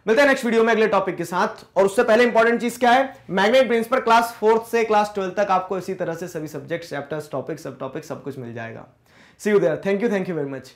मिलते हैं नेक्स्ट वीडियो में अगले टॉपिक के साथ। और उससे पहले इंपॉर्टेंट चीज़ क्या है? मैग्नेट ब्रेन्स पर क्लास फोर्थ से क्लास ट्वेल्थ तक आपको इसी तरह से सभी सब्जेक्ट चैप्टर्स टॉपिक सब टॉपिक सब कुछ मिल जाएगा। See you there thank you thank you very much